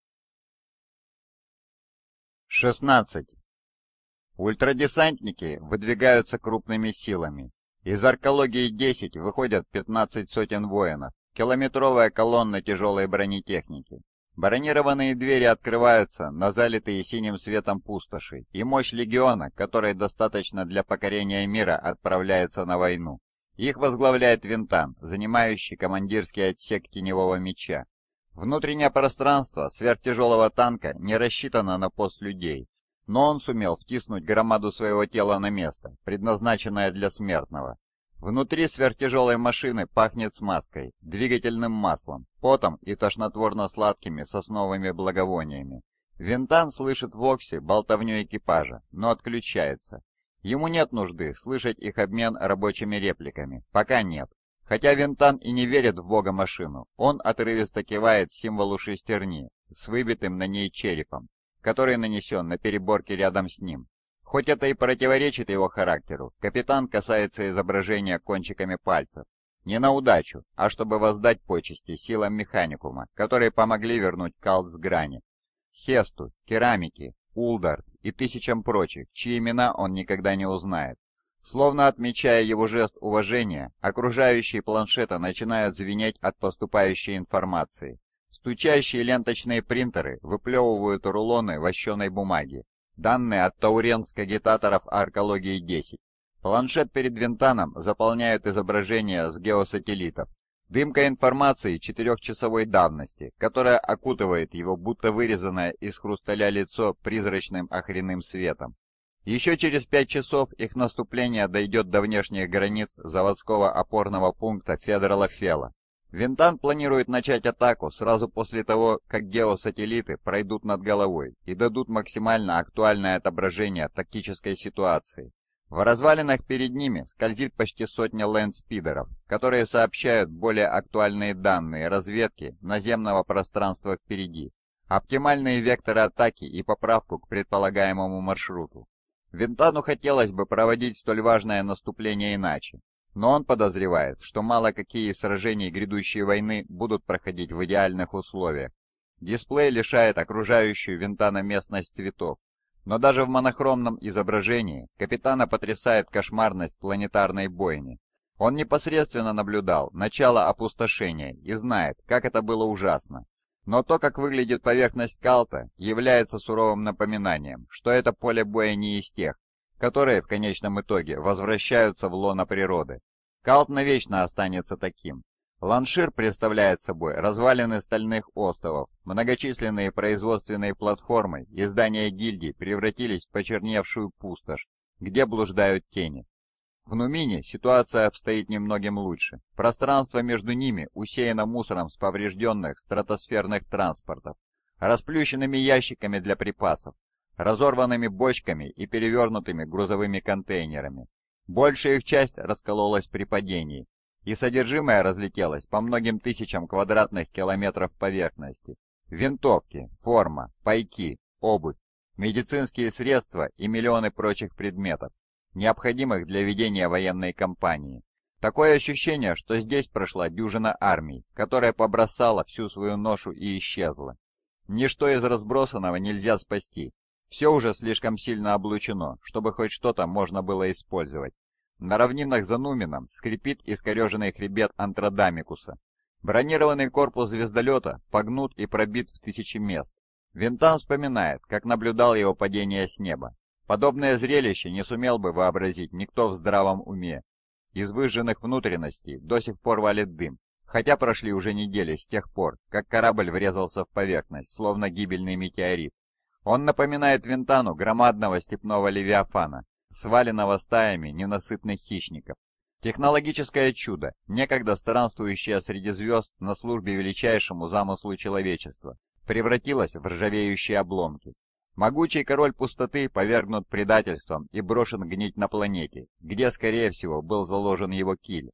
16. Ультрадесантники выдвигаются крупными силами. Из Аркологии-10 выходят 15 сотен воинов, километровая колонна тяжелой бронетехники. Бронированные двери открываются на залитые синим светом пустоши, и мощь легиона, которой достаточно для покорения мира, отправляется на войну. Их возглавляет Винтан, занимающий командирский отсек теневого меча. Внутреннее пространство сверхтяжелого танка не рассчитано на пост людей, но он сумел втиснуть громаду своего тела на место, предназначенное для смертного. Внутри сверхтяжелой машины пахнет смазкой, двигательным маслом, потом и тошнотворно-сладкими сосновыми благовониями. Винтан слышит в Оксе болтовню экипажа, но отключается. Ему нет нужды слышать их обмен рабочими репликами, пока нет. Хотя Винтан и не верит в бога-машину, он отрывисто кивает символу шестерни с выбитым на ней черепом, который нанесен на переборке рядом с ним. Хоть это и противоречит его характеру, капитан касается изображения кончиками пальцев. Не на удачу, а чтобы воздать почести силам механикума, которые помогли вернуть Калт с грани. Хесту, керамики, Улдар и тысячам прочих, чьи имена он никогда не узнает. Словно отмечая его жест уважения, окружающие планшета начинают звенеть от поступающей информации. Стучащие ленточные принтеры выплевывают рулоны вощеной бумаги. Данные от тауренск-агитаторов Аркологии-10. Планшет перед Винтаном заполняют изображения с геосателлитов. Дымка информации четырехчасовой давности, которая окутывает его, будто вырезанное из хрусталя лицо призрачным охренным светом. Еще через пять часов их наступление дойдет до внешних границ заводского опорного пункта Федерала-Фела. Винтан планирует начать атаку сразу после того, как геосателлиты пройдут над головой и дадут максимально актуальное отображение тактической ситуации. В развалинах перед ними скользит почти сотня лэндспидеров, которые сообщают более актуальные данные разведки наземного пространства впереди, оптимальные векторы атаки и поправку к предполагаемому маршруту. Винтану хотелось бы проводить столь важное наступление иначе, но он подозревает, что мало какие сражения грядущей войны будут проходить в идеальных условиях. Дисплей лишает окружающую Винтана местность цветов, но даже в монохромном изображении капитана потрясает кошмарность планетарной бойни. Он непосредственно наблюдал начало опустошения и знает, как это было ужасно. Но то, как выглядит поверхность Калта, является суровым напоминанием, что это поле боя не из тех, которые в конечном итоге возвращаются в лоно природы. Калт навечно останется таким. Ланшир представляет собой развалины стальных островов, многочисленные производственные платформы и здания гильдий превратились в почерневшую пустошь, где блуждают тени. В Нумине ситуация обстоит немногим лучше. Пространство между ними усеяно мусором с поврежденных стратосферных транспортов, расплющенными ящиками для припасов, разорванными бочками и перевернутыми грузовыми контейнерами. Большая их часть раскололась при падении, и содержимое разлетелось по многим тысячам квадратных километров поверхности. Винтовки, форма, пайки, обувь, медицинские средства и миллионы прочих предметов, необходимых для ведения военной кампании. Такое ощущение, что здесь прошла дюжина армий, которая побросала всю свою ношу и исчезла. Ничто из разбросанного нельзя спасти. Все уже слишком сильно облучено, чтобы хоть что-то можно было использовать. На равнинах за Нумином скрипит искореженный хребет Антродамикуса. Бронированный корпус звездолета погнут и пробит в тысячи мест. Винтан вспоминает, как наблюдал его падение с неба. Подобное зрелище не сумел бы вообразить никто в здравом уме. Из выжженных внутренностей до сих пор валит дым, хотя прошли уже недели с тех пор, как корабль врезался в поверхность, словно гибельный метеорит. Он напоминает Винтану громадного степного левиафана, сваленного стаями ненасытных хищников. Технологическое чудо, некогда странствующее среди звезд на службе величайшему замыслу человечества, превратилось в ржавеющие обломки. Могучий король пустоты повергнут предательством и брошен гнить на планете, где, скорее всего, был заложен его киль.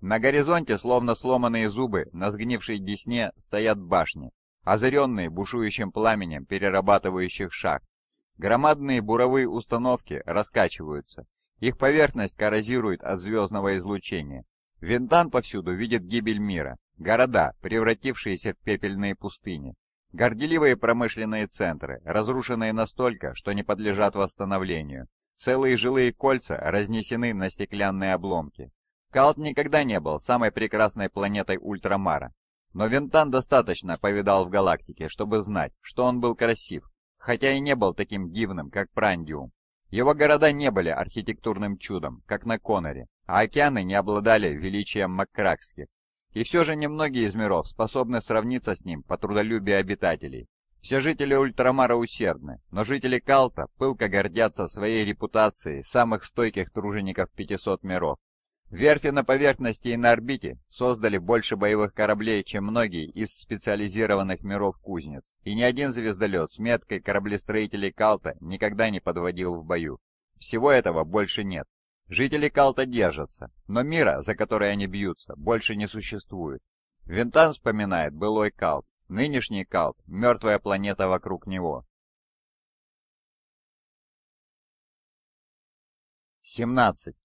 На горизонте, словно сломанные зубы, на сгнившей десне стоят башни, озаренные бушующим пламенем перерабатывающих шахт. Громадные буровые установки раскачиваются. Их поверхность коррозирует от звездного излучения. Винтан повсюду видит гибель мира, Города, превратившиеся в пепельные пустыни. Горделивые промышленные центры, разрушенные настолько, что не подлежат восстановлению. Целые жилые кольца разнесены на стеклянные обломки. Калт никогда не был самой прекрасной планетой Ультрамара. Но Винтан достаточно повидал в галактике, чтобы знать, что он был красив, хотя и не был таким дивным, как Прандиум. Его города не были архитектурным чудом, как на Коноре, а океаны не обладали величием Маккракских. И все же немногие из миров способны сравниться с ним по трудолюбию обитателей. Все жители Ультрамара усердны, но жители Калта пылко гордятся своей репутацией самых стойких тружеников 500 миров. Верфи на поверхности и на орбите создали больше боевых кораблей, чем многие из специализированных миров кузнец, и ни один звездолет с меткой кораблестроителей Калта никогда не подводил в бою. Всего этого больше нет. Жители Калта держатся, но мира, за который они бьются, больше не существует. Вентан вспоминает былой Калт, нынешний Калт, мертвая планета вокруг него. 17.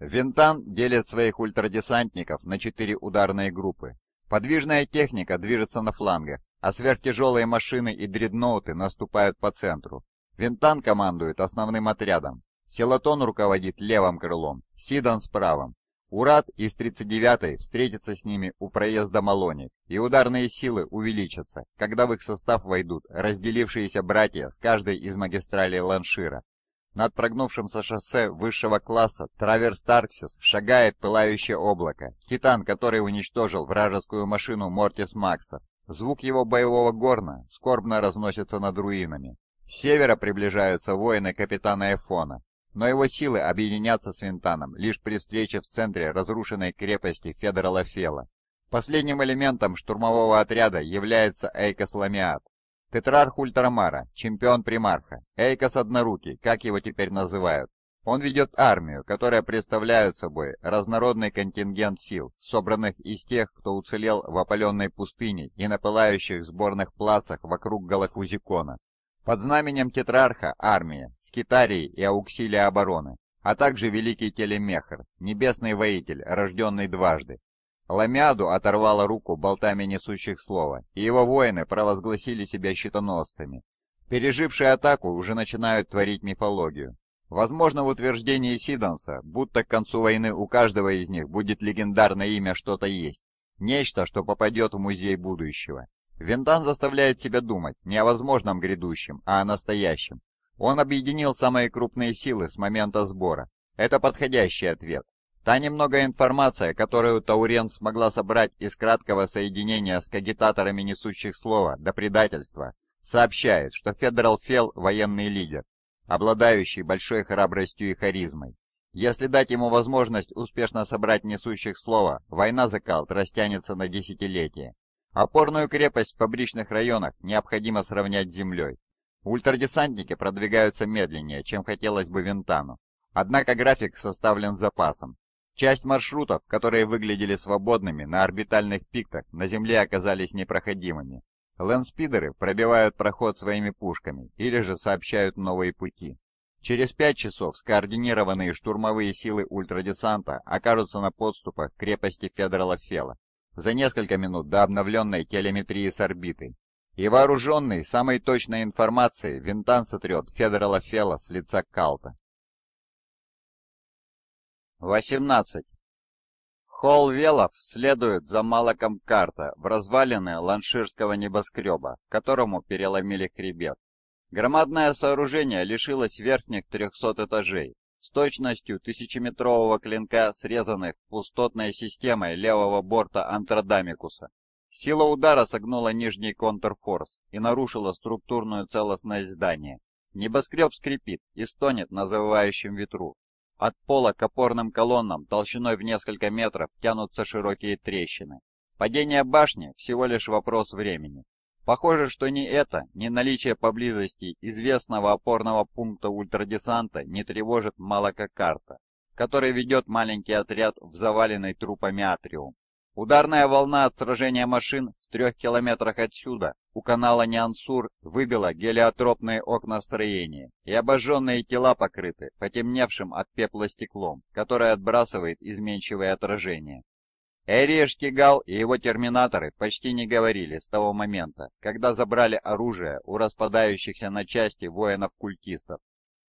Вентан делит своих ультрадесантников на четыре ударные группы. Подвижная техника движется на флангах, а сверхтяжелые машины и дредноуты наступают по центру. Вентан командует основным отрядом. Селатон руководит левым крылом, Сиданс правым. Урат из 39-й встретится с ними у проезда Малоник, и ударные силы увеличатся, когда в их состав войдут разделившиеся братья с каждой из магистралей Ланшира. Над прогнувшимся шоссе высшего класса Траверс Тарксис шагает пылающее облако, титан, который уничтожил вражескую машину Мортис Макса. Звук его боевого горна скорбно разносится над руинами. С севера приближаются воины капитана Эфона, но его силы объединятся с Вентаном лишь при встрече в центре разрушенной крепости Федрала Фелла. Последним элементом штурмового отряда является Эйкос Ламиат, Тетрарх Ультрамара, чемпион примарха, Эйкос Однорукий, как его теперь называют. Он ведет армию, которая представляет собой разнородный контингент сил, собранных из тех, кто уцелел в опаленной пустыне и на пылающих сборных плацах вокруг Голофузикона. Под знаменем Тетрарха армия, скитарии и ауксилия обороны, а также великий телемехр, небесный воитель, рожденный дважды, Ламиаду оторвало руку болтами несущих слова, и его воины провозгласили себя щитоносцами. Пережившие атаку уже начинают творить мифологию. Возможно, в утверждении Сиданса, будто к концу войны у каждого из них будет легендарное имя что-то есть. Нечто, что попадет в музей будущего. Винтан заставляет себя думать не о возможном грядущем, а о настоящем. Он объединил самые крупные силы с момента сбора. Это подходящий ответ. Та немногое информация, которую Таурен смогла собрать из краткого соединения с кагитаторами несущих слова до предательства, сообщает, что Федерал Фел – военный лидер, обладающий большой храбростью и харизмой. Если дать ему возможность успешно собрать несущих слова, война за Калт растянется на десятилетия. Опорную крепость в фабричных районах необходимо сравнять с землей. Ультрадесантники продвигаются медленнее, чем хотелось бы Винтану. Однако график составлен запасом, Часть маршрутов, которые выглядели свободными на орбитальных пиктах, на Земле оказались непроходимыми. Лэнспидеры пробивают проход своими пушками или же сообщают новые пути. Через пять часов скоординированные штурмовые силы ультрадесанта окажутся на подступах к крепости Федерала Фела за несколько минут до обновленной телеметрии с орбитой. И вооруженный самой точной информацией, Винтан сотрет Федерала Фела с лица Калта. 18. Холл Велов следует за Малаком Карта в развалины ланширского небоскреба, которому переломили хребет. Громадное сооружение лишилось верхних 300 этажей, с точностью тысячеметрового клинка, срезанных пустотной системой левого борта Антродамикуса. Сила удара согнула нижний контрфорс и нарушила структурную целостность здания. Небоскреб скрипит и стонет на завывающем ветру, от пола к опорным колоннам толщиной в несколько метров тянутся широкие трещины. Падение башни всего лишь вопрос времени. Похоже, что ни это, ни наличие поблизости известного опорного пункта ультрадесанта не тревожит Малакакарта, который ведет маленький отряд в заваленный трупами атриум. Ударная волна от сражения машин в трех километрах отсюда, у канала Ниансур, выбила гелиотропные окна строения, и обожженные тела покрыты потемневшим от пепла стеклом, которое отбрасывает изменчивое отражение. Эриэш Кигал и его терминаторы почти не говорили с того момента, когда забрали оружие у распадающихся на части воинов-культистов.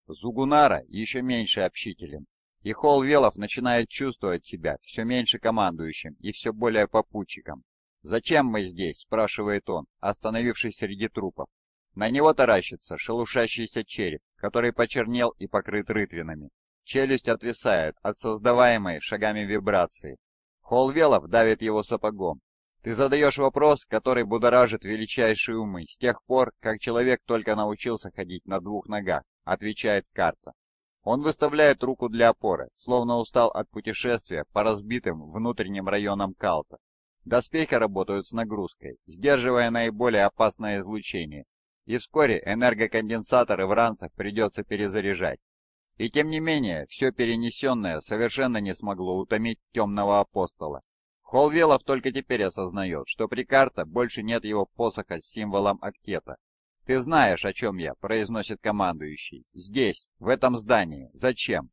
Зугунара еще меньше общителен, и Холвелов начинает чувствовать себя все меньше командующим и все более попутчиком. «Зачем мы здесь?» – спрашивает он, остановившись среди трупов. На него таращится шелушащийся череп, который почернел и покрыт рытвинами. Челюсть отвисает от создаваемой шагами вибрации. Холвелов давит его сапогом. Ты задаешь вопрос, который будоражит величайшие умы с тех пор, как человек только научился ходить на двух ногах, отвечает карта. Он выставляет руку для опоры, словно устал от путешествия по разбитым внутренним районам Калта. Доспехи работают с нагрузкой, сдерживая наиболее опасное излучение, и вскоре энергоконденсаторы в ранцах придется перезаряжать. И тем не менее, все перенесенное совершенно не смогло утомить темного апостола. Холвелов только теперь осознает, что при карта больше нет его посоха с символом актета. «Ты знаешь, о чем я», — произносит командующий. «Здесь, в этом здании. Зачем?»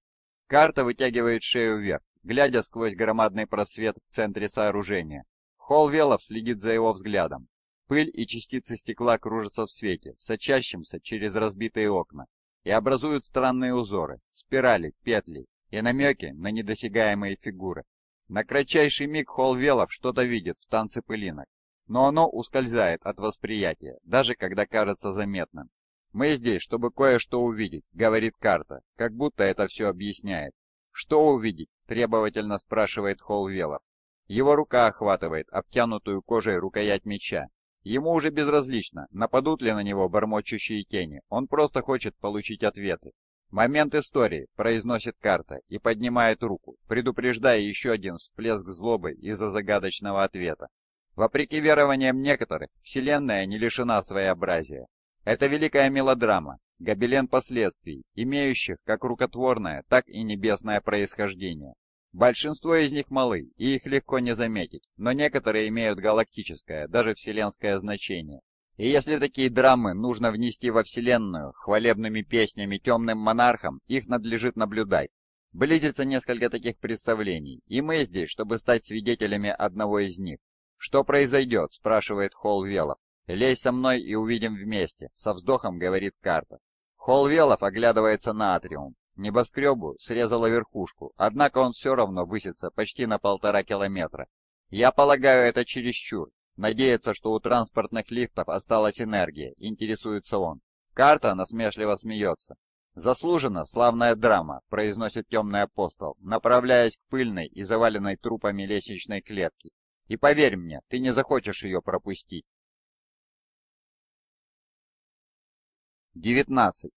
Карта вытягивает шею вверх, глядя сквозь громадный просвет в центре сооружения. Холвелов следит за его взглядом. Пыль и частицы стекла кружатся в свете, сочащимся через разбитые окна, и образуют странные узоры, спирали, петли и намеки на недосягаемые фигуры. На кратчайший миг Холвелов что-то видит в танце пылинок, но оно ускользает от восприятия, даже когда кажется заметным. «Мы здесь, чтобы кое-что увидеть», — говорит карта, как будто это все объясняет. «Что увидеть?» — требовательно спрашивает Холвелов. Его рука охватывает обтянутую кожей рукоять меча, Ему уже безразлично, нападут ли на него бормочущие тени, он просто хочет получить ответы. «Момент истории», — произносит карта и поднимает руку, предупреждая еще один всплеск злобы из-за загадочного ответа. Вопреки верованиям некоторых, Вселенная не лишена своеобразия. Это великая мелодрама, гобелен последствий, имеющих как рукотворное, так и небесное происхождение. Большинство из них малы, и их легко не заметить, но некоторые имеют галактическое, даже вселенское значение. И если такие драмы нужно внести во Вселенную хвалебными песнями темным монархам, их надлежит наблюдать. Близится несколько таких представлений, и мы здесь, чтобы стать свидетелями одного из них. «Что произойдет?» – спрашивает Холл Велов. «Лезь со мной и увидим вместе», – со вздохом говорит карта. Холл Велов оглядывается на атриум. Небоскребу срезала верхушку, однако он все равно высится почти на полтора километра. Я полагаю, это чересчур. Надеяться, что у транспортных лифтов осталась энергия, интересуется он. Карта насмешливо смеется. «Заслужена славная драма», — произносит темный апостол, направляясь к пыльной и заваленной трупами лестничной клетке. «И поверь мне, ты не захочешь ее пропустить». 19.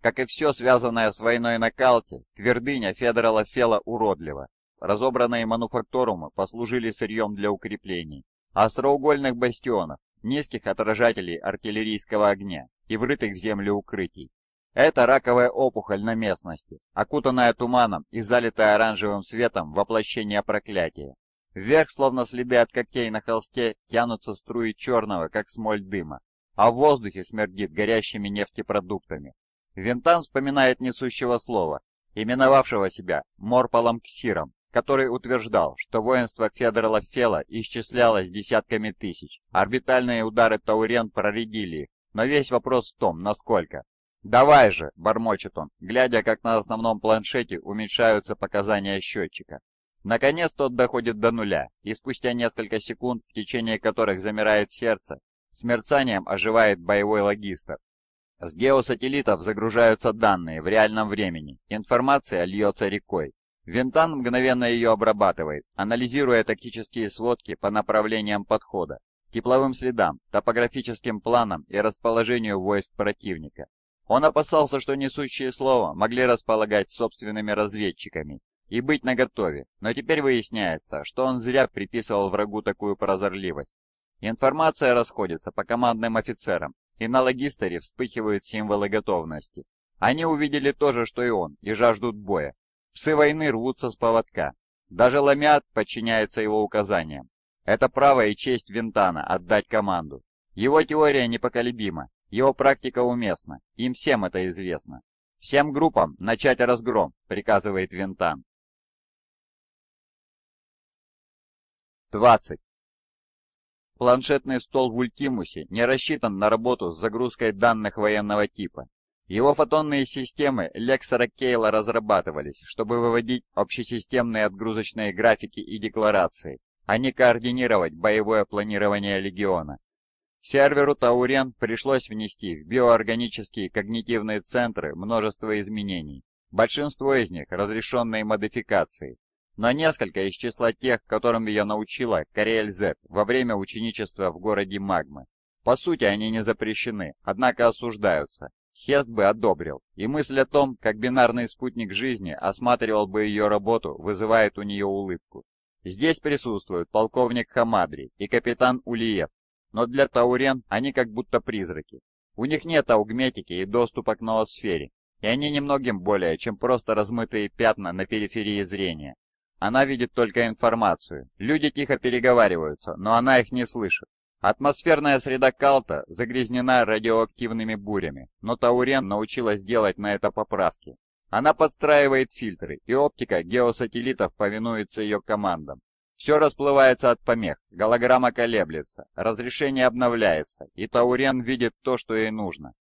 Как и все связанное с войной на Калте, твердыня Федора Лафела уродлива. Разобранные мануфактурумы послужили сырьем для укреплений. Остроугольных бастионов, низких отражателей артиллерийского огня и врытых в землю укрытий. Это раковая опухоль на местности, окутанная туманом и залитая оранжевым светом воплощение проклятия. Вверх, словно следы от когтей на холсте, тянутся струи черного, как смоль дыма, а в воздухе смердит горящими нефтепродуктами. Винтан вспоминает несущего слова, именовавшего себя Морполом Ксиром, который утверждал, что воинство Федора Лафела исчислялось десятками тысяч. Орбитальные удары Таурен проредили их, но весь вопрос в том, насколько. «Давай же!» – бормочет он, глядя, как на основном планшете уменьшаются показания счетчика. Наконец тот доходит до нуля, и спустя несколько секунд, в течение которых замирает сердце, с мерцанием оживает боевой логистр, с геосателлитов загружаются данные в реальном времени. Информация льется рекой. Винтан мгновенно ее обрабатывает, анализируя тактические сводки по направлениям подхода, тепловым следам, топографическим планам и расположению войск противника. Он опасался, что несущие слова могли располагать собственными разведчиками и быть наготове, но теперь выясняется, что он зря приписывал врагу такую прозорливость. Информация расходится по командным офицерам, и на логистере вспыхивают символы готовности. Они увидели то же, что и он, и жаждут боя. Псы войны рвутся с поводка. Даже Ламят подчиняется его указаниям. Это право и честь Винтана отдать команду. Его теория непоколебима, его практика уместна, им всем это известно. «Всем группам начать разгром», — приказывает Винтан. 20. Планшетный стол в Ультимусе не рассчитан на работу с загрузкой данных военного типа. Его фотонные системы Лексора Кейла разрабатывались, чтобы выводить общесистемные отгрузочные графики и декларации, а не координировать боевое планирование Легиона. Серверу Таурен пришлось внести в биоорганические когнитивные центры множество изменений. Большинство из них разрешенные модификации, но несколько из числа тех, которым я научила Кориэль Z во время ученичества в городе Магмы. По сути, они не запрещены, однако осуждаются. Хест бы одобрил, и мысль о том, как бинарный спутник жизни осматривал бы ее работу, вызывает у нее улыбку. Здесь присутствуют полковник Хамадри и капитан Улиев, но для Таурен они как будто призраки. У них нет аугметики и доступа к ноосфере, и они немногим более, чем просто размытые пятна на периферии зрения. Она видит только информацию. Люди тихо переговариваются, но она их не слышит. Атмосферная среда Калта загрязнена радиоактивными бурями, но Таурен научилась делать на это поправки. Она подстраивает фильтры, и оптика геосателлитов повинуется ее командам. Все расплывается от помех, голограмма колеблется, разрешение обновляется, и Таурен видит то, что ей нужно.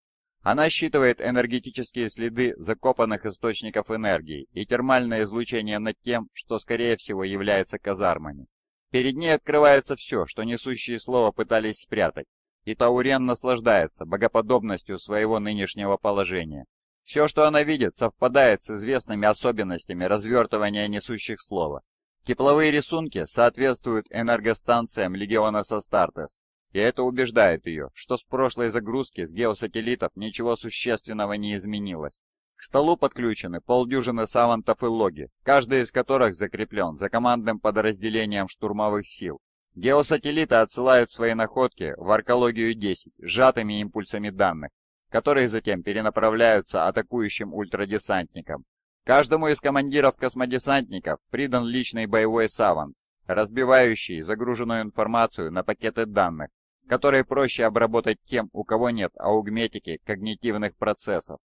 Она считывает энергетические следы закопанных источников энергии и термальное излучение над тем, что скорее всего является казармами. Перед ней открывается все, что несущие слова пытались спрятать, и Таурен наслаждается богоподобностью своего нынешнего положения. Все, что она видит, совпадает с известными особенностями развертывания несущих слова. Тепловые рисунки соответствуют энергостанциям Легиона Састартес, и это убеждает ее, что с прошлой загрузки с геосателлитов ничего существенного не изменилось. К столу подключены полдюжины савантов и логи, каждый из которых закреплен за командным подразделением штурмовых сил. Геосателлиты отсылают свои находки в Аркологию-10 сжатыми импульсами данных, которые затем перенаправляются атакующим ультрадесантникам. Каждому из командиров космодесантников придан личный боевой савант, разбивающий загруженную информацию на пакеты данных, которые проще обработать тем, у кого нет аугметики когнитивных процессов.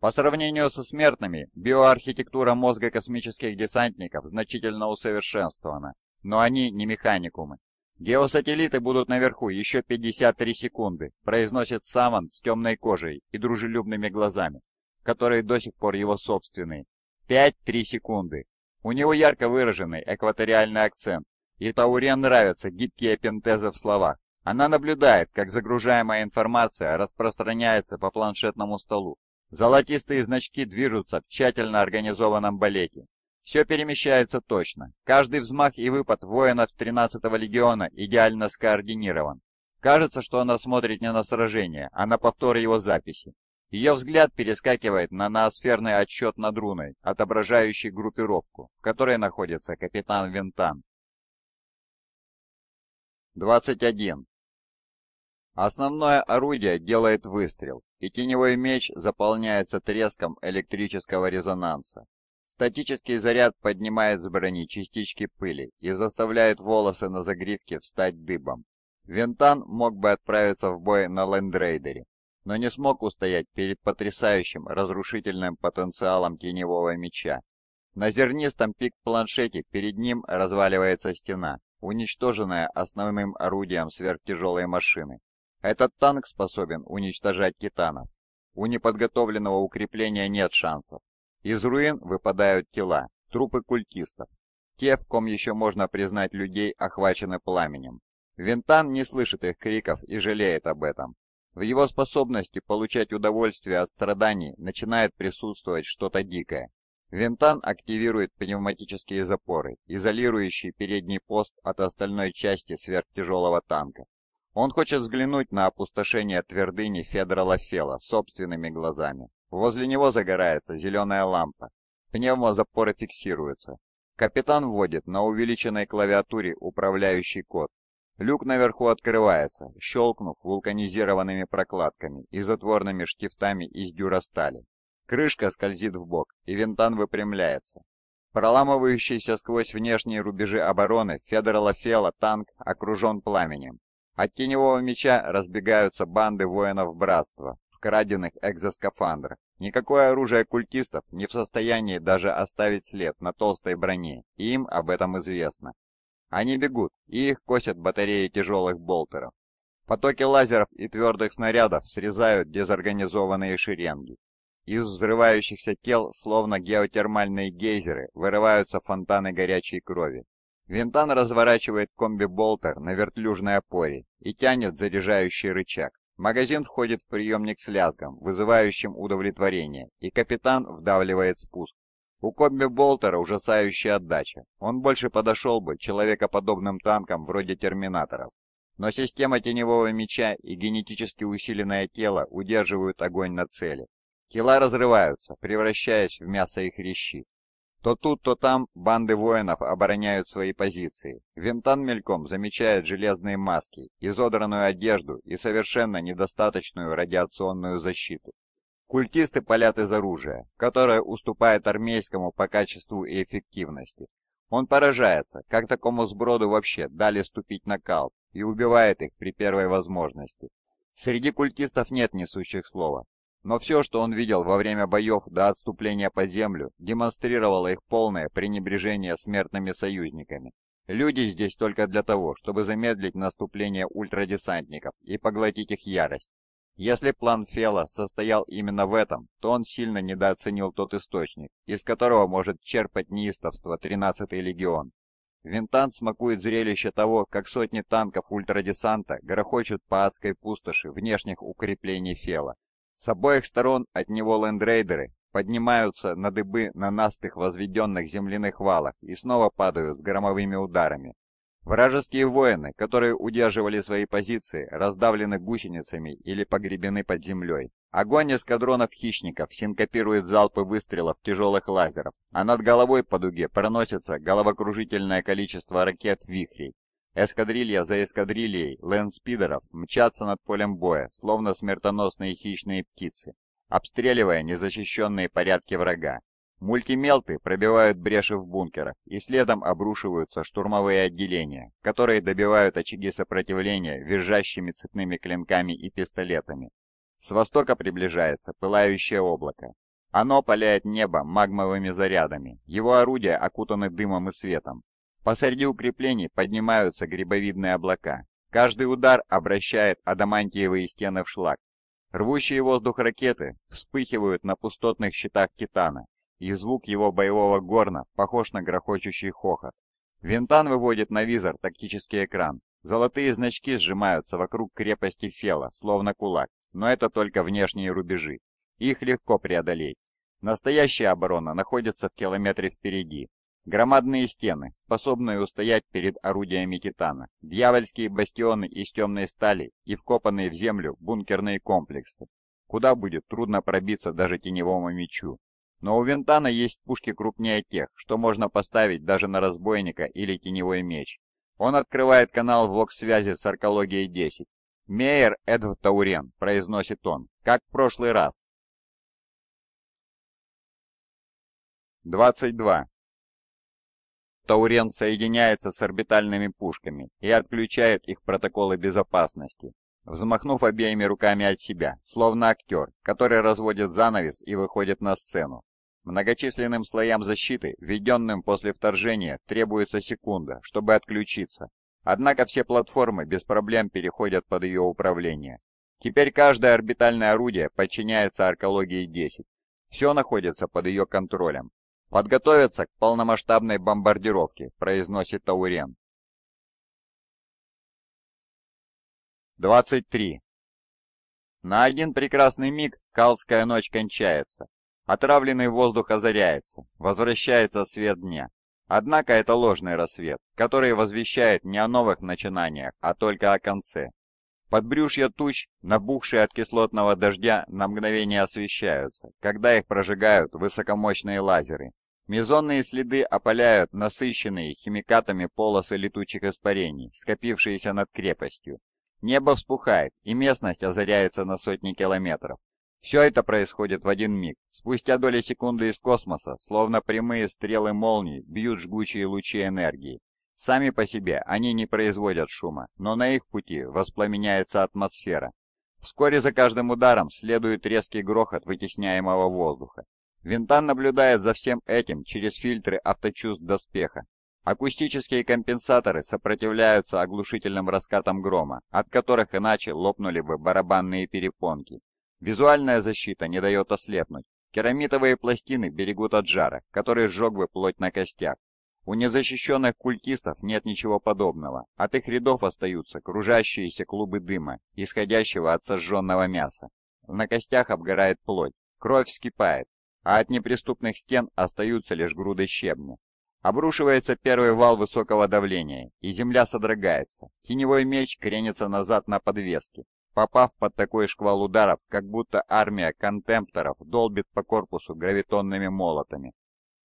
По сравнению со смертными, биоархитектура мозга космических десантников значительно усовершенствована, но они не механикумы. «Геосателлиты будут наверху еще 53 секунды», произносит Саван с темной кожей и дружелюбными глазами, которые до сих пор его собственные. 5-3 секунды. У него ярко выраженный экваториальный акцент, и Таурен нравятся гибкие пентезы в словах. Она наблюдает, как загружаемая информация распространяется по планшетному столу. Золотистые значки движутся в тщательно организованном балете. Все перемещается точно. Каждый взмах и выпад воинов 13-го легиона идеально скоординирован. Кажется, что она смотрит не на сражение, а на повтор его записи. Ее взгляд перескакивает на ноосферный отсчет над руной, отображающий группировку, в которой находится капитан Винтан. 21. Основное орудие делает выстрел, и теневой меч заполняется треском электрического резонанса. Статический заряд поднимает с брони частички пыли и заставляет волосы на загривке встать дыбом. Винтан мог бы отправиться в бой на лендрейдере, но не смог устоять перед потрясающим разрушительным потенциалом теневого меча. На зернистом пик-планшете перед ним разваливается стена, уничтоженная основным орудием сверхтяжелой машины. Этот танк способен уничтожать титанов. У неподготовленного укрепления нет шансов. Из руин выпадают тела, трупы культистов. Те, в ком еще можно признать людей, охвачены пламенем. Винтан не слышит их криков и жалеет об этом. В его способности получать удовольствие от страданий начинает присутствовать что-то дикое. Винтан активирует пневматические запоры, изолирующие передний пост от остальной части сверхтяжелого танка. Он хочет взглянуть на опустошение твердыни Федора Лафела собственными глазами. Возле него загорается зеленая лампа. Пневмозапоры фиксируются. Капитан вводит на увеличенной клавиатуре управляющий код. Люк наверху открывается, щелкнув вулканизированными прокладками и затворными штифтами из дюрастали. Крышка скользит в бок, и винтан выпрямляется. Проламывающийся сквозь внешние рубежи обороны Федор Лафела танк окружен пламенем. От теневого меча разбегаются банды воинов Братства в краденных экзоскафандрах. Никакое оружие культистов не в состоянии даже оставить след на толстой броне, и им об этом известно. Они бегут, и их косят батареи тяжелых болтеров. Потоки лазеров и твердых снарядов срезают дезорганизованные шеренги. Из взрывающихся тел, словно геотермальные гейзеры, вырываются фонтаны горячей крови. Винтан разворачивает комби-болтер на вертлюжной опоре и тянет заряжающий рычаг. Магазин входит в приемник с лязгом, вызывающим удовлетворение, и капитан вдавливает спуск. У комби-болтера ужасающая отдача. Он больше подошел бы человекоподобным танкам вроде терминаторов. Но система теневого меча и генетически усиленное тело удерживают огонь на цели. Тела разрываются, превращаясь в мясо и хрящи. То тут, то там банды воинов обороняют свои позиции. Винтан мельком замечает железные маски, изодранную одежду и совершенно недостаточную радиационную защиту. Культисты палят из оружия, которое уступает армейскому по качеству и эффективности. Он поражается, как такому сброду вообще дали ступить на кал, и убивает их при первой возможности. Среди культистов нет несущих слова, но все, что он видел во время боев до отступления под землю, демонстрировало их полное пренебрежение смертными союзниками. Люди здесь только для того, чтобы замедлить наступление ультрадесантников и поглотить их ярость. Если план Фела состоял именно в этом, то он сильно недооценил тот источник, из которого может черпать неистовство 13-й легион. Винтант смакует зрелище того, как сотни танков ультрадесанта грохочут по адской пустоши внешних укреплений Фела, с обоих сторон от него лэндрейдеры поднимаются на дыбы на наспех возведенных земляных валах и снова падают с громовыми ударами. Вражеские воины, которые удерживали свои позиции, раздавлены гусеницами или погребены под землей. Огонь эскадронов хищников синкопирует залпы выстрелов тяжелых лазеров, а над головой по дуге проносится головокружительное количество ракет-вихрей, Эскадрилья за эскадрильей лэнспидеров мчатся над полем боя, словно смертоносные хищные птицы, обстреливая незащищенные порядки врага. Мультимелты пробивают бреши в бункерах и следом обрушиваются штурмовые отделения, которые добивают очаги сопротивления визжащими цепными клинками и пистолетами. С востока приближается пылающее облако. Оно паляет небо магмовыми зарядами, его орудия окутаны дымом и светом, Посреди укреплений поднимаются грибовидные облака. Каждый удар обращает адамантиевые стены в шлак. Рвущие воздух ракеты вспыхивают на пустотных щитах Титана, и звук его боевого горна похож на грохочущий хохот. Винтан выводит на визор тактический экран. Золотые значки сжимаются вокруг крепости Фела, словно кулак, но это только внешние рубежи. Их легко преодолеть. Настоящая оборона находится в километре впереди, Громадные стены, способные устоять перед орудиями Титана, дьявольские бастионы из темной стали и вкопанные в землю бункерные комплексы, куда будет трудно пробиться даже теневому мечу. Но у Винтана есть пушки крупнее тех, что можно поставить даже на разбойника или теневой меч. Он открывает канал ВОК-связи с Аркологией 10. «Мейер Эдв Таурен», — произносит он, — «как в прошлый раз». 22. Таурен соединяется с орбитальными пушками и отключает их протоколы безопасности, взмахнув обеими руками от себя, словно актер, который разводит занавес и выходит на сцену. Многочисленным слоям защиты, введенным после вторжения, требуется секунда, чтобы отключиться. Однако все платформы без проблем переходят под ее управление. Теперь каждое орбитальное орудие подчиняется Аркологии 10. Все находится под ее контролем, «Подготовиться к полномасштабной бомбардировке», — произносит Таурен. 23. На один прекрасный миг Калская ночь кончается. Отравленный воздух озаряется, возвращается свет дня. Однако это ложный рассвет, который возвещает не о новых начинаниях, а только о конце. Подбрюшья туч, набухшие от кислотного дождя, на мгновение освещаются, когда их прожигают высокомощные лазеры. Мезонные следы опаляют насыщенные химикатами полосы летучих испарений, скопившиеся над крепостью. Небо вспухает, и местность озаряется на сотни километров. Все это происходит в один миг. Спустя доли секунды из космоса, словно прямые стрелы молний, бьют жгучие лучи энергии. Сами по себе они не производят шума, но на их пути воспламеняется атмосфера. Вскоре за каждым ударом следует резкий грохот вытесняемого воздуха. Винтан наблюдает за всем этим через фильтры авточувств доспеха. Акустические компенсаторы сопротивляются оглушительным раскатам грома, от которых иначе лопнули бы барабанные перепонки. Визуальная защита не дает ослепнуть. Керамитовые пластины берегут от жара, который сжег бы плоть на костях. У незащищенных культистов нет ничего подобного. От их рядов остаются кружащиеся клубы дыма, исходящего от сожженного мяса. На костях обгорает плоть, кровь вскипает, а от неприступных стен остаются лишь груды щебня. Обрушивается первый вал высокого давления, и земля содрогается. Теневой меч кренится назад на подвеске, попав под такой шквал ударов, как будто армия контемпторов долбит по корпусу гравитонными молотами.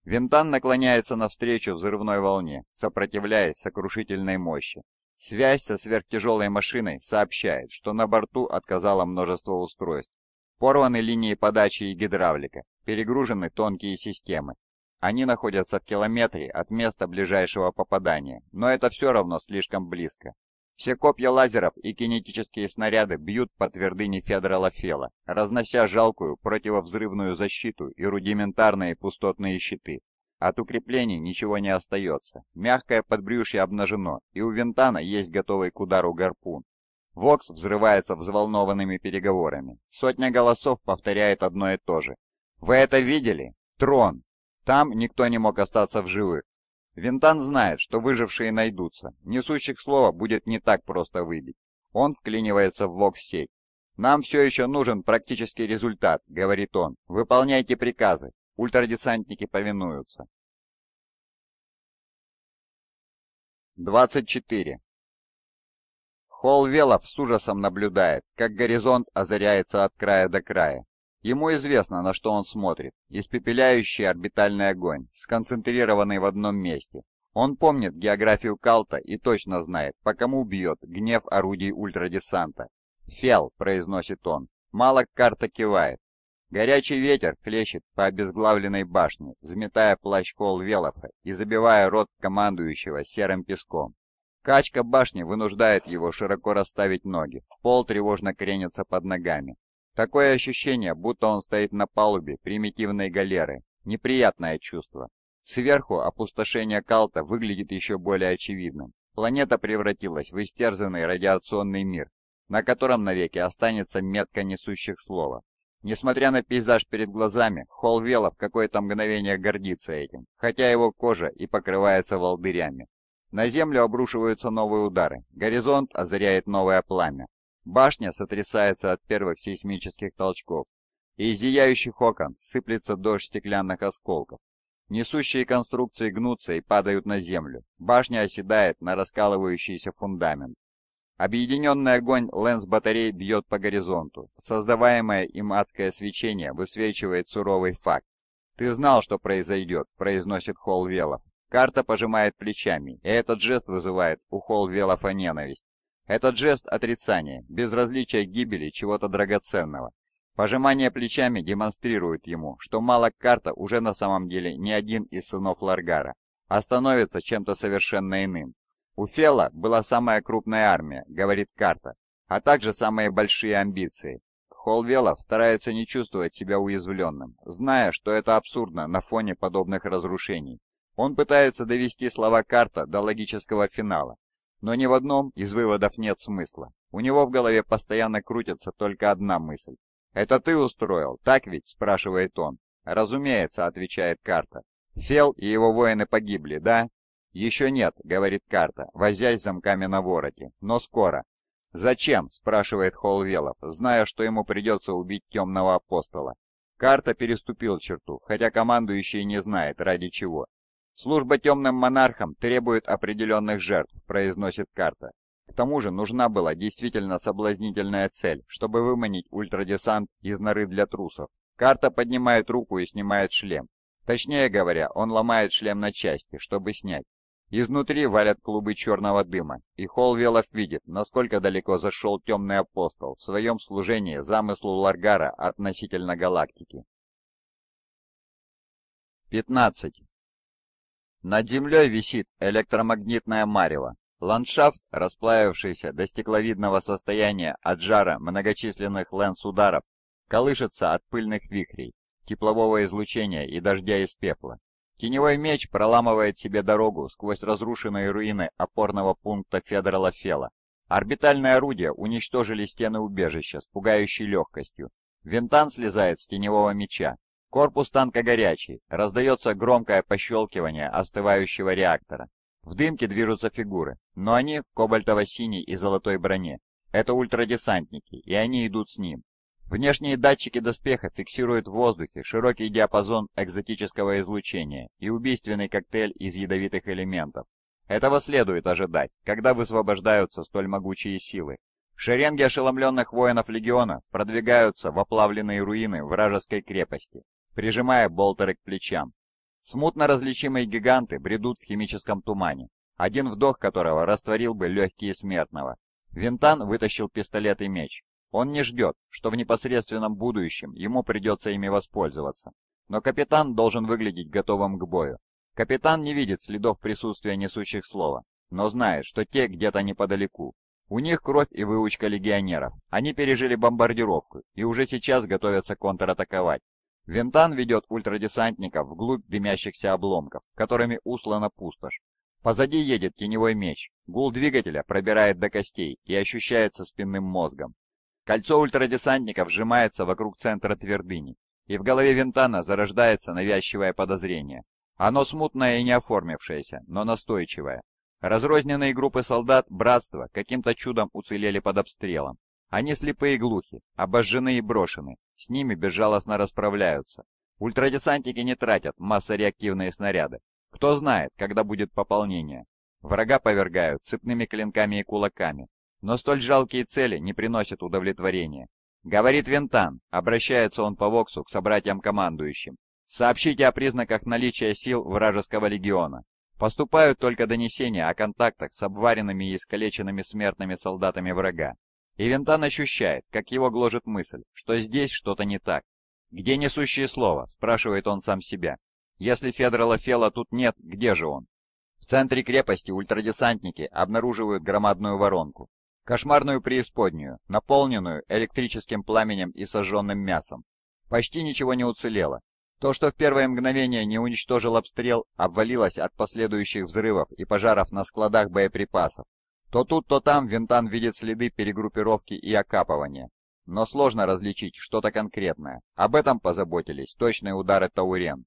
Винтан наклоняется навстречу взрывной волне, сопротивляясь сокрушительной мощи. Связь со сверхтяжелой машиной сообщает, что на борту отказало множество устройств. Порваны линии подачи и гидравлика, перегружены тонкие системы, они находятся в километре от места ближайшего попадания, но это все равно слишком близко. Все копья лазеров и кинетические снаряды бьют по твердыне Федора Лафела, разнося жалкую противовзрывную защиту и рудиментарные пустотные щиты. От укреплений ничего не остается. Мягкое подбрюшье обнажено, и у Винтана есть готовый к удару гарпун. Вокс взрывается взволнованными переговорами. Сотня голосов повторяет одно и то же. «Вы это видели? Трон! Там никто не мог остаться в живых. Винтан знает, что выжившие найдутся. Несущих слова будет не так просто выбить. Он вклинивается в вокс-сеть. «Нам все еще нужен практический результат», — говорит он. «Выполняйте приказы. Ультрадесантники повинуются». 24. Холл Велов с ужасом наблюдает, как горизонт озаряется от края до края. Ему известно, на что он смотрит. Испепеляющий орбитальный огонь, сконцентрированный в одном месте. Он помнит географию Калта и точно знает, по кому бьет гнев орудий ультрадесанта. «Фел», — произносит он. Мало карта кивает. Горячий ветер хлещет по обезглавленной башне, взметая плащ Кол Велофа и забивая рот командующего серым песком. Качка башни вынуждает его широко расставить ноги. Пол тревожно кренится под ногами. Такое ощущение, будто он стоит на палубе примитивной галеры. Неприятное чувство. Сверху опустошение Калта выглядит еще более очевидным. Планета превратилась в истерзанный радиационный мир, на котором навеки останется метка несущих слова. Несмотря на пейзаж перед глазами, Холвела в какое-то мгновение гордится этим, хотя его кожа и покрывается волдырями. На Землю обрушиваются новые удары, горизонт озаряет новое пламя, Башня сотрясается от первых сейсмических толчков, из зияющих окон сыплется дождь стеклянных осколков. Несущие конструкции гнутся и падают на землю. Башня оседает на раскалывающийся фундамент. Объединенный огонь лэнс-батарей бьет по горизонту. Создаваемое им адское свечение высвечивает суровый факт. «Ты знал, что произойдет», — произносит Холл Велов. Карта пожимает плечами, и этот жест вызывает у Холл Велофа ненависть. Этот жест отрицания, безразличия гибели чего-то драгоценного. Пожимание плечами демонстрирует ему, что Малок Карта уже на самом деле не один из сынов Ларгара, а становится чем-то совершенно иным. У Фела была самая крупная армия, говорит Карта, а также самые большие амбиции. Холвелов старается не чувствовать себя уязвленным, зная, что это абсурдно на фоне подобных разрушений. Он пытается довести слова Карта до логического финала, но ни в одном из выводов нет смысла. У него в голове постоянно крутится только одна мысль. «Это ты устроил, так ведь?» – спрашивает он. «Разумеется», – отвечает Карта. «Фел и его воины погибли, да?» «Еще нет», — говорит карта, возясь замками на вороте. «Но скоро». «Зачем?» — спрашивает Холвелов, зная, что ему придется убить темного апостола. Карта переступил черту, хотя командующий не знает, ради чего. «Служба темным монархам требует определенных жертв», — произносит карта. К тому же нужна была действительно соблазнительная цель, чтобы выманить ультрадесант из норы для трусов. Карта поднимает руку и снимает шлем. Точнее говоря, он ломает шлем на части, чтобы снять. Изнутри валят клубы черного дыма, и Холвелов видит, насколько далеко зашел темный апостол в своем служении замыслу Ларгара относительно галактики. 15. Над землей висит электромагнитное марево. Ландшафт, расплавившийся до стекловидного состояния от жара многочисленных лэнс-ударов, колышется от пыльных вихрей, теплового излучения и дождя из пепла. Теневой меч проламывает себе дорогу сквозь разрушенные руины опорного пункта Федора Фела. Орбитальные орудия уничтожили стены убежища с пугающей легкостью. Винтан слезает с теневого меча. Корпус танка горячий, раздается громкое пощелкивание остывающего реактора. В дымке движутся фигуры, но они в кобальтово-синей и золотой броне. Это ультрадесантники, и они идут с ним. Внешние датчики доспеха фиксируют в воздухе широкий диапазон экзотического излучения и убийственный коктейль из ядовитых элементов. Этого следует ожидать, когда высвобождаются столь могучие силы. Шеренги ошеломленных воинов легиона продвигаются в оплавленные руины вражеской крепости, прижимая болтеры к плечам. Смутно различимые гиганты бредут в химическом тумане, один вдох которого растворил бы легкие смертного. Винтан вытащил пистолет и меч, он не ждет, что в непосредственном будущем ему придется ими воспользоваться. Но капитан должен выглядеть готовым к бою. Капитан не видит следов присутствия несущих слова, но знает, что те где-то неподалеку. У них кровь и выучка легионеров. Они пережили бомбардировку и уже сейчас готовятся контратаковать. Винтан ведет ультрадесантников вглубь дымящихся обломков, которыми услана пустошь. Позади едет теневой меч. Гул двигателя пробирает до костей и ощущается спинным мозгом. Кольцо ультрадесантников сжимается вокруг центра твердыни, и в голове Винтана зарождается навязчивое подозрение. Оно смутное и не оформившееся, но настойчивое. Разрозненные группы солдат Братства каким-то чудом уцелели под обстрелом. Они слепые и глухи, обожжены и брошены, с ними безжалостно расправляются. Ультрадесантники не тратят массореактивные снаряды. Кто знает, когда будет пополнение. Врага повергают цепными клинками и кулаками, но столь жалкие цели не приносят удовлетворения. Говорит Винтан, обращается он по Воксу к собратьям-командующим. Сообщите о признаках наличия сил вражеского легиона. Поступают только донесения о контактах с обваренными и искалеченными смертными солдатами врага. И Винтан ощущает, как его гложет мысль, что здесь что-то не так. «Где несущие слова?» – спрашивает он сам себя. «Если Федора Лафела тут нет, где же он?» В центре крепости ультрадесантники обнаруживают громадную воронку, Кошмарную преисподнюю, наполненную электрическим пламенем и сожженным мясом. Почти ничего не уцелело. То, что в первое мгновение не уничтожил обстрел, обвалилось от последующих взрывов и пожаров на складах боеприпасов. То тут, то там Винтан видит следы перегруппировки и окапывания. Но сложно различить что-то конкретное. Об этом позаботились точные удары Таурен.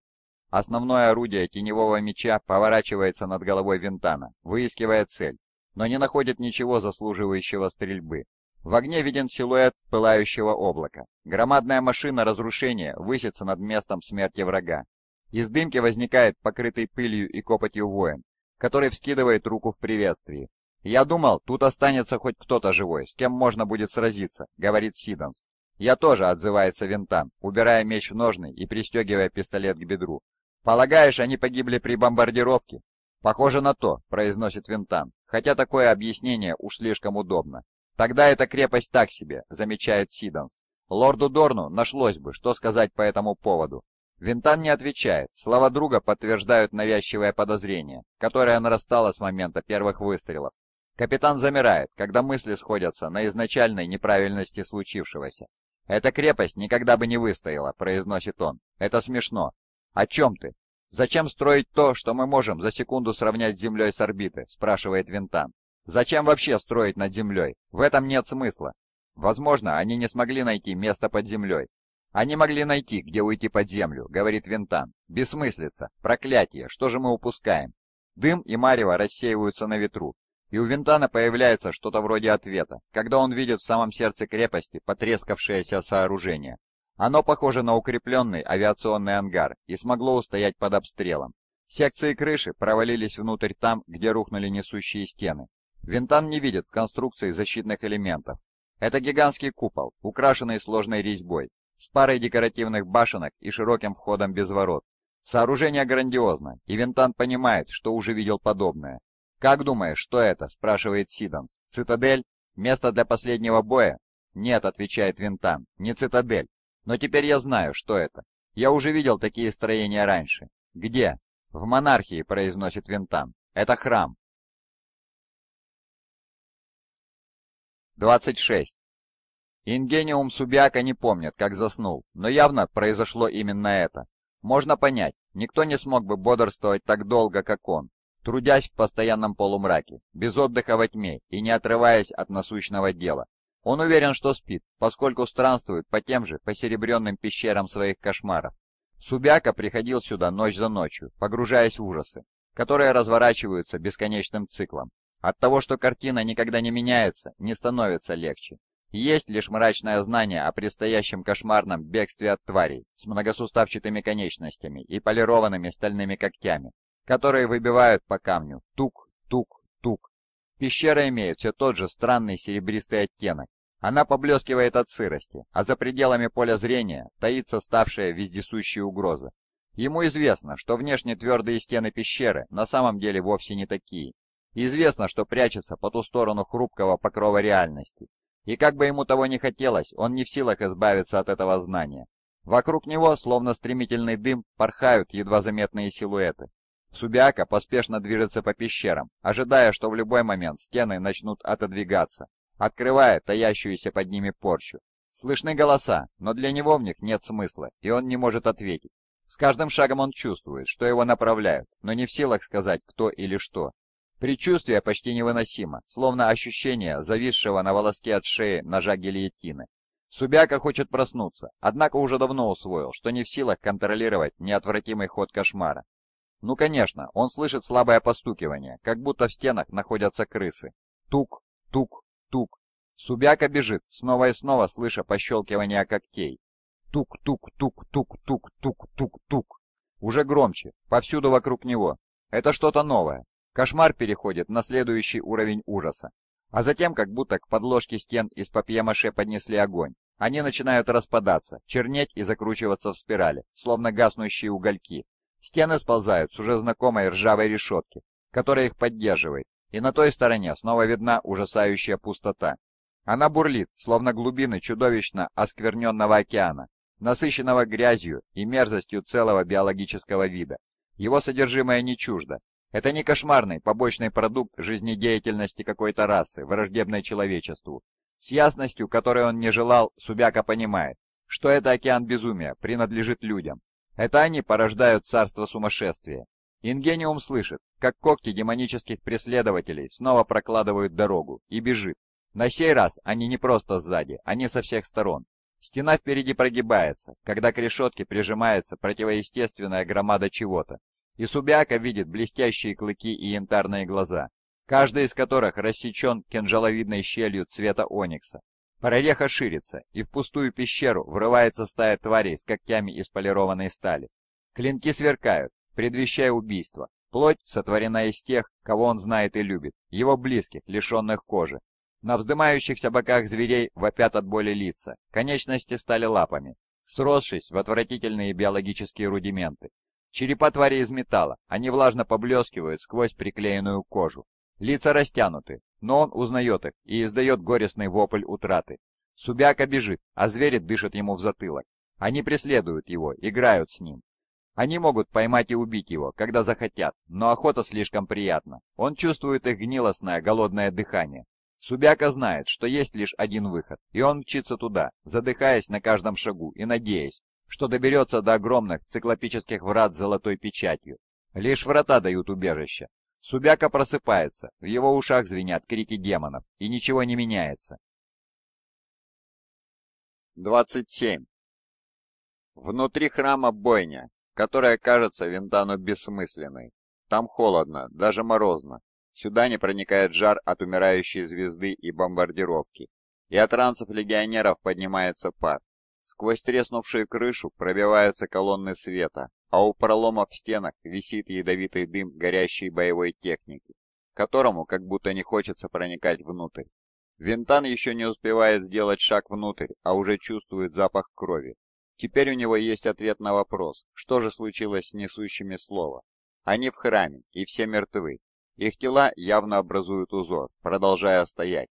Основное орудие теневого меча поворачивается над головой Винтана, выискивая цель но не находит ничего заслуживающего стрельбы. В огне виден силуэт пылающего облака. Громадная машина разрушения высится над местом смерти врага. Из дымки возникает покрытый пылью и копотью воин, который вскидывает руку в приветствии. «Я думал, тут останется хоть кто-то живой, с кем можно будет сразиться», — говорит Сиданс. «Я тоже», — отзывается Винтан, убирая меч в ножны и пристегивая пистолет к бедру. «Полагаешь, они погибли при бомбардировке?» «Похоже на то», — произносит Винтан, хотя такое объяснение уж слишком удобно. «Тогда эта крепость так себе», — замечает Сиданс. Лорду Дорну нашлось бы, что сказать по этому поводу. Винтан не отвечает, слова друга подтверждают навязчивое подозрение, которое нарастало с момента первых выстрелов. Капитан замирает, когда мысли сходятся на изначальной неправильности случившегося. «Эта крепость никогда бы не выстояла», — произносит он. «Это смешно». «О чем ты?» «Зачем строить то, что мы можем за секунду сравнять с Землей с орбиты?» – спрашивает Винтан. «Зачем вообще строить над Землей? В этом нет смысла. Возможно, они не смогли найти место под землей. Они могли найти, где уйти под землю, говорит Винтан. Бессмыслица, проклятие, что же мы упускаем? Дым и марево рассеиваются на ветру, и у Винтана появляется что-то вроде ответа, когда он видит в самом сердце крепости потрескавшееся сооружение. Оно похоже на укрепленный авиационный ангар и смогло устоять под обстрелом. Секции крыши провалились внутрь там, где рухнули несущие стены. Винтан не видит в конструкции защитных элементов. Это гигантский купол, украшенный сложной резьбой, с парой декоративных башенок и широким входом без ворот. Сооружение грандиозно, и Винтан понимает, что уже видел подобное. «Как думаешь, что это?» – спрашивает Сиданс. «Цитадель? Место для последнего боя?» «Нет», – отвечает Винтан, – «не цитадель. Но теперь я знаю, что это. Я уже видел такие строения раньше. Где? В монархии, произносит Винтан. Это храм. 26. Ингениум Субиака не помнит, как заснул, но явно произошло именно это. Можно понять, никто не смог бы бодрствовать так долго, как он, трудясь в постоянном полумраке, без отдыха во тьме и не отрываясь от насущного дела. Он уверен, что спит, поскольку странствует по тем же посеребренным пещерам своих кошмаров. Субяка приходил сюда ночь за ночью, погружаясь в ужасы, которые разворачиваются бесконечным циклом. От того, что картина никогда не меняется, не становится легче. Есть лишь мрачное знание о предстоящем кошмарном бегстве от тварей с многосуставчатыми конечностями и полированными стальными когтями, которые выбивают по камню тук, тук, тук. Пещера имеет все тот же странный серебристый оттенок. Она поблескивает от сырости, а за пределами поля зрения таится ставшая вездесущей угроза. Ему известно, что внешне твердые стены пещеры на самом деле вовсе не такие. Известно, что прячется по ту сторону хрупкого покрова реальности, и как бы ему того не хотелось, он не в силах избавиться от этого знания. Вокруг него, словно стремительный дым, порхают едва заметные силуэты. Субиака поспешно движется по пещерам, ожидая, что в любой момент стены начнут отодвигаться, открывая таящуюся под ними порчу. Слышны голоса, но для него в них нет смысла, и он не может ответить. С каждым шагом он чувствует, что его направляют, но не в силах сказать, кто или что. Предчувствие почти невыносимо, словно ощущение зависшего на волоске от шеи ножа гильотины. Субяка хочет проснуться, однако уже давно усвоил, что не в силах контролировать неотвратимый ход кошмара. Ну конечно, он слышит слабое постукивание, как будто в стенах находятся крысы. Тук, тук, тук. Субяка бежит, снова и снова слыша пощелкивание когтей. Тук-тук-тук-тук-тук-тук-тук. Уже громче, повсюду вокруг него. Это что-то новое, Кошмар переходит на следующий уровень ужаса. А затем, как будто к подложке стен из папье-маше поднесли огонь, они начинают распадаться, чернеть и закручиваться в спирали, словно гаснущие угольки. Стены сползают с уже знакомой ржавой решетки, которая их поддерживает, и на той стороне снова видна ужасающая пустота. Она бурлит, словно глубины чудовищно оскверненного океана, насыщенного грязью и мерзостью целого биологического вида. Его содержимое не чуждо, это не кошмарный побочный продукт жизнедеятельности какой-то расы, враждебной человечеству. С ясностью, которой он не желал, Субяка понимает, что это океан безумия принадлежит людям. Это они порождают царство сумасшествия. Ингениум слышит, как когти демонических преследователей снова прокладывают дорогу, и бежит. На сей раз они не просто сзади, они со всех сторон. Стена впереди прогибается, когда к решетке прижимается противоестественная громада чего-то, и Субиака видит блестящие клыки и янтарные глаза, каждый из которых рассечен кинжаловидной щелью цвета оникса. Прореха ширится, и в пустую пещеру врывается стая тварей с когтями из полированной стали. Клинки сверкают, предвещая убийство. Плоть сотворена из тех, кого он знает и любит, его близких, лишенных кожи. На вздымающихся боках зверей вопят от боли лица, конечности стали лапами, сросшись в отвратительные биологические рудименты. Черепа твари из металла, они влажно поблескивают сквозь приклеенную кожу. Лица растянуты, но он узнает их и издает горестный вопль утраты. Субяка бежит, а звери дышат ему в затылок. Они преследуют его, играют с ним. Они могут поймать и убить его, когда захотят, но охота слишком приятна. Он чувствует их гнилостное, голодное дыхание. Субяка знает, что есть лишь один выход, и он мчится туда, задыхаясь на каждом шагу и надеясь, что доберется до огромных циклопических врат с золотой печатью. Лишь врата дают убежище. Субяка просыпается, в его ушах звенят крики демонов, и ничего не меняется. 27. Внутри храма бойня, которая кажется Винтану бессмысленной. Там холодно, даже морозно. Сюда не проникает жар от умирающей звезды и бомбардировки. И от ранцев легионеров поднимается пар. Сквозь треснувшую крышу пробиваются колонны света, а у проломов в стенах висит ядовитый дым горящей боевой техники, которому как будто не хочется проникать внутрь. Винтан еще не успевает сделать шаг внутрь, а уже чувствует запах крови. Теперь у него есть ответ на вопрос, что же случилось с несущими слова. Они в храме, и все мертвы. Их тела явно образуют узор, продолжая стоять,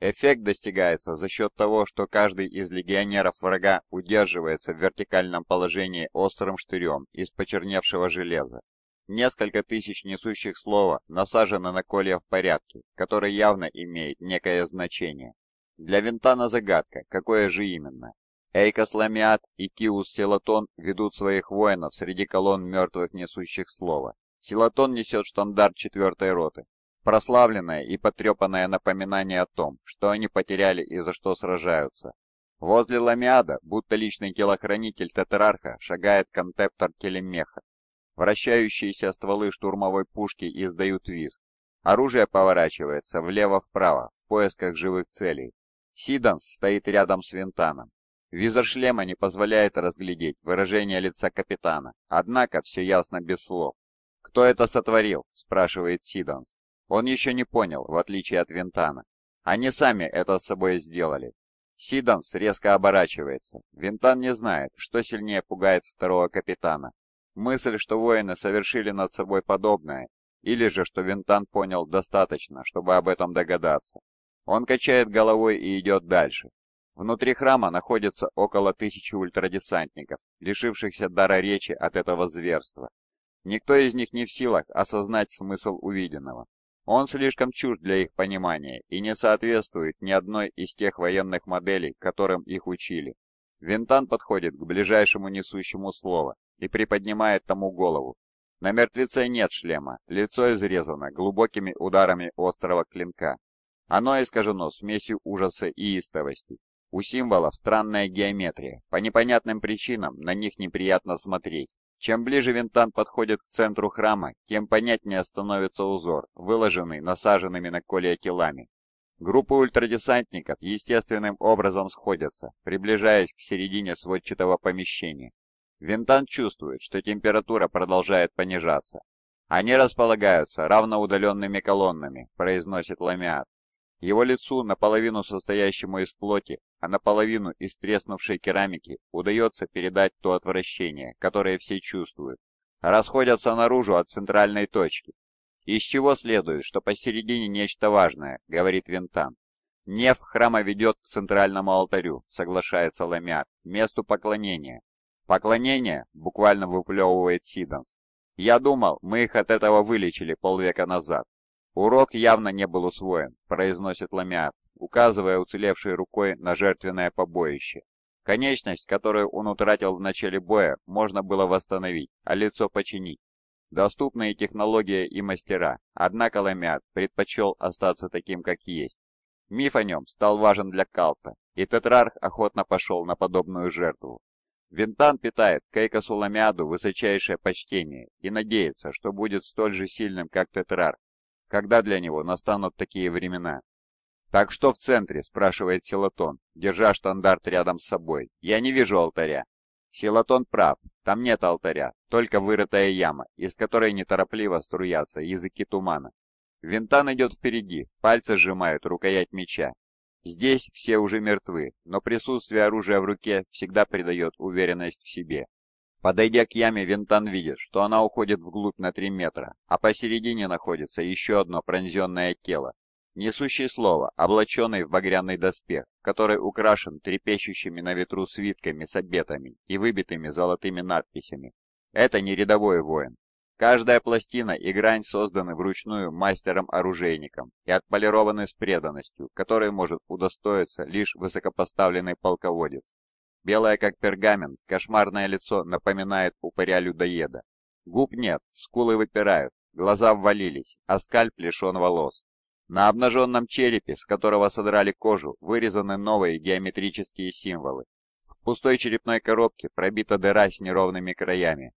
Эффект достигается за счет того, что каждый из легионеров врага удерживается в вертикальном положении острым штырем из почерневшего железа. Несколько тысяч несущих слова насажены на колья в порядке, который явно имеет некое значение. Для Вентана загадка, какое же именно. Эйкос Ламиат и Киуз Селатон ведут своих воинов среди колонн мертвых несущих слова. Селатон несет штандарт четвертой роты, прославленное и потрепанное напоминание о том, что они потеряли и за что сражаются. Возле Ламиада, будто личный телохранитель Тетрарха, шагает контемптор Телемехр. Вращающиеся стволы штурмовой пушки издают визг. Оружие поворачивается влево-вправо в поисках живых целей. Сиданс стоит рядом с Винтаном. Визор шлема не позволяет разглядеть выражение лица капитана, однако все ясно без слов. «Кто это сотворил?» – спрашивает Сиданс. Он еще не понял, в отличие от Винтана. Они сами это с собой сделали. Сиданс резко оборачивается. Винтан не знает, что сильнее пугает второго капитана. Мысль, что воины совершили над собой подобное, или же что Винтан понял достаточно, чтобы об этом догадаться. Он качает головой и идет дальше. Внутри храма находится около тысячи ультрадесантников, лишившихся дара речи от этого зверства. Никто из них не в силах осознать смысл увиденного. Он слишком чужд для их понимания и не соответствует ни одной из тех военных моделей, которым их учили. Винтан подходит к ближайшему несущему слово и приподнимает тому голову. На мертвеце нет шлема, лицо изрезано глубокими ударами острого клинка. Оно искажено смесью ужаса и истовости. У символов странная геометрия, по непонятным причинам на них неприятно смотреть. Чем ближе Винтан подходит к центру храма, тем понятнее становится узор, выложенный насаженными на коле телами. Группы ультрадесантников естественным образом сходятся, приближаясь к середине сводчатого помещения. Винтан чувствует, что температура продолжает понижаться. «Они располагаются равноудаленными колоннами», – произносит Ламиат. Его лицу, наполовину состоящему из плоти, а наполовину из треснувшей керамики, удается передать то отвращение, которое все чувствуют. Расходятся наружу от центральной точки. Из чего следует, что посередине нечто важное, говорит Винтан. Неф храма ведет к центральному алтарю, соглашается Ламиат, месту поклонения. Поклонение, буквально выплевывает Сиданс. Я думал, мы их от этого вылечили полвека назад. «Урок явно не был усвоен», – произносит Ламиат, указывая уцелевшей рукой на жертвенное побоище. Конечность, которую он утратил в начале боя, можно было восстановить, а лицо починить. Доступные технологии и мастера, однако Ламиат предпочел остаться таким, как есть. Миф о нем стал важен для Калта, и Тетрарх охотно пошел на подобную жертву. Винтан питает Кейкосу Ламиаду высочайшее почтение и надеется, что будет столь же сильным, как Тетрарх, когда для него настанут такие времена. «Так что в центре?» – спрашивает Силатон, держа штандарт рядом с собой. «Я не вижу алтаря». Силатон прав, там нет алтаря, только вырытая яма, из которой неторопливо струятся языки тумана. Винтан идет впереди, пальцы сжимают рукоять меча. Здесь все уже мертвы, но присутствие оружия в руке всегда придает уверенность в себе. Подойдя к яме, Винтан видит, что она уходит вглубь на 3 метра, а посередине находится еще одно пронзенное тело, несущее слово, облаченный в багряный доспех, который украшен трепещущими на ветру свитками с обетами и выбитыми золотыми надписями. Это не рядовой воин. Каждая пластина и грань созданы вручную мастером-оружейником и отполированы с преданностью, которой может удостоиться лишь высокопоставленный полководец. Белое как пергамент, кошмарное лицо напоминает упыря-людоеда. Губ нет, скулы выпирают, глаза ввалились, а скальп лишен волос. На обнаженном черепе, с которого содрали кожу, вырезаны новые геометрические символы. В пустой черепной коробке пробита дыра с неровными краями.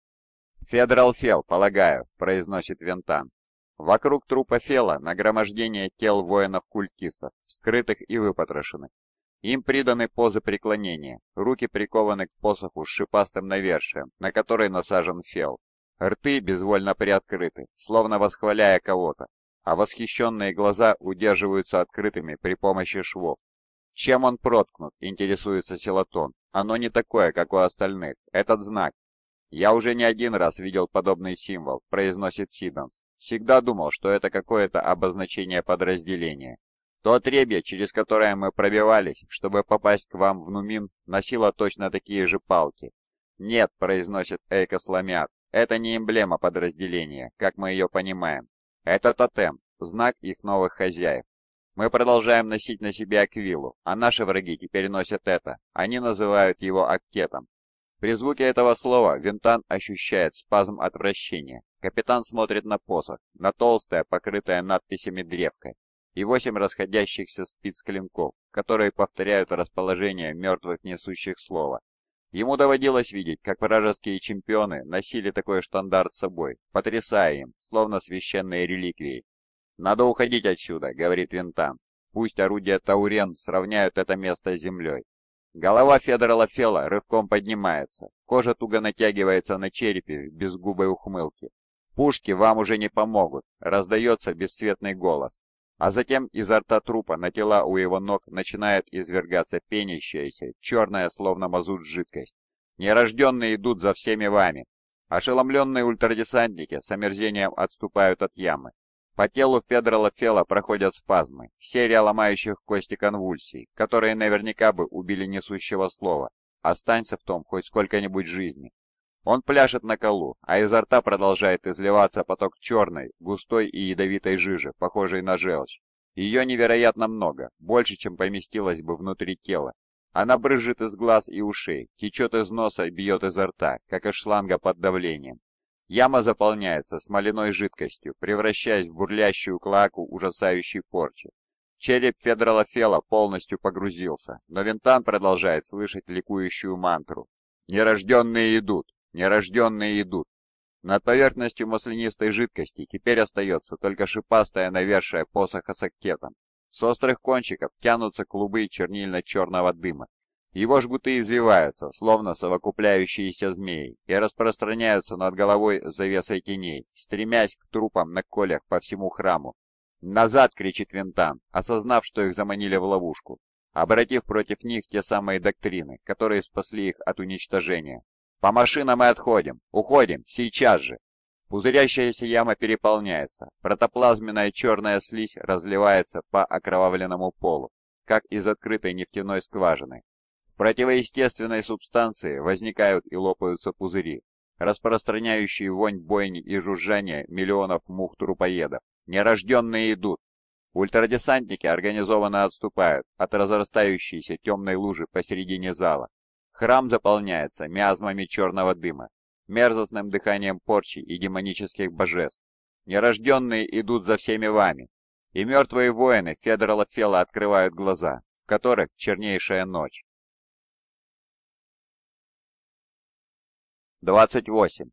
«Федерал Фел, полагаю», — произносит Вентан. Вокруг трупа Фела нагромождение тел воинов-культистов, вскрытых и выпотрошенных. Им приданы позы преклонения, руки прикованы к посоху с шипастым навершием, на который насажен фел. Рты безвольно приоткрыты, словно восхваляя кого-то, а восхищенные глаза удерживаются открытыми при помощи швов. Чем он проткнут, интересуется Силатон. Оно не такое, как у остальных. Этот знак. Я уже не один раз видел подобный символ, произносит Сиданс. Всегда думал, что это какое-то обозначение подразделения. То отребье, через которое мы пробивались, чтобы попасть к вам в Нумин, носило точно такие же палки. «Нет», — произносит Эйка Сламят, — «это не эмблема подразделения, как мы ее понимаем. Это тотем, знак их новых хозяев. Мы продолжаем носить на себе Аквилу, а наши враги теперь носят это. Они называют его Актетом. При звуке этого слова Винтан ощущает спазм отвращения. Капитан смотрит на посох, на толстое, покрытое надписями древко, и восемь расходящихся спиц клинков, которые повторяют расположение мертвых несущих слова. Ему доводилось видеть, как вражеские чемпионы носили такой штандарт с собой, потрясая им, словно священные реликвии. «Надо уходить отсюда», — говорит Винтан. «Пусть орудия Таурен сравняют это место с землей». Голова Федора Лафела рывком поднимается, кожа туго натягивается на черепе в безгубой ухмылке. «Пушки вам уже не помогут», — раздается бесцветный голос. А затем изо рта трупа на тела у его ног начинает извергаться пенящаяся, черная, словно мазут, жидкость. Нерожденные идут за всеми вами. Ошеломленные ультрадесантники с омерзением отступают от ямы. По телу Федора Лафела проходят спазмы, серия ломающих кости конвульсий, которые наверняка бы убили несущего слова. Останься в том хоть сколько-нибудь жизни. Он пляшет на колу, а изо рта продолжает изливаться поток черной, густой и ядовитой жижи, похожей на желчь. Ее невероятно много, больше, чем поместилось бы внутри тела. Она брызжет из глаз и ушей, течет из носа и бьет изо рта, как из шланга под давлением. Яма заполняется смоляной жидкостью, превращаясь в бурлящую клаку ужасающей порчи. Череп Федора Фела полностью погрузился, но Винтан продолжает слышать ликующую мантру. «Нерожденные идут! Нерожденные идут. Над поверхностью маслянистой жидкости теперь остается только шипастая навершие посоха с актетом. С острых кончиков тянутся клубы чернильно-черного дыма. Его жгуты извиваются, словно совокупляющиеся змеи, и распространяются над головой завесой теней, стремясь к трупам на колях по всему храму. «Назад!» — кричит Винтан, осознав, что их заманили в ловушку, обратив против них те самые доктрины, которые спасли их от уничтожения. «По машинам мы отходим! Уходим! Сейчас же!» Пузырящаяся яма переполняется, протоплазменная черная слизь разливается по окровавленному полу, как из открытой нефтяной скважины. В противоестественной субстанции возникают и лопаются пузыри, распространяющие вонь бойни и жужжания миллионов мух-трупоедов. Нерожденные идут. Ультрадесантники организованно отступают от разрастающейся темной лужи посередине зала, Храм заполняется миазмами черного дыма, мерзостным дыханием порчи и демонических божеств. Нерожденные идут за всеми вами, и мертвые воины Федора Лафела открывают глаза, в которых чернейшая ночь. 28.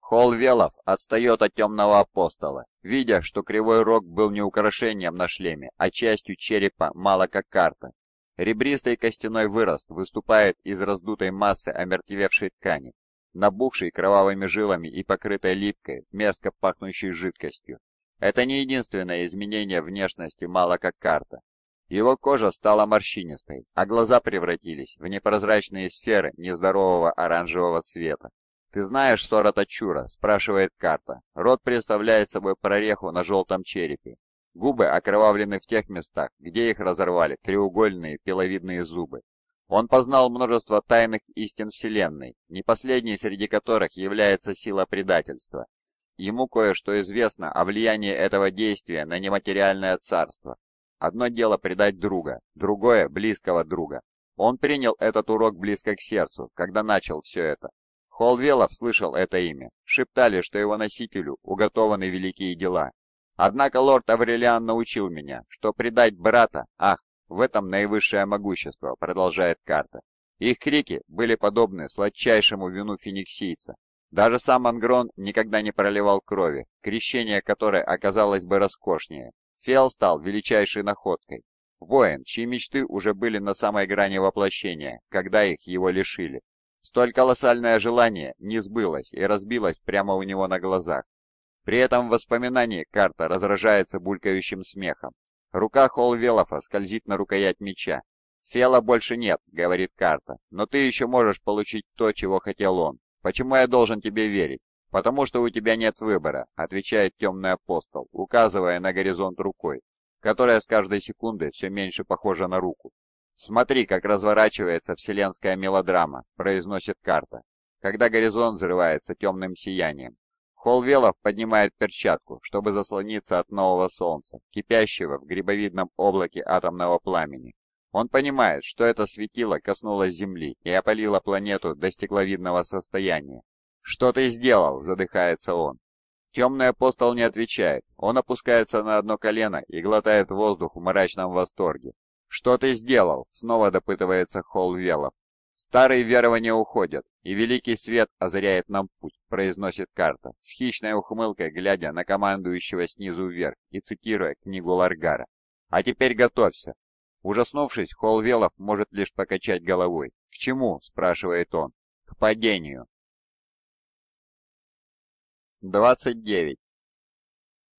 Холл Велов отстает от темного апостола, видя, что кривой рог был не украшением на шлеме, а частью черепа мало как карта, Ребристый костяной вырост выступает из раздутой массы омертвевшей ткани, набухшей кровавыми жилами и покрытой липкой, мерзко пахнущей жидкостью. Это не единственное изменение внешности мало как карта. Его кожа стала морщинистой, а глаза превратились в непрозрачные сферы нездорового оранжевого цвета. «Ты знаешь Сората Чура?» – спрашивает карта. Рот представляет собой прореху на желтом черепе, Губы окровавлены в тех местах, где их разорвали треугольные пиловидные зубы. Он познал множество тайных истин Вселенной, не последней среди которых является сила предательства. Ему кое-что известно о влиянии этого действия на нематериальное царство. Одно дело предать друга, другое – близкого друга. Он принял этот урок близко к сердцу, когда начал все это. Холвелов слышал это имя, шептали, что его носителю уготованы великие дела, Однако лорд Аврелиан научил меня, что предать брата, ах, в этом наивысшее могущество, продолжает карта. Их крики были подобны сладчайшему вину фениксийца. Даже сам Ангрон никогда не проливал крови, крещение которой оказалось бы роскошнее. Фиал стал величайшей находкой. Воин, чьи мечты уже были на самой грани воплощения, когда их его лишили. Столь колоссальное желание не сбылось и разбилось прямо у него на глазах. При этом в воспоминании карта разражается булькающим смехом. Рука Холвелофа скользит на рукоять меча. «Фела больше нет», — говорит карта, — «но ты еще можешь получить то, чего хотел он. Почему я должен тебе верить?» «Потому что у тебя нет выбора», — отвечает темный апостол, указывая на горизонт рукой, которая с каждой секундой все меньше похожа на руку. «Смотри, как разворачивается вселенская мелодрама», — произносит карта, когда горизонт взрывается темным сиянием. Холвелов поднимает перчатку, чтобы заслониться от нового солнца, кипящего в грибовидном облаке атомного пламени. Он понимает, что это светило коснулось Земли и опалило планету до стекловидного состояния. «Что ты сделал?» – задыхается он. Темный апостол не отвечает. Он опускается на одно колено и глотает воздух в мрачном восторге. «Что ты сделал?» – снова допытывается Холвелов. «Старые верования уходят, и великий свет озаряет нам путь», — произносит карта, с хищной ухмылкой глядя на командующего снизу вверх и цитируя книгу Ларгара. «А теперь готовься». Ужаснувшись, Холвелов может лишь покачать головой. «К чему?» — спрашивает он. «К падению». 29.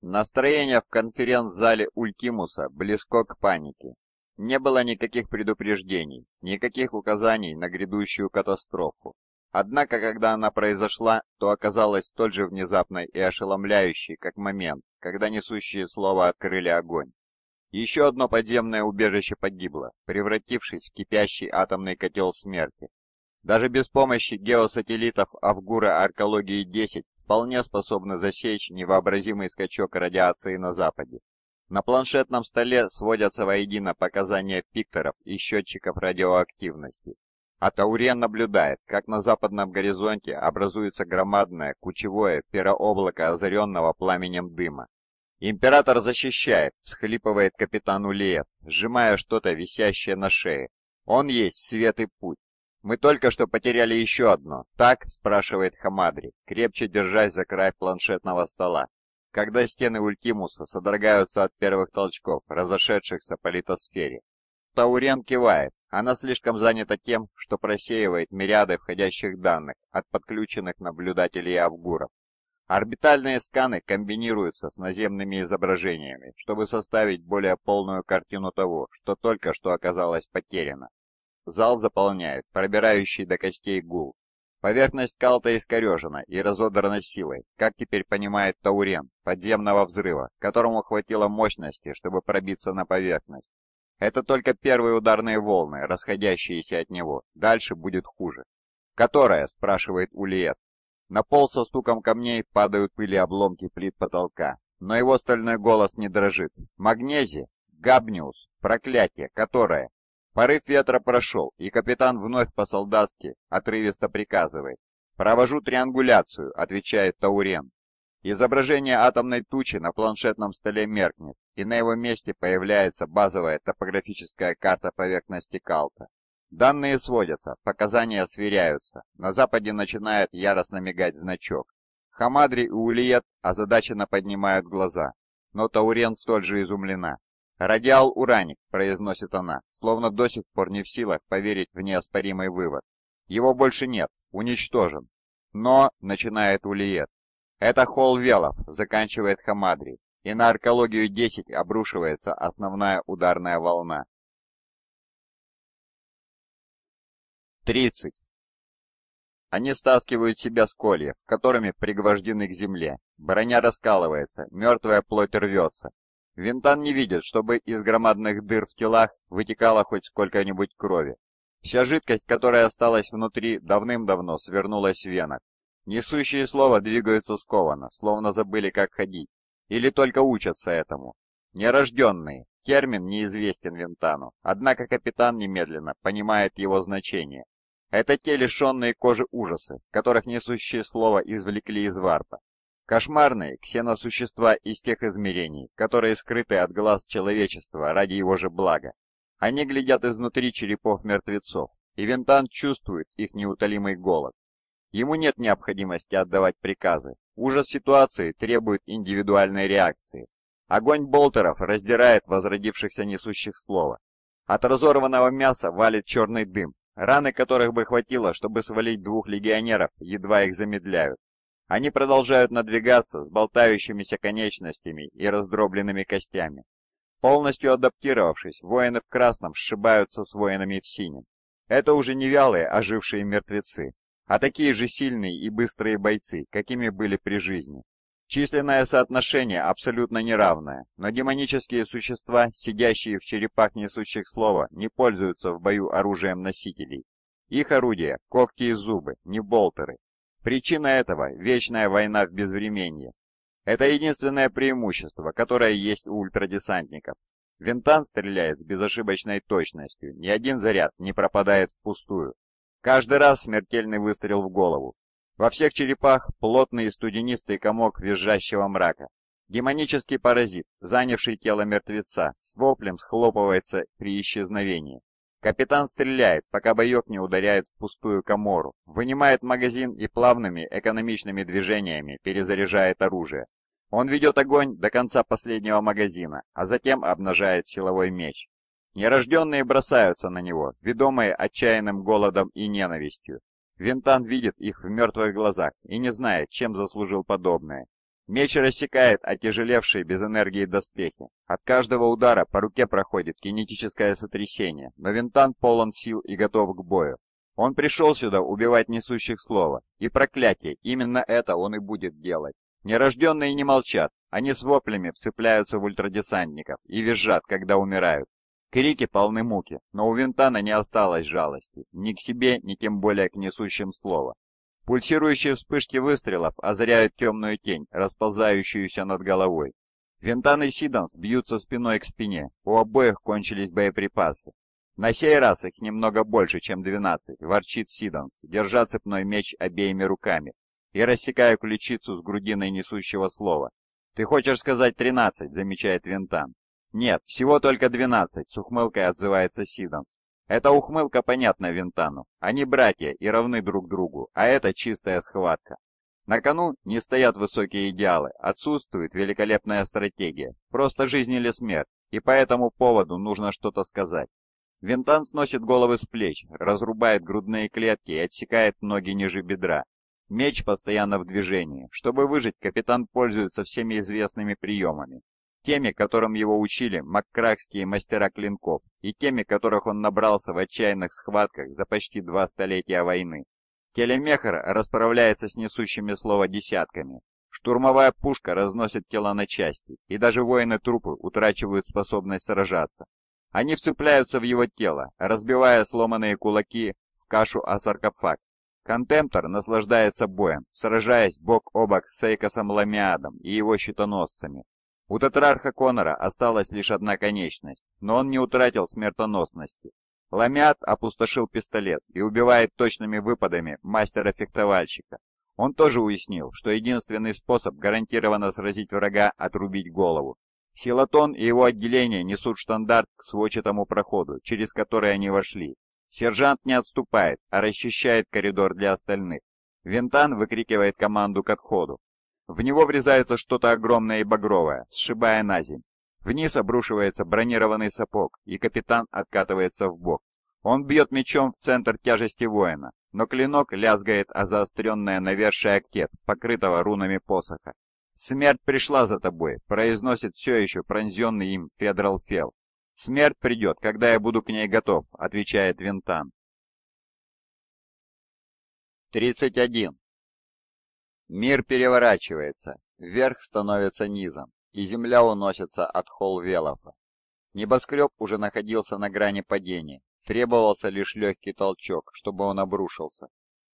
Настроение в конференц-зале Ультимуса близко к панике. Не было никаких предупреждений, никаких указаний на грядущую катастрофу. Однако, когда она произошла, то оказалась столь же внезапной и ошеломляющей, как момент, когда несущие слова открыли огонь. Еще одно подземное убежище погибло, превратившись в кипящий атомный котел смерти. Даже без помощи геосателлитов Авгура Аркологии-10 вполне способны засечь невообразимый скачок радиации на Западе. На планшетном столе сводятся воедино показания пикторов и счетчиков радиоактивности. А Таурен наблюдает, как на западном горизонте образуется громадное кучевое перооблако озаренного пламенем дыма. «Император защищает», — схлипывает капитан Улиет, сжимая что-то висящее на шее. «Он есть свет и путь. Мы только что потеряли еще одно, так?» — спрашивает Хамадри, крепче держась за край планшетного стола когда стены Ультимуса содрогаются от первых толчков, разошедшихся по литосфере. Таурен кивает. Она слишком занята тем, что просеивает мириады входящих данных от подключенных наблюдателей Авгуров. Орбитальные сканы комбинируются с наземными изображениями, чтобы составить более полную картину того, что только что оказалось потеряно. Зал заполняет пробирающий до костей гул, Поверхность Калта искорежена и разодрана силой, как теперь понимает Таурен, подземного взрыва, которому хватило мощности, чтобы пробиться на поверхность. Это только первые ударные волны, расходящиеся от него. Дальше будет хуже. «Которая?» – спрашивает Ульет. На пол со стуком камней падают пыли обломки плит потолка, но его стальной голос не дрожит. «Магнези? Габниус? Проклятие! Которое?» Порыв ветра прошел, и капитан вновь по-солдатски отрывисто приказывает. «Провожу триангуляцию», — отвечает Таурен. Изображение атомной тучи на планшетном столе меркнет, и на его месте появляется базовая топографическая карта поверхности Калта. Данные сводятся, показания сверяются. На западе начинает яростно мигать значок. Хамадри и Улиет озадаченно поднимают глаза, но Таурен столь же изумлена. «Радиал Ураник», — произносит она, словно до сих пор не в силах поверить в неоспоримый вывод. «Его больше нет, уничтожен». «Но», — начинает Улиет. «Это холл Велов», — заканчивает Хамадри, и на аркологию 10 обрушивается основная ударная волна. 30. Они стаскивают себя с кольев, которыми пригвождены к земле. Броня раскалывается, мертвая плоть рвется, Винтан не видит, чтобы из громадных дыр в телах вытекала хоть сколько-нибудь крови. Вся жидкость, которая осталась внутри, давным-давно свернулась в венах. Несущие слова двигаются скованно, словно забыли, как ходить. Или только учатся этому. Нерожденные. Термин неизвестен Винтану, однако капитан немедленно понимает его значение. Это те лишенные кожи ужасы, которых несущие слова извлекли из варпа. Кошмарные ксеносущества из тех измерений, которые скрыты от глаз человечества ради его же блага. Они глядят изнутри черепов мертвецов, и Винтан чувствует их неутолимый голод. Ему нет необходимости отдавать приказы. Ужас ситуации требует индивидуальной реакции. Огонь болтеров раздирает возродившихся несущих слова. От разорванного мяса валит черный дым, раны которых бы хватило, чтобы свалить двух легионеров, едва их замедляют. Они продолжают надвигаться с болтающимися конечностями и раздробленными костями. Полностью адаптировавшись, воины в красном сшибаются с воинами в синем. Это уже не вялые, ожившие мертвецы, а такие же сильные и быстрые бойцы, какими были при жизни. Численное соотношение абсолютно неравное, но демонические существа, сидящие в черепах несущих слова, не пользуются в бою оружием носителей. Их орудия – когти и зубы, не болтеры, Причина этого – вечная война в безвременье. Это единственное преимущество, которое есть у ультрадесантников. Винтан стреляет с безошибочной точностью, ни один заряд не пропадает впустую. Каждый раз смертельный выстрел в голову. Во всех черепах плотный студенистый комок визжащего мрака. Демонический паразит, занявший тело мертвеца, с воплем схлопывается при исчезновении. Капитан стреляет, пока боек не ударяет в пустую комору, вынимает магазин и плавными экономичными движениями перезаряжает оружие. Он ведет огонь до конца последнего магазина, а затем обнажает силовой меч. Нерожденные бросаются на него, ведомые отчаянным голодом и ненавистью. Винтан видит их в мертвых глазах и не знает, чем заслужил подобное. Меч рассекает отяжелевшие без энергии доспехи. От каждого удара по руке проходит кинетическое сотрясение, но Винтан полон сил и готов к бою. Он пришел сюда убивать несущих слова, и проклятие, именно это он и будет делать. Нерожденные не молчат, они с воплями вцепляются в ультрадесантников и визжат, когда умирают. Крики полны муки, но у Винтана не осталось жалости, ни к себе, ни тем более к несущим слова. Пульсирующие вспышки выстрелов озряют темную тень, расползающуюся над головой. Винтан и Сиданс бьются спиной к спине, у обоих кончились боеприпасы. На сей раз их немного больше, чем 12, ворчит Сиданс, держа цепной меч обеими руками и рассекая ключицу с грудиной несущего слова. «Ты хочешь сказать 13?» – замечает Винтан. «Нет, всего только 12», – с ухмылкой отзывается Сиданс. Эта ухмылка понятна Винтану. Они братья и равны друг другу, а это чистая схватка. На кону не стоят высокие идеалы, отсутствует великолепная стратегия. Просто жизнь или смерть, и по этому поводу нужно что-то сказать. Винтан сносит головы с плеч, разрубает грудные клетки и отсекает ноги ниже бедра. Меч постоянно в движении. Чтобы выжить, капитан пользуется всеми известными приемами теми, которым его учили маккракские мастера клинков, и теми, которых он набрался в отчаянных схватках за почти два столетия войны. Телемехр расправляется с несущими слово десятками. Штурмовая пушка разносит тела на части, и даже воины-трупы утрачивают способность сражаться. Они вцепляются в его тело, разбивая сломанные кулаки в кашу о саркофаг. Контемптор наслаждается боем, сражаясь бок о бок с Эйкосом Ламиадом и его щитоносцами, у тетрарха Конора осталась лишь одна конечность, но он не утратил смертоносности. Ламят опустошил пистолет и убивает точными выпадами мастера-фехтовальщика. Он тоже уяснил, что единственный способ гарантированно сразить врага – отрубить голову. Силатон и его отделение несут штандарт к сводчатому проходу, через который они вошли. Сержант не отступает, а расчищает коридор для остальных. Винтан выкрикивает команду к отходу. В него врезается что-то огромное и багровое, сшибая на земь. Вниз обрушивается бронированный сапог, и капитан откатывается в бок. Он бьет мечом в центр тяжести воина, но клинок лязгает о заостренное навершие актет, покрытого рунами посоха. «Смерть пришла за тобой», — произносит все еще пронзенный им Федрал Фел. «Смерть придет, когда я буду к ней готов», — отвечает Винтан. 31. Мир переворачивается, вверх становится низом, и земля уносится от холл Велофа. Небоскреб уже находился на грани падения, требовался лишь легкий толчок, чтобы он обрушился.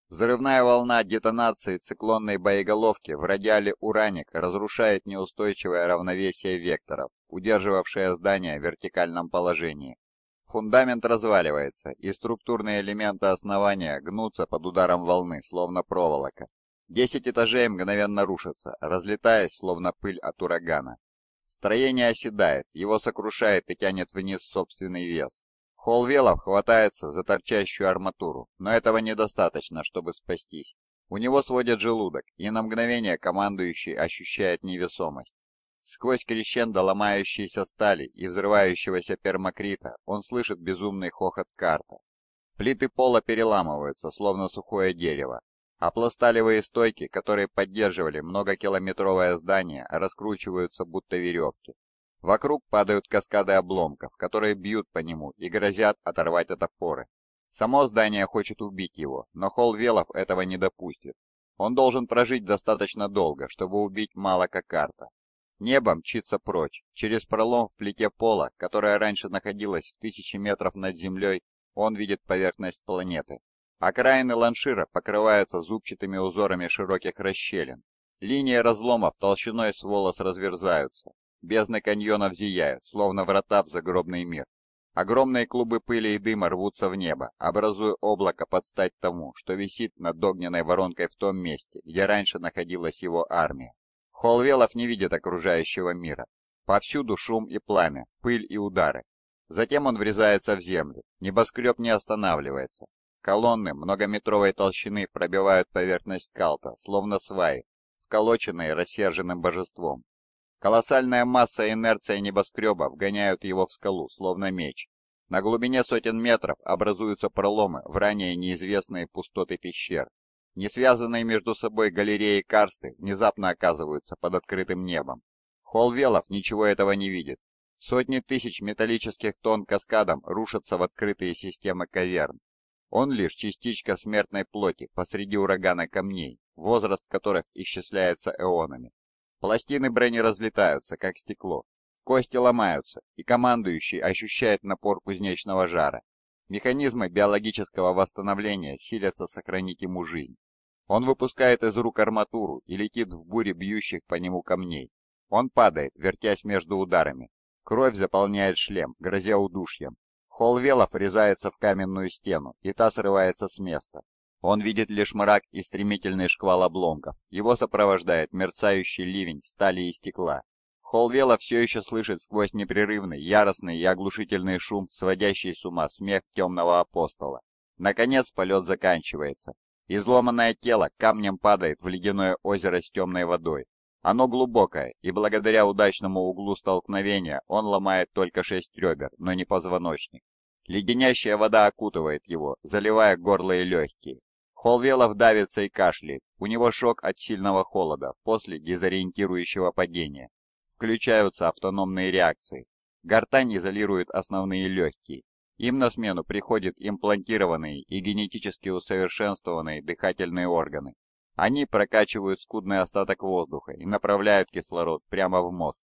Взрывная волна детонации циклонной боеголовки в радиале «Ураник» разрушает неустойчивое равновесие векторов, удерживавшее здание в вертикальном положении. Фундамент разваливается, и структурные элементы основания гнутся под ударом волны, словно проволока. Десять этажей мгновенно рушатся, разлетаясь, словно пыль от урагана. Строение оседает, его сокрушает и тянет вниз собственный вес. Холвелов хватается за торчащую арматуру, но этого недостаточно, чтобы спастись. У него сводит желудок, и на мгновение командующий ощущает невесомость. Сквозь крещендо ломающейся стали и взрывающегося пермакрита он слышит безумный хохот карта. Плиты пола переламываются, словно сухое дерево, а пласталевые стойки, которые поддерживали многокилометровое здание, раскручиваются будто веревки. Вокруг падают каскады обломков, которые бьют по нему и грозят оторвать от опоры. Само здание хочет убить его, но Холл Велов этого не допустит. Он должен прожить достаточно долго, чтобы убить Малака Карта. Небо мчится прочь. Через пролом в плите пола, которая раньше находилась в тысячи метров над землей, он видит поверхность планеты. Окраины ланшира покрываются зубчатыми узорами широких расщелин. Линии разломов толщиной с волос разверзаются. Бездны каньонов зияют, словно врата в загробный мир. Огромные клубы пыли и дыма рвутся в небо, образуя облако под стать тому, что висит над огненной воронкой в том месте, где раньше находилась его армия. Холвелов не видит окружающего мира. Повсюду шум и пламя, пыль и удары. Затем он врезается в землю. Небоскреб не останавливается. Колонны многометровой толщины пробивают поверхность Калта, словно сваи, вколоченные рассерженным божеством. Колоссальная масса и инерция небоскреба вгоняют его в скалу, словно меч. На глубине сотен метров образуются проломы в ранее неизвестные пустоты пещер. Не связанные между собой галереи карсты внезапно оказываются под открытым небом. Холвелов ничего этого не видит. Сотни тысяч металлических тонн каскадом рушатся в открытые системы каверн. Он лишь частичка смертной плоти посреди урагана камней, возраст которых исчисляется эонами. Пластины брони разлетаются, как стекло. Кости ломаются, и командующий ощущает напор кузнечного жара. Механизмы биологического восстановления силятся сохранить ему жизнь. Он выпускает из рук арматуру и летит в буре бьющих по нему камней. Он падает, вертясь между ударами. Кровь заполняет шлем, грозя удушьем. Холвелов врезается в каменную стену, и та срывается с места. Он видит лишь мрак и стремительный шквал обломков. Его сопровождает мерцающий ливень стали и стекла. Холвела все еще слышит сквозь непрерывный, яростный и оглушительный шум, сводящий с ума смех темного апостола. Наконец полет заканчивается. Изломанное тело камнем падает в ледяное озеро с темной водой. Оно глубокое, и благодаря удачному углу столкновения он ломает только шесть ребер, но не позвоночник. Леденящая вода окутывает его, заливая горло и легкие. Холвелов давится и кашляет. У него шок от сильного холода после дезориентирующего падения. Включаются автономные реакции. Гортань изолирует основные легкие. Им на смену приходят имплантированные и генетически усовершенствованные дыхательные органы. Они прокачивают скудный остаток воздуха и направляют кислород прямо в мозг.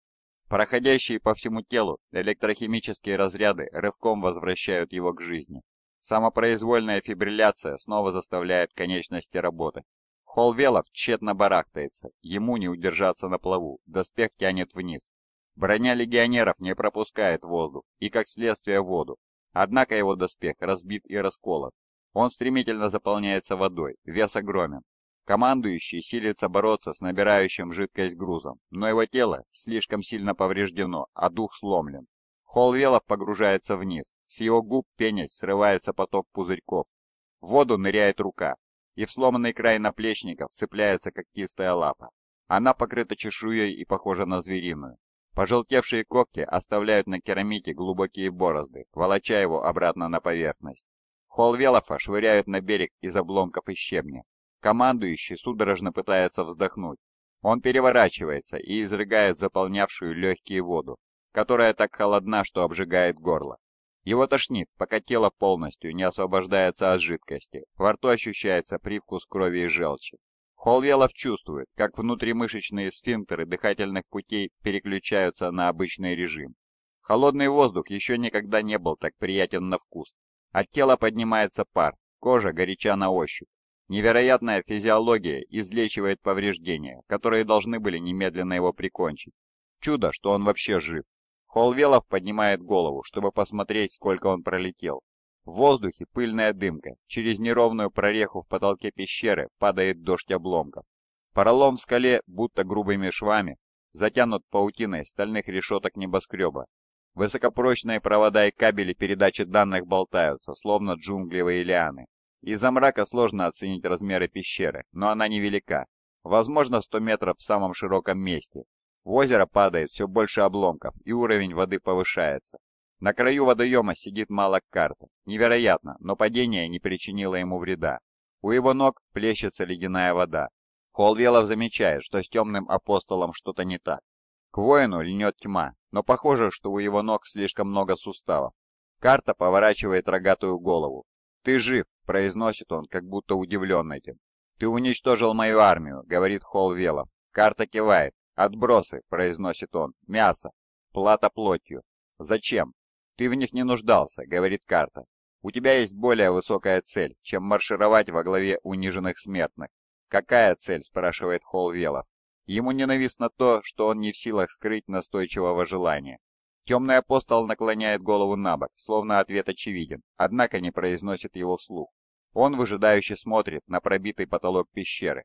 Проходящие по всему телу электрохимические разряды рывком возвращают его к жизни. Самопроизвольная фибрилляция снова заставляет конечности работать. Холвелов тщетно барахтается, ему не удержаться на плаву, доспех тянет вниз. Броня легионеров не пропускает воздух и, как следствие, воду. Однако его доспех разбит и расколот. Он стремительно заполняется водой, вес огромен. Командующий силится бороться с набирающим жидкость грузом, но его тело слишком сильно повреждено, а дух сломлен. Холвелов погружается вниз, с его губ пенясь срывается поток пузырьков. В воду ныряет рука, и в сломанный край наплечника цепляется когтистая лапа. Она покрыта чешуей и похожа на звериную. Пожелтевшие когти оставляют на керамите глубокие борозды, волоча его обратно на поверхность. Холвелофа швыряют на берег из обломков и щебня. Командующий судорожно пытается вздохнуть. Он переворачивается и изрыгает заполнявшую легкие воду которая так холодна, что обжигает горло. Его тошнит, пока тело полностью не освобождается от жидкости. Во рту ощущается привкус крови и желчи. Холвелов чувствует, как внутримышечные сфинктеры дыхательных путей переключаются на обычный режим. Холодный воздух еще никогда не был так приятен на вкус. От тела поднимается пар, кожа горяча на ощупь. Невероятная физиология излечивает повреждения, которые должны были немедленно его прикончить. Чудо, что он вообще жив. Холвелов поднимает голову, чтобы посмотреть, сколько он пролетел. В воздухе пыльная дымка, через неровную прореху в потолке пещеры падает дождь обломков. Поролом в скале, будто грубыми швами, затянут паутиной стальных решеток небоскреба. Высокопрочные провода и кабели передачи данных болтаются, словно джунглевые лианы. Из-за мрака сложно оценить размеры пещеры, но она невелика. Возможно, 100 метров в самом широком месте, в озеро падает все больше обломков, и уровень воды повышается. На краю водоема сидит Малак-карта. Невероятно, но падение не причинило ему вреда. У его ног плещется ледяная вода. Холвелов замечает, что с темным апостолом что-то не так. К воину льнет тьма, но похоже, что у его ног слишком много суставов. Карта поворачивает рогатую голову. «Ты жив», — произносит он, как будто удивлен этим. «Ты уничтожил мою армию», — говорит Холвелов. Карта кивает. «Отбросы», — произносит он, — «мясо, плата плотью». «Зачем?» «Ты в них не нуждался», — говорит карта. У тебя есть более высокая цель, чем маршировать во главе униженных смертных. «Какая цель?» – спрашивает Холвелов. Ему ненавистно то, что он не в силах скрыть настойчивого желания. Темный апостол наклоняет голову на бок, словно ответ очевиден, однако не произносит его вслух. Он выжидающе смотрит на пробитый потолок пещеры.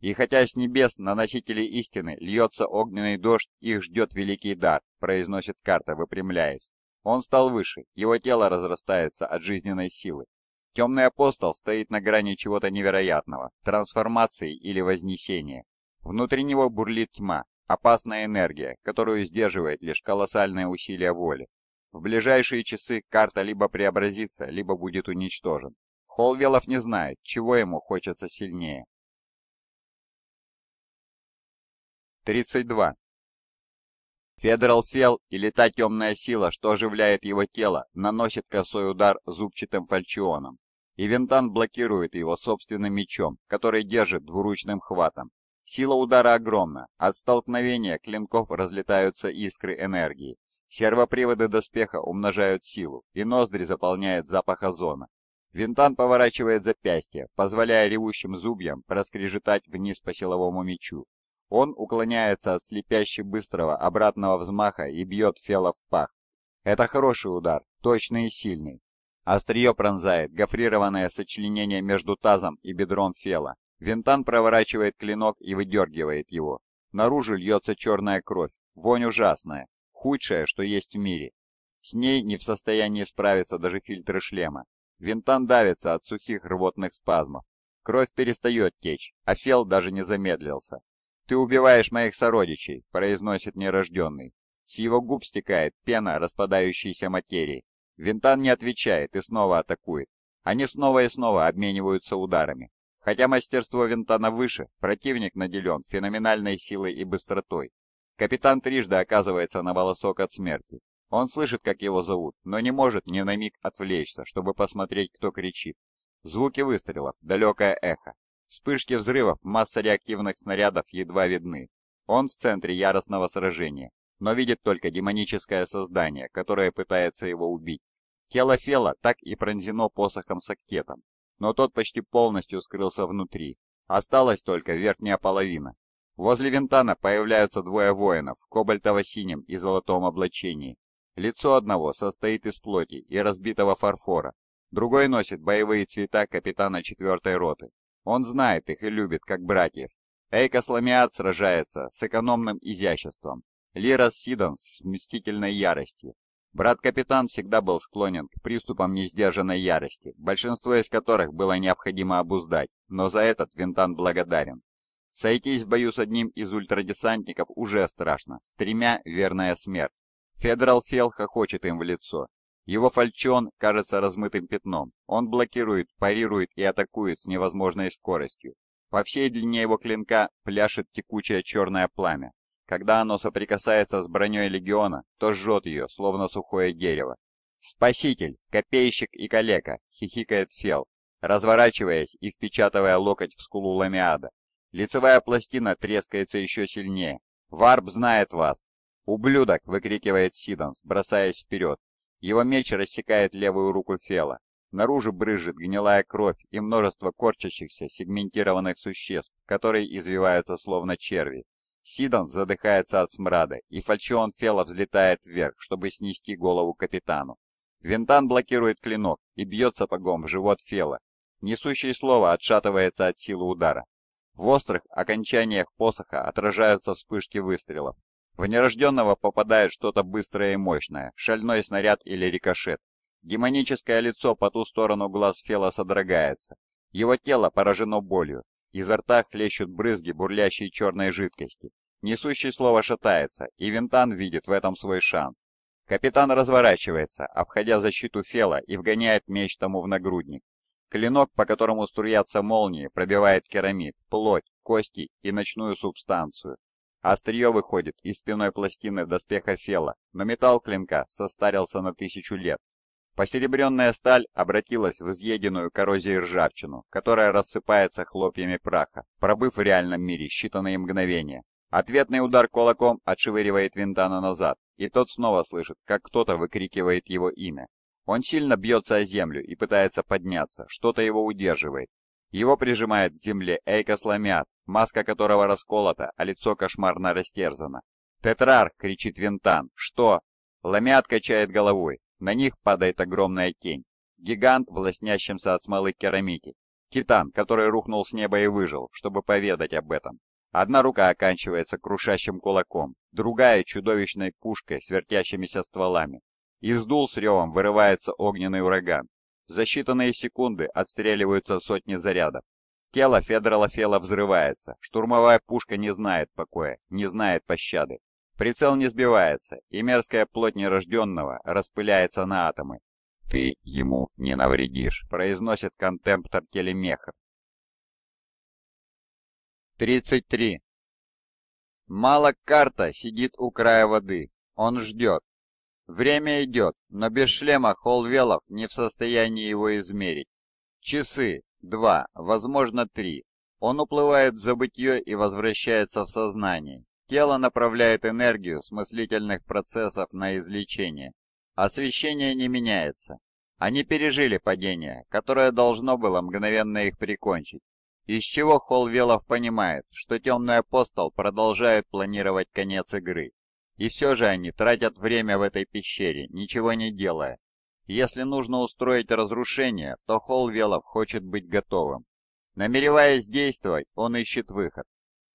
И хотя с небес на носителей истины льется огненный дождь, их ждет великий дар, произносит карта, выпрямляясь. Он стал выше, его тело разрастается от жизненной силы. Темный апостол стоит на грани чего-то невероятного, трансформации или вознесения. Внутри него бурлит тьма, опасная энергия, которую сдерживает лишь колоссальное усилие воли. В ближайшие часы карта либо преобразится, либо будет уничтожен. Холвелов не знает, чего ему хочется сильнее. 32. Федерал Фел или та темная сила, что оживляет его тело, наносит косой удар зубчатым фальчионом. И Винтан блокирует его собственным мечом, который держит двуручным хватом. Сила удара огромна, от столкновения клинков разлетаются искры энергии. Сервоприводы доспеха умножают силу, и ноздри заполняет запах озона. Винтан поворачивает запястье, позволяя ревущим зубьям проскрежетать вниз по силовому мечу. Он уклоняется от слепяще быстрого обратного взмаха и бьет Фела в пах. Это хороший удар, точный и сильный. Острие пронзает гофрированное сочленение между тазом и бедром Фела. Винтан проворачивает клинок и выдергивает его. Наружу льется черная кровь, вонь ужасная, худшая, что есть в мире. С ней не в состоянии справиться даже фильтры шлема. Винтан давится от сухих рвотных спазмов. Кровь перестает течь, а Фел даже не замедлился. «Ты убиваешь моих сородичей», — произносит нерожденный. С его губ стекает пена распадающейся материи. Винтан не отвечает и снова атакует. Они снова и снова обмениваются ударами. Хотя мастерство Винтана выше, противник наделен феноменальной силой и быстротой. Капитан трижды оказывается на волосок от смерти. Он слышит, как его зовут, но не может ни на миг отвлечься, чтобы посмотреть, кто кричит. Звуки выстрелов, далекое эхо. Вспышки взрывов, масса реактивных снарядов едва видны. Он в центре яростного сражения, но видит только демоническое создание, которое пытается его убить. Тело Фелла так и пронзено посохом с октетом, но тот почти полностью скрылся внутри. Осталась только верхняя половина. Возле Вентана появляются двое воинов в кобальтово-синем и золотом облачении. Лицо одного состоит из плоти и разбитого фарфора, другой носит боевые цвета капитана четвертой роты. Он знает их и любит, как братьев. Эйкос Ламиат сражается с экономным изяществом, Лирас Сиданс с мстительной яростью, Брат-капитан всегда был склонен к приступам несдержанной ярости, большинство из которых было необходимо обуздать, но за этот Винтан благодарен. Сойтись в бою с одним из ультрадесантников уже страшно, с тремя – верная смерть. Федерал Фел хохочет им в лицо. Его фальчон кажется размытым пятном. Он блокирует, парирует и атакует с невозможной скоростью. По всей длине его клинка пляшет текучее черное пламя, когда оно соприкасается с броней легиона, то жжет ее, словно сухое дерево. «Спаситель, копейщик и калека!» — хихикает Фел, разворачиваясь и впечатывая локоть в скулу Ламиада. Лицевая пластина трескается еще сильнее. «Варп знает вас!» «Ублюдок!» — выкрикивает Сиданс, бросаясь вперед. Его меч рассекает левую руку Фела. Наружу брызжет гнилая кровь и множество корчащихся сегментированных существ, которые извиваются словно черви. Сидон задыхается от смрада, и фальшион Фела взлетает вверх, чтобы снести голову капитану. Винтан блокирует клинок и бьет сапогом в живот Фела. Несущее слово отшатывается от силы удара. В острых окончаниях посоха отражаются вспышки выстрелов. В нерожденного попадает что-то быстрое и мощное, шальной снаряд или рикошет. Демоническое лицо по ту сторону глаз Фела содрогается. Его тело поражено болью, Изо рта хлещут брызги бурлящей черной жидкости. Несущий слово шатается, и Винтан видит в этом свой шанс. Капитан разворачивается, обходя защиту Фела и вгоняет меч тому в нагрудник. Клинок, по которому струятся молнии, пробивает керамид, плоть, кости и ночную субстанцию. Острие выходит из спиной пластины доспеха Фела, но металл клинка состарился на тысячу лет. Посеребренная сталь обратилась в изъеденную коррозией ржавчину, которая рассыпается хлопьями праха, пробыв в реальном мире считанные мгновения. Ответный удар кулаком отшвыривает Вентана назад, и тот снова слышит, как кто-то выкрикивает его имя. Он сильно бьется о землю и пытается подняться, что-то его удерживает. Его прижимает к земле Эйкос Ламиат, маска которого расколота, а лицо кошмарно растерзано. «Тетрарх!» — кричит Винтан. «Что?» Ламиат качает головой. На них падает огромная тень. Гигант в от смолы керамике. Титан, который рухнул с неба и выжил, чтобы поведать об этом. Одна рука оканчивается крушащим кулаком, другая — чудовищной пушкой с вертящимися стволами. Из дул с ревом вырывается огненный ураган. За считанные секунды отстреливаются сотни зарядов. Тело Федора Лафела взрывается. Штурмовая пушка не знает покоя, не знает пощады. Прицел не сбивается, и мерзкая плоть нерожденного распыляется на атомы. «Ты ему не навредишь», — произносит контемптор телемеха. 33. Мало карта сидит у края воды. Он ждет. Время идет, но без шлема Холвелов не в состоянии его измерить. Часы, два, возможно три. Он уплывает в забытье и возвращается в сознание. Тело направляет энергию с мыслительных процессов на излечение. Освещение не меняется. Они пережили падение, которое должно было мгновенно их прикончить. Из чего Холвелов понимает, что Темный Апостол продолжает планировать конец игры. И все же они тратят время в этой пещере, ничего не делая. Если нужно устроить разрушение, то Холвелов хочет быть готовым. Намереваясь действовать, он ищет выход.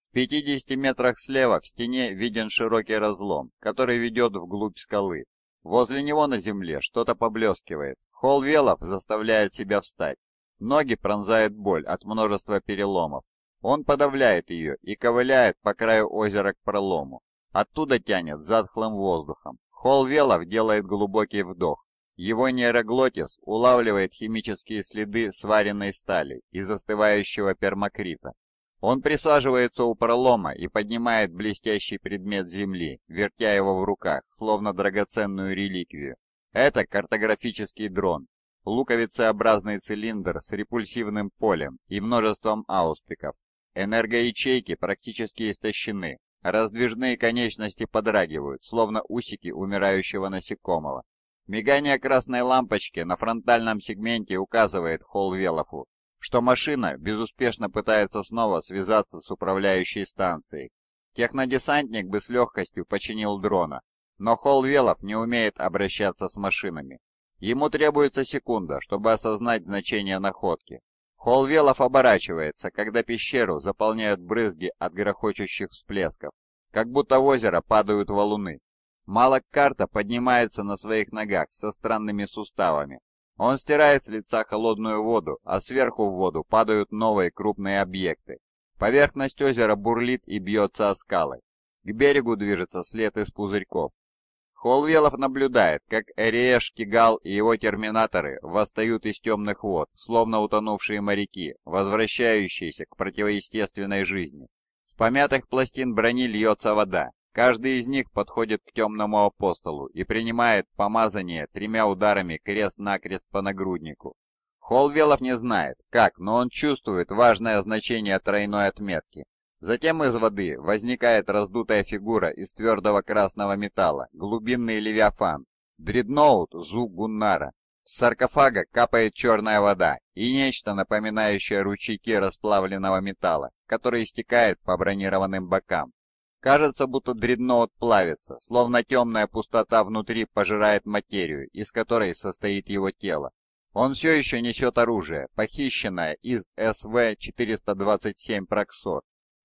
В 50 метрах слева в стене виден широкий разлом, который ведет вглубь скалы. Возле него на земле что-то поблескивает. Холвелов заставляет себя встать. Ноги пронзает боль от множества переломов. Он подавляет ее и ковыляет по краю озера к пролому. Оттуда тянет затхлым воздухом. Холвелов делает глубокий вдох. Его нейроглотис улавливает химические следы сваренной стали и застывающего пермакрита. Он присаживается у пролома и поднимает блестящий предмет земли, вертя его в руках, словно драгоценную реликвию. Это картографический дрон, луковицеобразный цилиндр с репульсивным полем и множеством ауспиков. Энергоячейки практически истощены, раздвижные конечности подрагивают, словно усики умирающего насекомого. Мигание красной лампочки на фронтальном сегменте указывает Холвелову, что машина безуспешно пытается снова связаться с управляющей станцией. Технодесантник бы с легкостью починил дрона, но Холвелов не умеет обращаться с машинами. Ему требуется секунда, чтобы осознать значение находки. Холвелов оборачивается, когда пещеру заполняют брызги от грохочущих всплесков, как будто в озеро падают валуны. Малок карта поднимается на своих ногах со странными суставами, он стирает с лица холодную воду, а сверху в воду падают новые крупные объекты. Поверхность озера бурлит и бьется о скалы. К берегу движется след из пузырьков. Холвелов наблюдает, как Эриэш Кигал и его терминаторы восстают из темных вод, словно утонувшие моряки, возвращающиеся к противоестественной жизни. С помятых пластин брони льется вода, Каждый из них подходит к темному апостолу и принимает помазание тремя ударами крест-накрест по нагруднику. Холвелов не знает, как, но он чувствует важное значение тройной отметки. Затем из воды возникает раздутая фигура из твердого красного металла, глубинный левиафан, дредноут Зу Гуннара. С саркофага капает черная вода и нечто напоминающее ручейки расплавленного металла, который стекает по бронированным бокам. Кажется, будто дредноут плавится, словно темная пустота внутри пожирает материю, из которой состоит его тело. Он все еще несет оружие, похищенное из СВ-427 Проксор.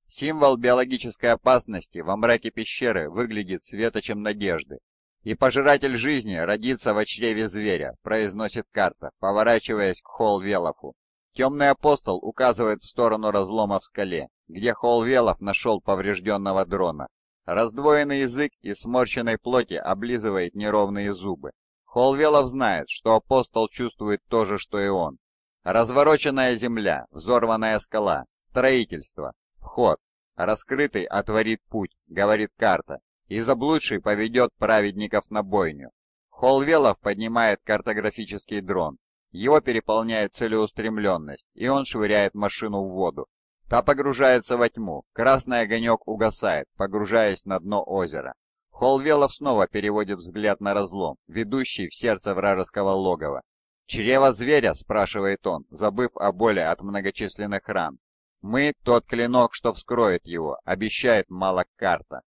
Символ биологической опасности во мраке пещеры выглядит светочем надежды. «И пожиратель жизни родится в чреве зверя», — произносит карта, поворачиваясь к Холл-Велофу. Темный апостол указывает в сторону разлома в скале, где Холвелов нашел поврежденного дрона. Раздвоенный язык из сморщенной плоти облизывает неровные зубы. Холвелов знает, что апостол чувствует то же, что и он. Развороченная земля, взорванная скала, строительство, вход. Раскрытый отворит путь, говорит карта, и заблудший поведет праведников на бойню. Холвелов поднимает картографический дрон, его переполняет целеустремленность, и он швыряет машину в воду. Та погружается во тьму, красный огонек угасает, погружаясь на дно озера. Холвелов снова переводит взгляд на разлом, ведущий в сердце вражеского логова. «Чрево зверя?» – спрашивает он, забыв о боли от многочисленных ран. «Мы – тот клинок, что вскроет его», – обещает Малаккарта.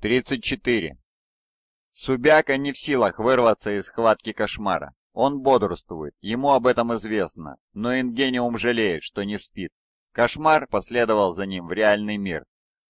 34. Субяка не в силах вырваться из схватки кошмара. Он бодрствует, ему об этом известно, но Ингениум жалеет, что не спит. Кошмар последовал за ним в реальный мир.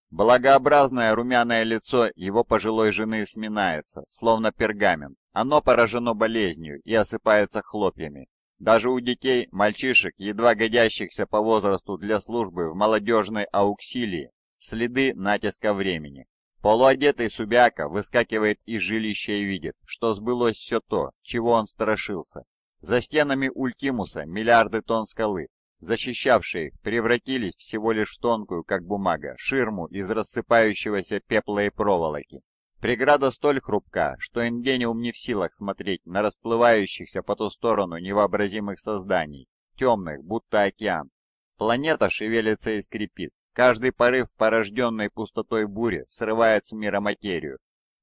Благообразное румяное лицо его пожилой жены сминается, словно пергамент. Оно поражено болезнью и осыпается хлопьями. Даже у детей, мальчишек, едва годящихся по возрасту для службы в молодежной ауксилии, следы натиска времени. Полуодетый Субяка выскакивает из жилища и видит, что сбылось все то, чего он страшился. За стенами Ультимуса миллиарды тонн скалы, защищавшие их, превратились всего лишь в тонкую, как бумага, ширму из рассыпающегося пепла и проволоки. Преграда столь хрупка, что Ингениум не в силах смотреть на расплывающихся по ту сторону невообразимых созданий, темных, будто океан. Планета шевелится и скрипит, Каждый порыв порожденной пустотой бури срывает с мира материю.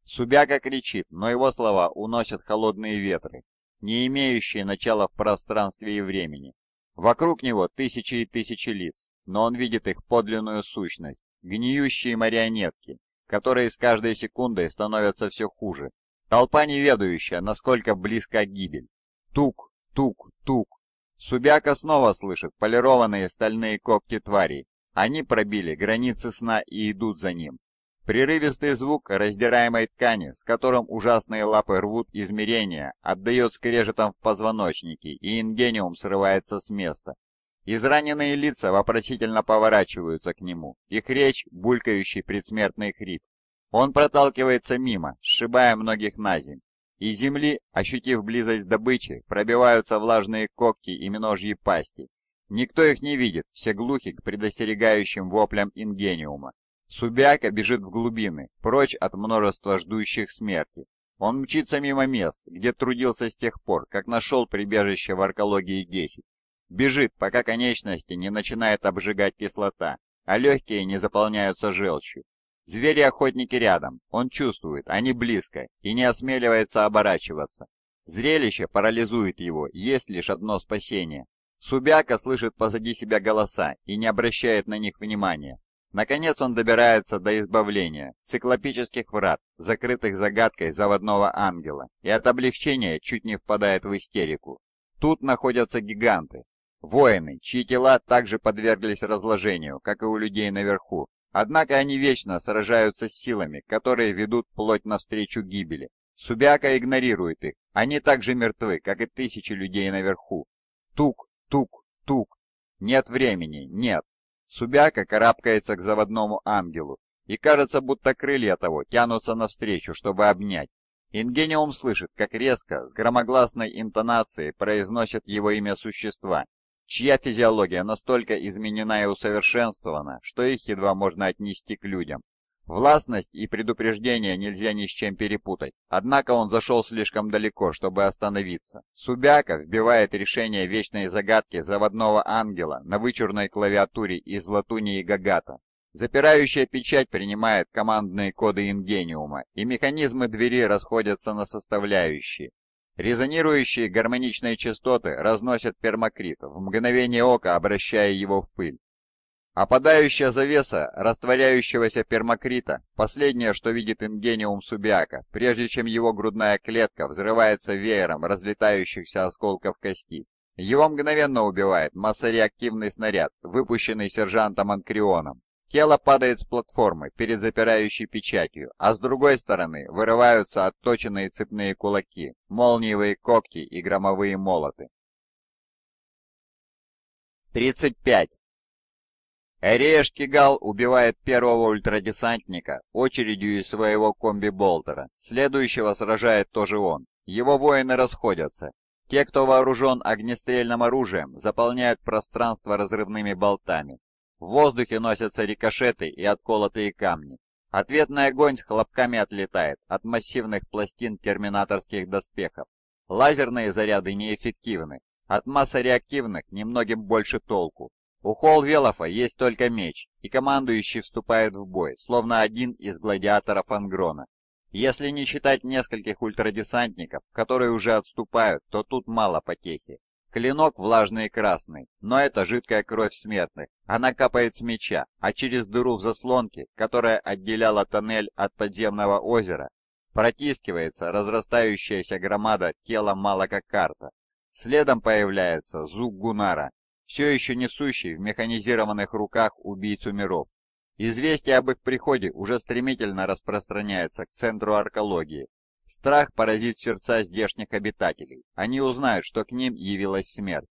Субяка кричит, но его слова уносят холодные ветры, не имеющие начала в пространстве и времени. Вокруг него тысячи и тысячи лиц, но он видит их подлинную сущность, гниющие марионетки, которые с каждой секундой становятся все хуже. Толпа неведающая, насколько близка гибель. Тук, тук, тук. Субяка снова слышит полированные стальные когти тварей, они пробили границы сна и идут за ним. Прерывистый звук раздираемой ткани, с которым ужасные лапы рвут измерения, отдает скрежетом в позвоночнике, и ингениум срывается с места. Израненные лица вопросительно поворачиваются к нему, их речь – булькающий предсмертный хрип. Он проталкивается мимо, сшибая многих на земь. Из земли, ощутив близость добычи, пробиваются влажные когти и миножьи пасти, Никто их не видит, все глухи к предостерегающим воплям Ингениума. Субяка бежит в глубины, прочь от множества ждущих смерти. Он мчится мимо мест, где трудился с тех пор, как нашел прибежище в Аркологии 10. Бежит, пока конечности не начинает обжигать кислота, а легкие не заполняются желчью. Звери-охотники рядом, он чувствует, они близко, и не осмеливается оборачиваться. Зрелище парализует его, есть лишь одно спасение Субяка слышит позади себя голоса и не обращает на них внимания. Наконец он добирается до избавления, циклопических врат, закрытых загадкой заводного ангела, и от облегчения чуть не впадает в истерику. Тут находятся гиганты, воины, чьи тела также подверглись разложению, как и у людей наверху. Однако они вечно сражаются с силами, которые ведут плоть навстречу гибели. Субяка игнорирует их, они так же мертвы, как и тысячи людей наверху. Тук, Тук, тук. Нет времени, нет. Субяка карабкается к заводному ангелу, и кажется, будто крылья того тянутся навстречу, чтобы обнять. Ингениум слышит, как резко, с громогласной интонацией произносят его имя существа, чья физиология настолько изменена и усовершенствована, что их едва можно отнести к людям. Властность и предупреждение нельзя ни с чем перепутать, однако он зашел слишком далеко, чтобы остановиться. Субяка вбивает решение вечной загадки заводного ангела на вычурной клавиатуре из латуни и гагата. Запирающая печать принимает командные коды Ингениума, и механизмы двери расходятся на составляющие. Резонирующие гармоничные частоты разносят пермакрит, в мгновение ока обращая его в пыль. Опадающая завеса растворяющегося пермакрита – последнее, что видит ингениум Субиака, прежде чем его грудная клетка взрывается веером разлетающихся осколков кости. Его мгновенно убивает массореактивный снаряд, выпущенный сержантом Анкрионом. Тело падает с платформы перед запирающей печатью, а с другой стороны вырываются отточенные цепные кулаки, молниевые когти и громовые молоты. 35. Эрееш Кигал убивает первого ультрадесантника очередью из своего комби-болтера. Следующего сражает тоже он. Его воины расходятся. Те, кто вооружен огнестрельным оружием, заполняют пространство разрывными болтами. В воздухе носятся рикошеты и отколотые камни. Ответный огонь с хлопками отлетает от массивных пластин терминаторских доспехов. Лазерные заряды неэффективны. От массы реактивных немногим больше толку. У Холвелофа есть только меч, и командующий вступает в бой, словно один из гладиаторов Ангрона. Если не считать нескольких ультрадесантников, которые уже отступают, то тут мало потехи. Клинок влажный и красный, но это жидкая кровь смертных. Она капает с меча, а через дыру в заслонке, которая отделяла тоннель от подземного озера, протискивается разрастающаяся громада тела Малака Карта. Следом появляется Зуг Гунара, все еще несущий в механизированных руках убийцу миров. Известие об их приходе уже стремительно распространяется к центру аркологии, Страх поразит сердца здешних обитателей. Они узнают, что к ним явилась смерть.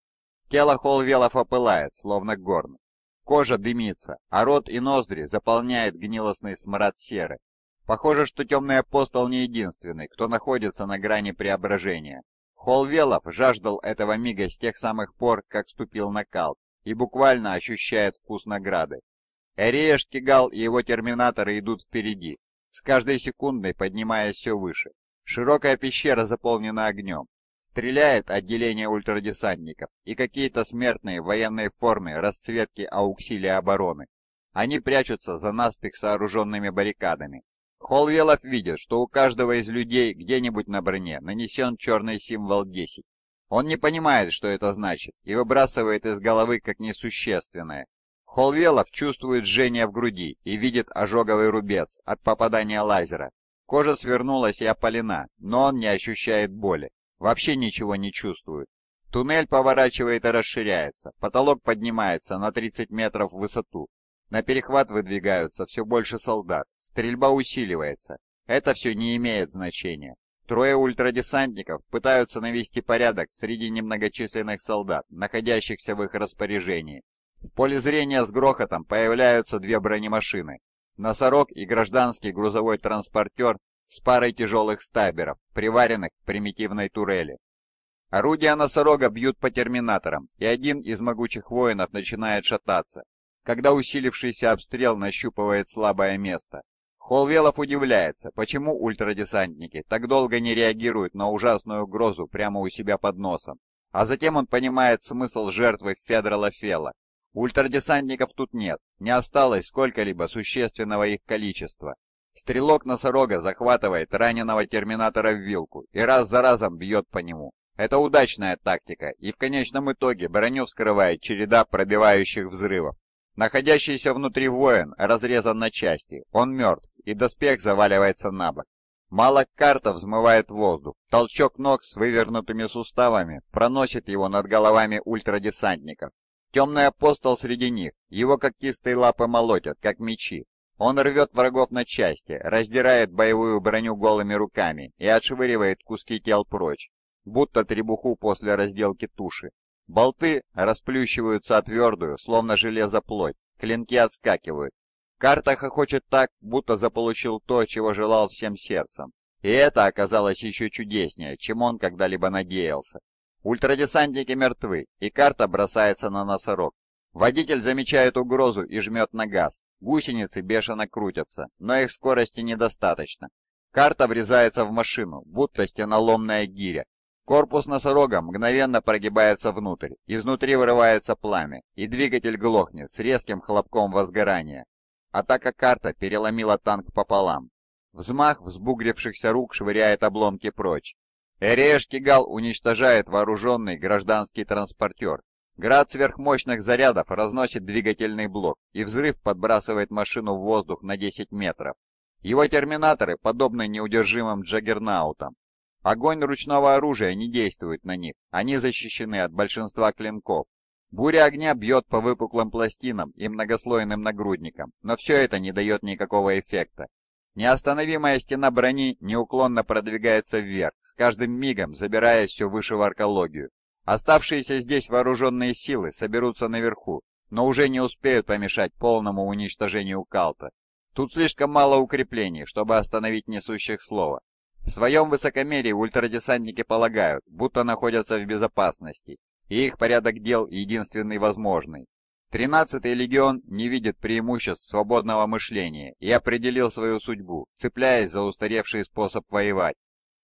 Тело Холвелов опылает, словно горн. Кожа дымится, а рот и ноздри заполняет гнилостный смрад серы. Похоже, что темный апостол не единственный, кто находится на грани преображения. Холвелов жаждал этого мига с тех самых пор, как ступил на кал, и буквально ощущает вкус награды. Эрея Штигал и его терминаторы идут впереди, с каждой секундой поднимаясь все выше. Широкая пещера заполнена огнем. Стреляет отделение ультрадесантников и какие-то смертные в военной форме расцветки ауксилия обороны. Они прячутся за наспех сооруженными баррикадами. Холвелов видит, что у каждого из людей где-нибудь на броне нанесен черный символ 10. Он не понимает, что это значит, и выбрасывает из головы как несущественное. Холвелов чувствует жжение в груди и видит ожоговый рубец от попадания лазера, Кожа свернулась и опалена, но он не ощущает боли. Вообще ничего не чувствует. Туннель поворачивает и расширяется. Потолок поднимается на 30 метров в высоту. На перехват выдвигаются все больше солдат. Стрельба усиливается. Это все не имеет значения. Трое ультрадесантников пытаются навести порядок среди немногочисленных солдат, находящихся в их распоряжении. В поле зрения с грохотом появляются две бронемашины. Носорог и гражданский грузовой транспортер с парой тяжелых стаберов, приваренных к примитивной турели. Орудия носорога бьют по терминаторам, и один из могучих воинов начинает шататься, когда усилившийся обстрел нащупывает слабое место. Холвелов удивляется, почему ультрадесантники так долго не реагируют на ужасную угрозу прямо у себя под носом. А затем он понимает смысл жертвы Федора Лафела Ультрадесантников тут нет, не осталось сколько-либо существенного их количества. Стрелок-носорога захватывает раненого терминатора в вилку и раз за разом бьет по нему. Это удачная тактика, и в конечном итоге броню вскрывает череда пробивающих взрывов. Находящийся внутри воин разрезан на части, он мертв, и доспех заваливается на бок. Мало карта взмывает воздух, толчок ног с вывернутыми суставами проносит его над головами ультрадесантников. Темный апостол среди них, его когтистые лапы молотят, как мечи. Он рвет врагов на части, раздирает боевую броню голыми руками и отшвыривает куски тел прочь, будто требуху после разделки туши. Болты расплющиваются о твердую, словно железо плоть, клинки отскакивают. Карта хохочет так, будто заполучил то, чего желал всем сердцем. И это оказалось еще чудеснее, чем он когда-либо надеялся. Ультрадесантники мертвы, и карта бросается на носорог. Водитель замечает угрозу и жмет на газ. Гусеницы бешено крутятся, но их скорости недостаточно. Карта врезается в машину, будто стеноломная гиря. Корпус носорога мгновенно прогибается внутрь, изнутри вырывается пламя, и двигатель глохнет с резким хлопком возгорания. Атака карта переломила танк пополам. Взмах взбугрившихся рук швыряет обломки прочь. Эрея Штигал уничтожает вооруженный гражданский транспортер. Град сверхмощных зарядов разносит двигательный блок, и взрыв подбрасывает машину в воздух на 10 метров. Его терминаторы подобны неудержимым джаггернаутам. Огонь ручного оружия не действует на них, они защищены от большинства клинков. Буря огня бьет по выпуклым пластинам и многослойным нагрудникам, но все это не дает никакого эффекта. Неостановимая стена брони неуклонно продвигается вверх, с каждым мигом забираясь все выше в аркологию. Оставшиеся здесь вооруженные силы соберутся наверху, но уже не успеют помешать полному уничтожению Калта. Тут слишком мало укреплений, чтобы остановить несущих слова. В своем высокомерии ультрадесантники полагают, будто находятся в безопасности, и их порядок дел единственный возможный. Тринадцатый легион не видит преимуществ свободного мышления и определил свою судьбу, цепляясь за устаревший способ воевать.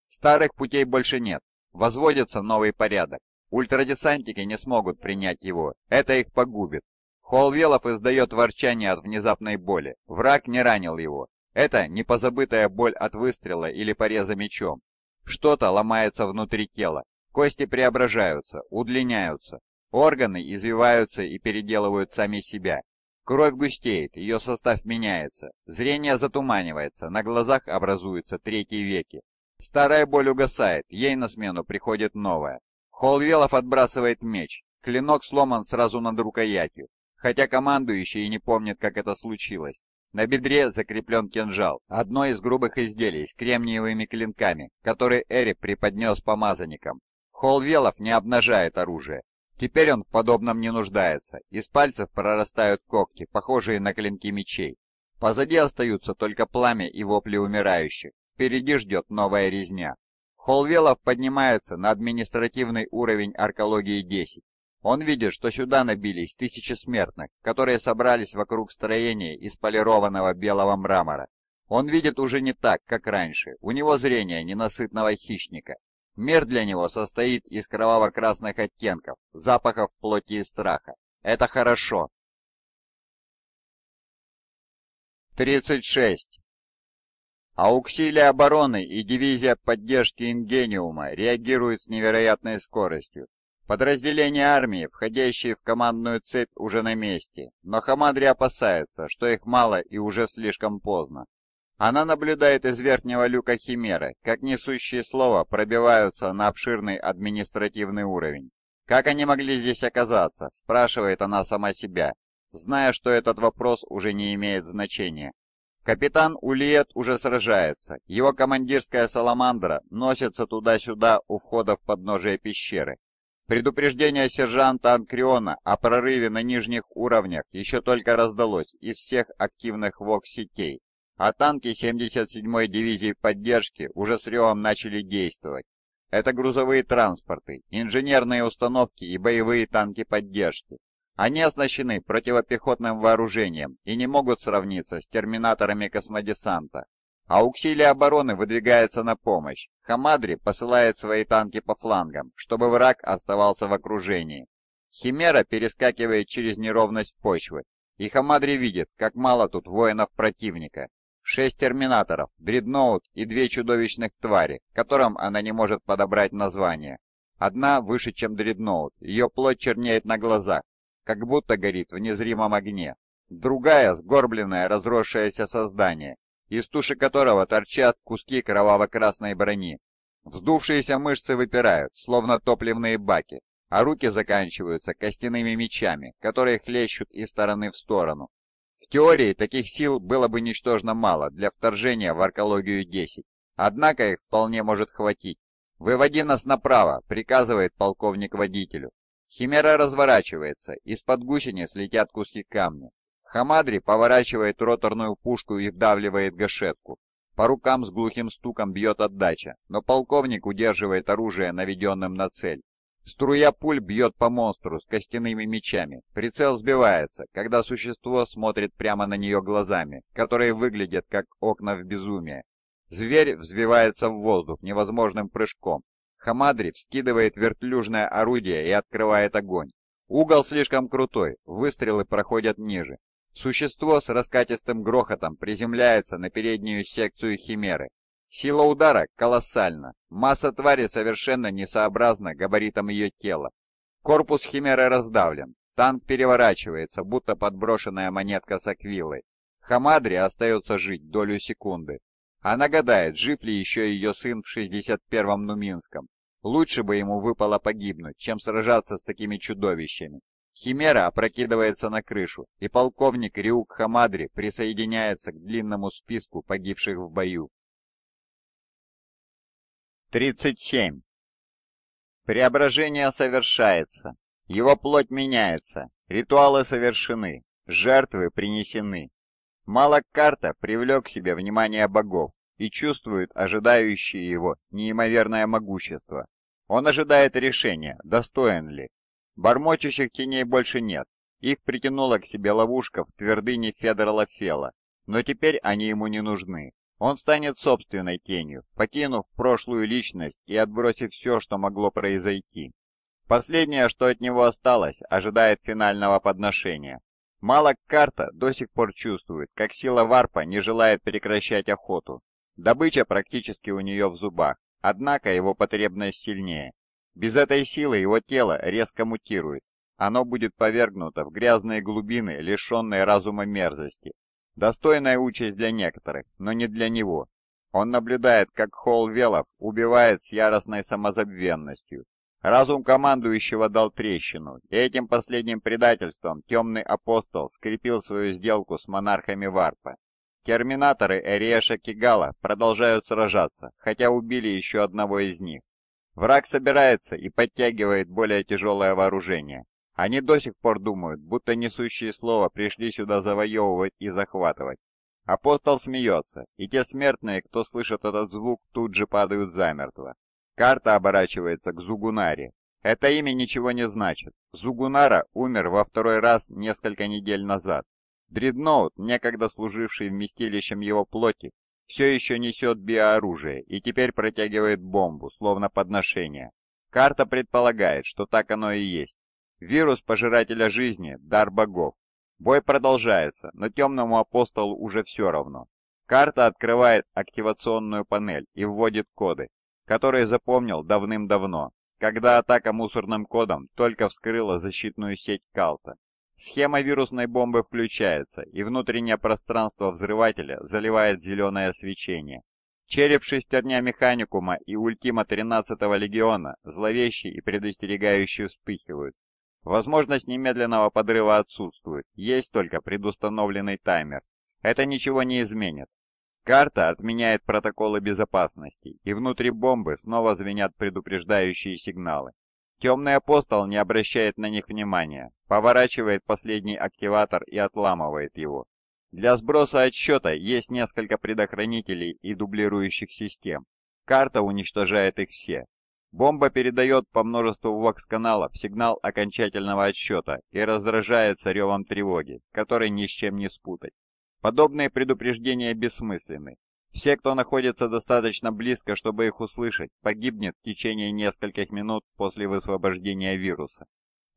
Старых путей больше нет, возводится новый порядок. Ультрадесантники не смогут принять его, это их погубит. Холвелов издает ворчание от внезапной боли. Враг не ранил его. Это не позабытая боль от выстрела или пореза мечом. Что-то ломается внутри тела. Кости преображаются, удлиняются. Органы извиваются и переделывают сами себя. Кровь густеет, ее состав меняется. Зрение затуманивается, на глазах образуются третьи веки. Старая боль угасает, ей на смену приходит новая. Холвелов отбрасывает меч. Клинок сломан сразу над рукоятью, хотя командующий и не помнит, как это случилось. На бедре закреплен кинжал, одно из грубых изделий с кремниевыми клинками, который Эрик преподнес помазанникам. Холвелов не обнажает оружие. Теперь он в подобном не нуждается. Из пальцев прорастают когти, похожие на клинки мечей. Позади остаются только пламя и вопли умирающих. Впереди ждет новая резня. Холвелов поднимается на административный уровень аркологии 10. Он видит, что сюда набились тысячи смертных, которые собрались вокруг строения из полированного белого мрамора. Он видит уже не так, как раньше. У него зрение ненасытного хищника. Мир для него состоит из кроваво-красных оттенков, запахов плоти и страха. Это хорошо. 36. Ауксилия обороны и дивизия поддержки Ингениума реагируют с невероятной скоростью. Подразделения армии, входящие в командную цепь, уже на месте, но Хамадри опасается, что их мало и уже слишком поздно. Она наблюдает из верхнего люка Химеры, как несущие слова пробиваются на обширный административный уровень. «Как они могли здесь оказаться?» – спрашивает она сама себя, зная, что этот вопрос уже не имеет значения. Капитан Улиет уже сражается, его командирская саламандра носится туда-сюда у входа в подножие пещеры, Предупреждение сержанта Анкриона о прорыве на нижних уровнях еще только раздалось из всех активных ВОК-сетей, а танки 77-й дивизии поддержки уже с ревом начали действовать. Это грузовые транспорты, инженерные установки и боевые танки поддержки. Они оснащены противопехотным вооружением и не могут сравниться с терминаторами космодесанта. Ауксилия обороны выдвигается на помощь. Хамадри посылает свои танки по флангам, чтобы враг оставался в окружении. Химера перескакивает через неровность почвы, и Хамадри видит, как мало тут воинов противника. Шесть терминаторов, дредноут и две чудовищных твари, которым она не может подобрать название. Одна выше, чем дредноут, ее плоть чернеет на глазах, как будто горит в незримом огне. Другая, сгорбленное, разросшееся создание, из туши которого торчат куски кроваво-красной брони. Вздувшиеся мышцы выпирают, словно топливные баки, а руки заканчиваются костяными мечами, которые хлещут из стороны в сторону. В теории таких сил было бы ничтожно мало для вторжения в аркологию 10, однако их вполне может хватить. «Выводи нас направо», — приказывает полковник водителю. Химера разворачивается, из-под гусениц летят куски камня. Хамадри поворачивает роторную пушку и вдавливает гашетку. По рукам с глухим стуком бьет отдача, но полковник удерживает оружие, наведенным на цель. Струя пуль бьет по монстру с костяными мечами. Прицел сбивается, когда существо смотрит прямо на нее глазами, которые выглядят как окна в безумие. Зверь взбивается в воздух невозможным прыжком. Хамадри вскидывает вертлюжное орудие и открывает огонь. Угол слишком крутой, выстрелы проходят ниже. Существо с раскатистым грохотом приземляется на переднюю секцию химеры. Сила удара колоссальна. Масса твари совершенно несообразна габаритам ее тела. Корпус химеры раздавлен. Танк переворачивается, будто подброшенная монетка с аквилой. Хамадри остается жить долю секунды. Она гадает, жив ли еще ее сын в 61-м Нуминском. Лучше бы ему выпало погибнуть, чем сражаться с такими чудовищами. Химера опрокидывается на крышу, и полковник Риук Хамадри присоединяется к длинному списку погибших в бою. 37. Преображение совершается. Его плоть меняется. Ритуалы совершены. Жертвы принесены. Малаккарта привлек к себе внимание богов и чувствует ожидающее его неимоверное могущество. Он ожидает решения, достоин ли, Бормочущих теней больше нет. Их притянула к себе ловушка в твердыне Федора Лафела, но теперь они ему не нужны. Он станет собственной тенью, покинув прошлую личность и отбросив все, что могло произойти. Последнее, что от него осталось, ожидает финального подношения. Малок карта до сих пор чувствует, как сила варпа не желает прекращать охоту. Добыча практически у нее в зубах, однако его потребность сильнее. Без этой силы его тело резко мутирует. Оно будет повергнуто в грязные глубины, лишенные разума мерзости. Достойная участь для некоторых, но не для него. Он наблюдает, как Холл Велов убивает с яростной самозабвенностью. Разум командующего дал трещину, и этим последним предательством темный апостол скрепил свою сделку с монархами Варпа. Терминаторы Эриэша Кигала продолжают сражаться, хотя убили еще одного из них. Враг собирается и подтягивает более тяжелое вооружение. Они до сих пор думают, будто несущие слово пришли сюда завоевывать и захватывать. Апостол смеется, и те смертные, кто слышит этот звук, тут же падают замертво. Карта оборачивается к Зугунаре. Это имя ничего не значит. Зугунара умер во второй раз несколько недель назад. Дредноут, некогда служивший вместилищем его плоти, все еще несет биооружие и теперь протягивает бомбу, словно подношение. Карта предполагает, что так оно и есть. Вирус пожирателя жизни – дар богов. Бой продолжается, но темному апостолу уже все равно. Карта открывает активационную панель и вводит коды, которые запомнил давным-давно, когда атака мусорным кодом только вскрыла защитную сеть Калта. Схема вирусной бомбы включается, и внутреннее пространство взрывателя заливает зеленое свечение. Череп шестерня механикума и ультима 13-го легиона зловещие и предостерегающие вспыхивают. Возможность немедленного подрыва отсутствует, есть только предустановленный таймер. Это ничего не изменит. Карта отменяет протоколы безопасности, и внутри бомбы снова звенят предупреждающие сигналы. Темный апостол не обращает на них внимания, поворачивает последний активатор и отламывает его. Для сброса отсчета есть несколько предохранителей и дублирующих систем. Карта уничтожает их все, Бомба передает по множеству вокс-каналов сигнал окончательного отсчета и раздражается ревом тревоги, который ни с чем не спутать. Подобные предупреждения бессмысленны. Все, кто находится достаточно близко, чтобы их услышать, погибнет в течение нескольких минут после высвобождения вируса.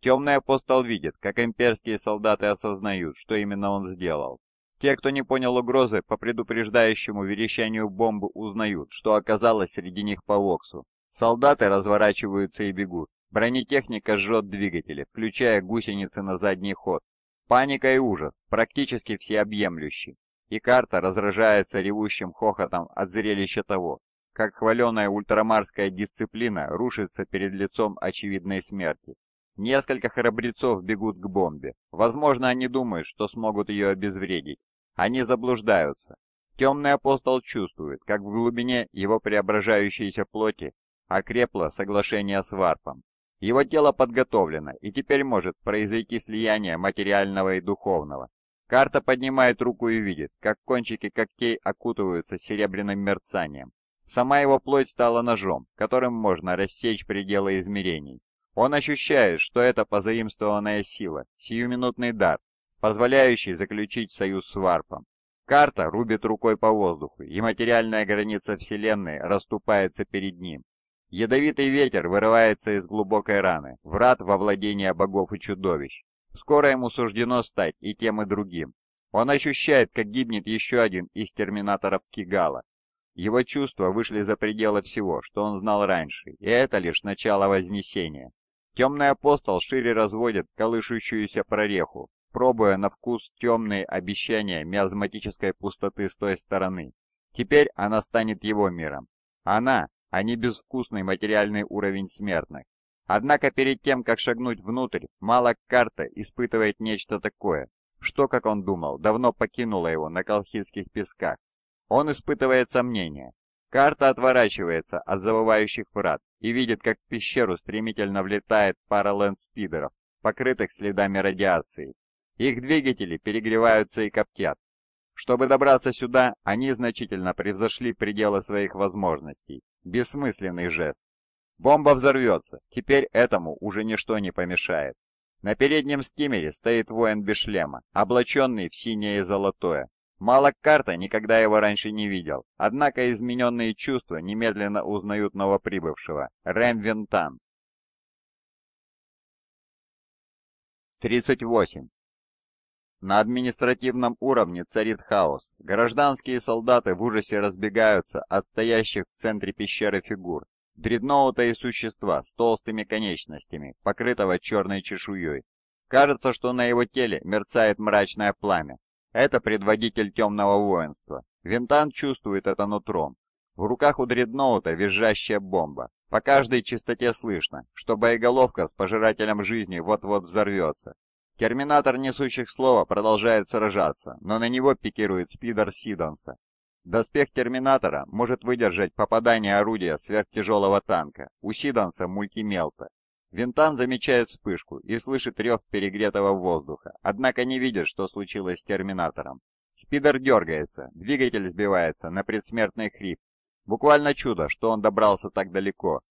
Темный апостол видит, как имперские солдаты осознают, что именно он сделал. Те, кто не понял угрозы, по предупреждающему верещанию бомбы узнают, что оказалось среди них по Воксу, Солдаты разворачиваются и бегут. Бронетехника жжет двигатели, включая гусеницы на задний ход. Паника и ужас, практически всеобъемлющий. И карта разражается ревущим хохотом от зрелища того, как хваленая ультрамарская дисциплина рушится перед лицом очевидной смерти. Несколько храбрецов бегут к бомбе. Возможно, они думают, что смогут ее обезвредить. Они заблуждаются. Темный апостол чувствует, как в глубине его преображающейся плоти окрепло соглашение с Варпом. Его тело подготовлено, и теперь может произойти слияние материального и духовного. Карта поднимает руку и видит, как кончики когтей окутываются серебряным мерцанием. Сама его плоть стала ножом, которым можно рассечь пределы измерений. Он ощущает, что это позаимствованная сила, сиюминутный дар, позволяющий заключить союз с Варпом. Карта рубит рукой по воздуху, и материальная граница Вселенной расступается перед ним. Ядовитый ветер вырывается из глубокой раны, врат во владение богов и чудовищ. Скоро ему суждено стать и тем, и другим. Он ощущает, как гибнет еще один из терминаторов Кигала. Его чувства вышли за пределы всего, что он знал раньше, и это лишь начало вознесения. Темный апостол шире разводит колышущуюся прореху, пробуя на вкус темные обещания миазматической пустоты с той стороны. Теперь она станет его миром. Она, а не безвкусный материальный уровень смертных. Однако перед тем, как шагнуть внутрь, Малок Карта испытывает нечто такое, что, как он думал, давно покинуло его на колхидских песках. Он испытывает сомнения. Карта отворачивается от завывающих врат и видит, как в пещеру стремительно влетает пара лэндспидеров, покрытых следами радиации. Их двигатели перегреваются и коптят. Чтобы добраться сюда, они значительно превзошли пределы своих возможностей. Бессмысленный жест. Бомба взорвется, теперь этому уже ничто не помешает. На переднем скиммере стоит воин без шлема, облаченный в синее и золотое. Мало карта никогда его раньше не видел, однако измененные чувства немедленно узнают новоприбывшего. Рэм Винтан. 38. На административном уровне царит хаос. Гражданские солдаты в ужасе разбегаются от стоящих в центре пещеры фигур. Дредноута и существа с толстыми конечностями, покрытого черной чешуей. Кажется, что на его теле мерцает мрачное пламя. Это предводитель темного воинства. Винтан чувствует это нутром. В руках у дредноута визжащая бомба. По каждой частоте слышно, что боеголовка с пожирателем жизни вот-вот взорвется. Терминатор несущих слова продолжает сражаться, но на него пикирует спидер Сидонса. Доспех Терминатора может выдержать попадание орудия сверхтяжелого танка, у Сидонса мультимелта. Винтан замечает вспышку и слышит рев перегретого воздуха, однако не видит, что случилось с Терминатором. Спидер дергается, двигатель сбивается на предсмертный хрип. Буквально чудо, что он добрался так далеко.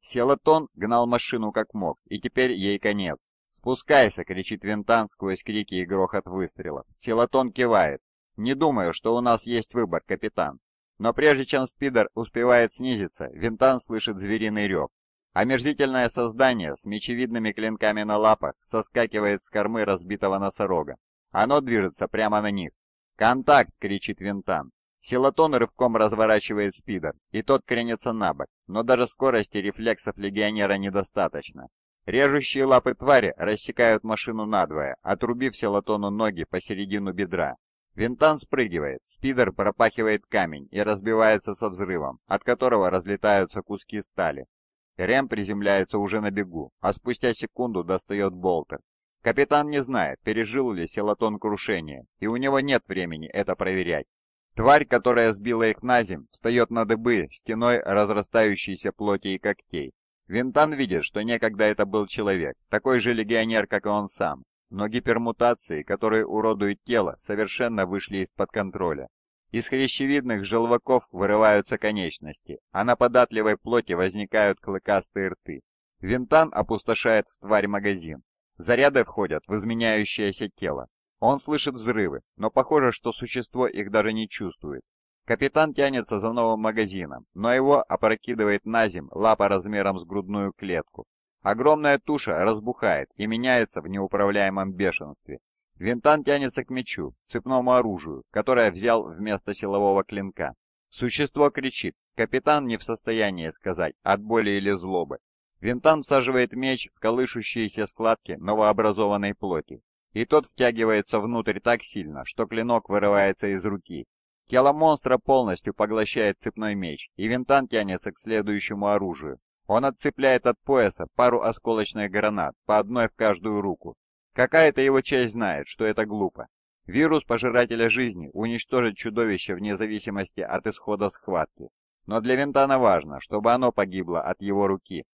Селатон гнал машину как мог, и теперь ей конец. «Спускайся!» — кричит Винтан сквозь крики и грохот выстрелов. Силатон кивает. «Не думаю, что у нас есть выбор, капитан». Но прежде чем спидер успевает снизиться, Винтан слышит звериный рев. Омерзительное создание с мечевидными клинками на лапах соскакивает с кормы разбитого носорога. Оно движется прямо на них. «Контакт!» — кричит Винтан. Силатон рывком разворачивает спидер, и тот кренится на бок, но даже скорости рефлексов легионера недостаточно. Режущие лапы твари рассекают машину надвое, отрубив Селатону ноги посередину бедра. Винтан спрыгивает, спидер пропахивает камень и разбивается со взрывом, от которого разлетаются куски стали. Рем приземляется уже на бегу, а спустя секунду достает болтер. Капитан не знает, пережил ли Селатон крушение, и у него нет времени это проверять. Тварь, которая сбила их на земь, встает на дыбы стеной разрастающейся плоти и когтей. Винтан видит, что некогда это был человек, такой же легионер, как и он сам, но гипермутации, которые уродуют тело, совершенно вышли из-под контроля. Из хрящевидных желваков вырываются конечности, а на податливой плоти возникают клыкастые рты. Винтан опустошает в тварь магазин. Заряды входят в изменяющееся тело. Он слышит взрывы, но похоже, что существо их даже не чувствует. Капитан тянется за новым магазином, но его опрокидывает на земь лапа размером с грудную клетку. Огромная туша разбухает и меняется в неуправляемом бешенстве. Винтан тянется к мечу, цепному оружию, которое взял вместо силового клинка. Существо кричит. Капитан не в состоянии сказать, от боли или злобы. Винтан всаживает меч в колышущиеся складки новообразованной плоти, и тот втягивается внутрь так сильно, что клинок вырывается из руки, Тело монстра полностью поглощает цепной меч, и Винтан тянется к следующему оружию. Он отцепляет от пояса пару осколочных гранат, по одной в каждую руку. Какая-то его часть знает, что это глупо. Вирус Пожирателя Жизни уничтожит чудовище вне зависимости от исхода схватки. Но для Винтана важно, чтобы оно погибло от его руки.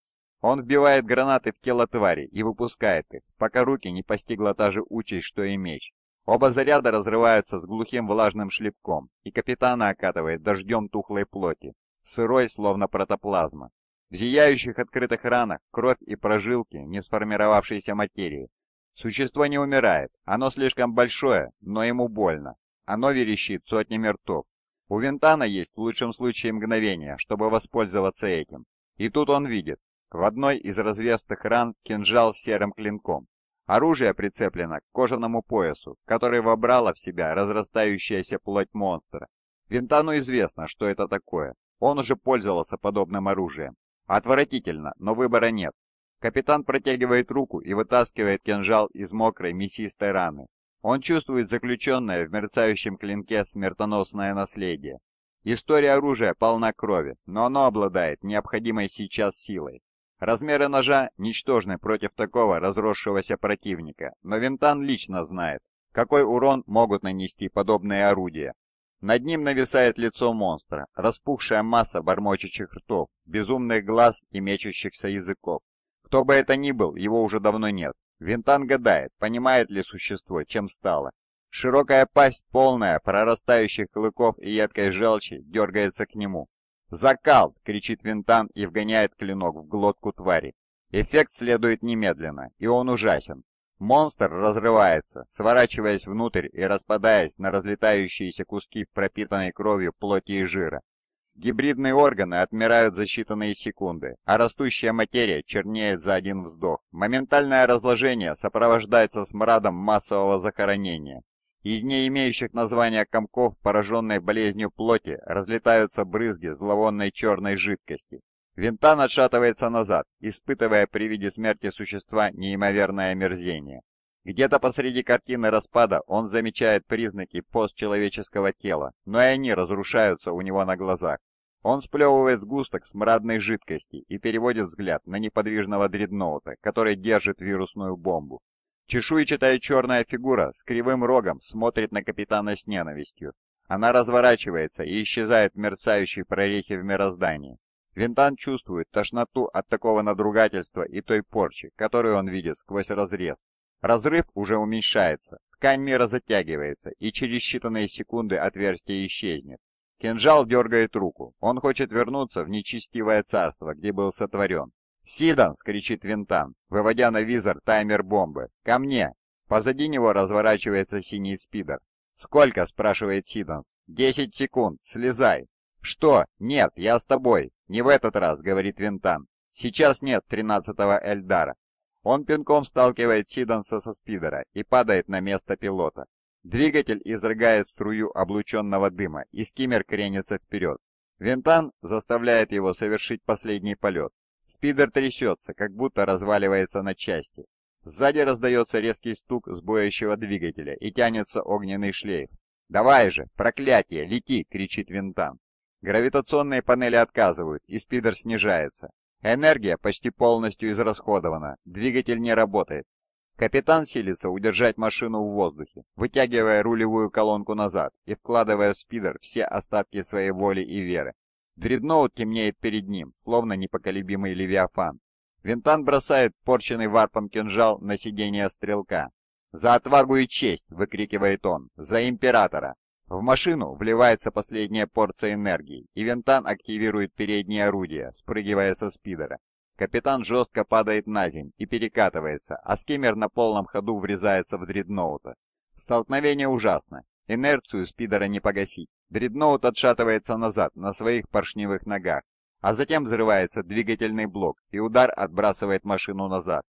Он вбивает гранаты в тело твари и выпускает их, пока руки не постигла та же участь, что и меч. Оба заряда разрываются с глухим влажным шлепком, и капитана окатывает дождем тухлой плоти, сырой, словно протоплазма. В зияющих открытых ранах кровь и прожилки не сформировавшейся материи. Существо не умирает, оно слишком большое, но ему больно. Оно верещит сотнями ртов. У Винтана есть в лучшем случае мгновение, чтобы воспользоваться этим. И тут он видит, в одной из развестых ран кинжал с серым клинком, Оружие прицеплено к кожаному поясу, который вобрало в себя разрастающаяся плоть монстра. Винтану известно, что это такое. Он уже пользовался подобным оружием. Отвратительно, но выбора нет. Капитан протягивает руку и вытаскивает кинжал из мокрой мясистой раны. Он чувствует заключенное в мерцающем клинке смертоносное наследие. История оружия полна крови, но оно обладает необходимой сейчас силой. Размеры ножа ничтожны против такого разросшегося противника, но Винтан лично знает, какой урон могут нанести подобные орудия. Над ним нависает лицо монстра, распухшая масса бормочущих ртов, безумных глаз и мечущихся языков. Кто бы это ни был, его уже давно нет. Винтан гадает, понимает ли существо, чем стало. Широкая пасть, полная прорастающих клыков и едкой желчи, дергается к нему. «Закал!» — кричит Винтан и вгоняет клинок в глотку твари. Эффект следует немедленно, и он ужасен. Монстр разрывается, сворачиваясь внутрь и распадаясь на разлетающиеся куски пропитанной кровью плоти и жира. Гибридные органы отмирают за считанные секунды, а растущая материя чернеет за один вздох. Моментальное разложение сопровождается смрадом массового захоронения. Из не имеющих названия комков, пораженной болезнью плоти, разлетаются брызги зловонной черной жидкости. Винтан отшатывается назад, испытывая при виде смерти существа неимоверное омерзение. Где-то посреди картины распада он замечает признаки постчеловеческого тела, но и они разрушаются у него на глазах. Он сплевывает сгусток смрадной жидкости и переводит взгляд на неподвижного дредноута, который держит вирусную бомбу. Чешуйчатая черная фигура с кривым рогом смотрит на капитана с ненавистью. Она разворачивается и исчезает в мерцающей прорехе в мироздании. Винтан чувствует тошноту от такого надругательства и той порчи, которую он видит сквозь разрез. Разрыв уже уменьшается, ткань мира затягивается, и через считанные секунды отверстие исчезнет. Кинжал дергает руку. Он хочет вернуться в нечестивое царство, где был сотворен. «Сиданс!» — кричит Винтан, выводя на визор таймер бомбы. «Ко мне!» Позади него разворачивается синий спидер. «Сколько?» — спрашивает Сиданс. «Десять секунд. Слезай!» «Что? Нет, я с тобой!» «Не в этот раз!» — говорит Винтан. «Сейчас нет тринадцатого Эльдара». Он пинком сталкивает Сиданса со спидера и падает на место пилота. Двигатель изрыгает струю облученного дыма, и скиммер кренится вперед. Винтан заставляет его совершить последний полет. Спидер трясется, как будто разваливается на части. Сзади раздается резкий стук сбоящего двигателя и тянется огненный шлейф. «Давай же, проклятие, лети!» — кричит Винтан. Гравитационные панели отказывают, и спидер снижается. Энергия почти полностью израсходована, двигатель не работает. Капитан силится удержать машину в воздухе, вытягивая рулевую колонку назад и вкладывая в спидер все остатки своей воли и веры. Дредноут темнеет перед ним, словно непоколебимый левиафан. Винтан бросает порченный варпом кинжал на сиденье стрелка. «За отвагу и честь!» — выкрикивает он. «За императора!» В машину вливается последняя порция энергии, и Винтан активирует переднее орудие, спрыгивая со спидера. Капитан жестко падает на земь и перекатывается, а скиммер на полном ходу врезается в дредноута. Столкновение ужасно. Инерцию спидера не погасить. Дредноут отшатывается назад на своих поршневых ногах, а затем взрывается двигательный блок, и удар отбрасывает машину назад.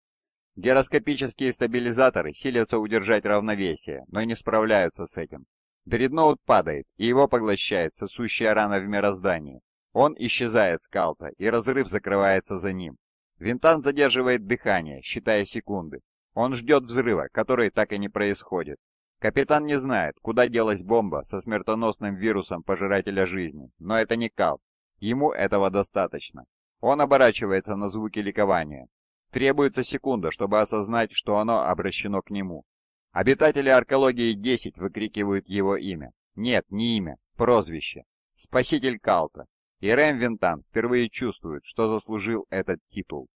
Гироскопические стабилизаторы силятся удержать равновесие, но не справляются с этим. Дредноут падает, и его поглощает сосущая рана в мироздании. Он исчезает с калта, и разрыв закрывается за ним. Винтан задерживает дыхание, считая секунды. Он ждет взрыва, который так и не происходит. Капитан не знает, куда делась бомба со смертоносным вирусом пожирателя жизни, но это не Калт. Ему этого достаточно. Он оборачивается на звуки ликования. Требуется секунда, чтобы осознать, что оно обращено к нему. Обитатели Аркологии-10 выкрикивают его имя. Нет, не имя, прозвище. Спаситель Калта. И Рэм Вентан впервые чувствует, что заслужил этот титул.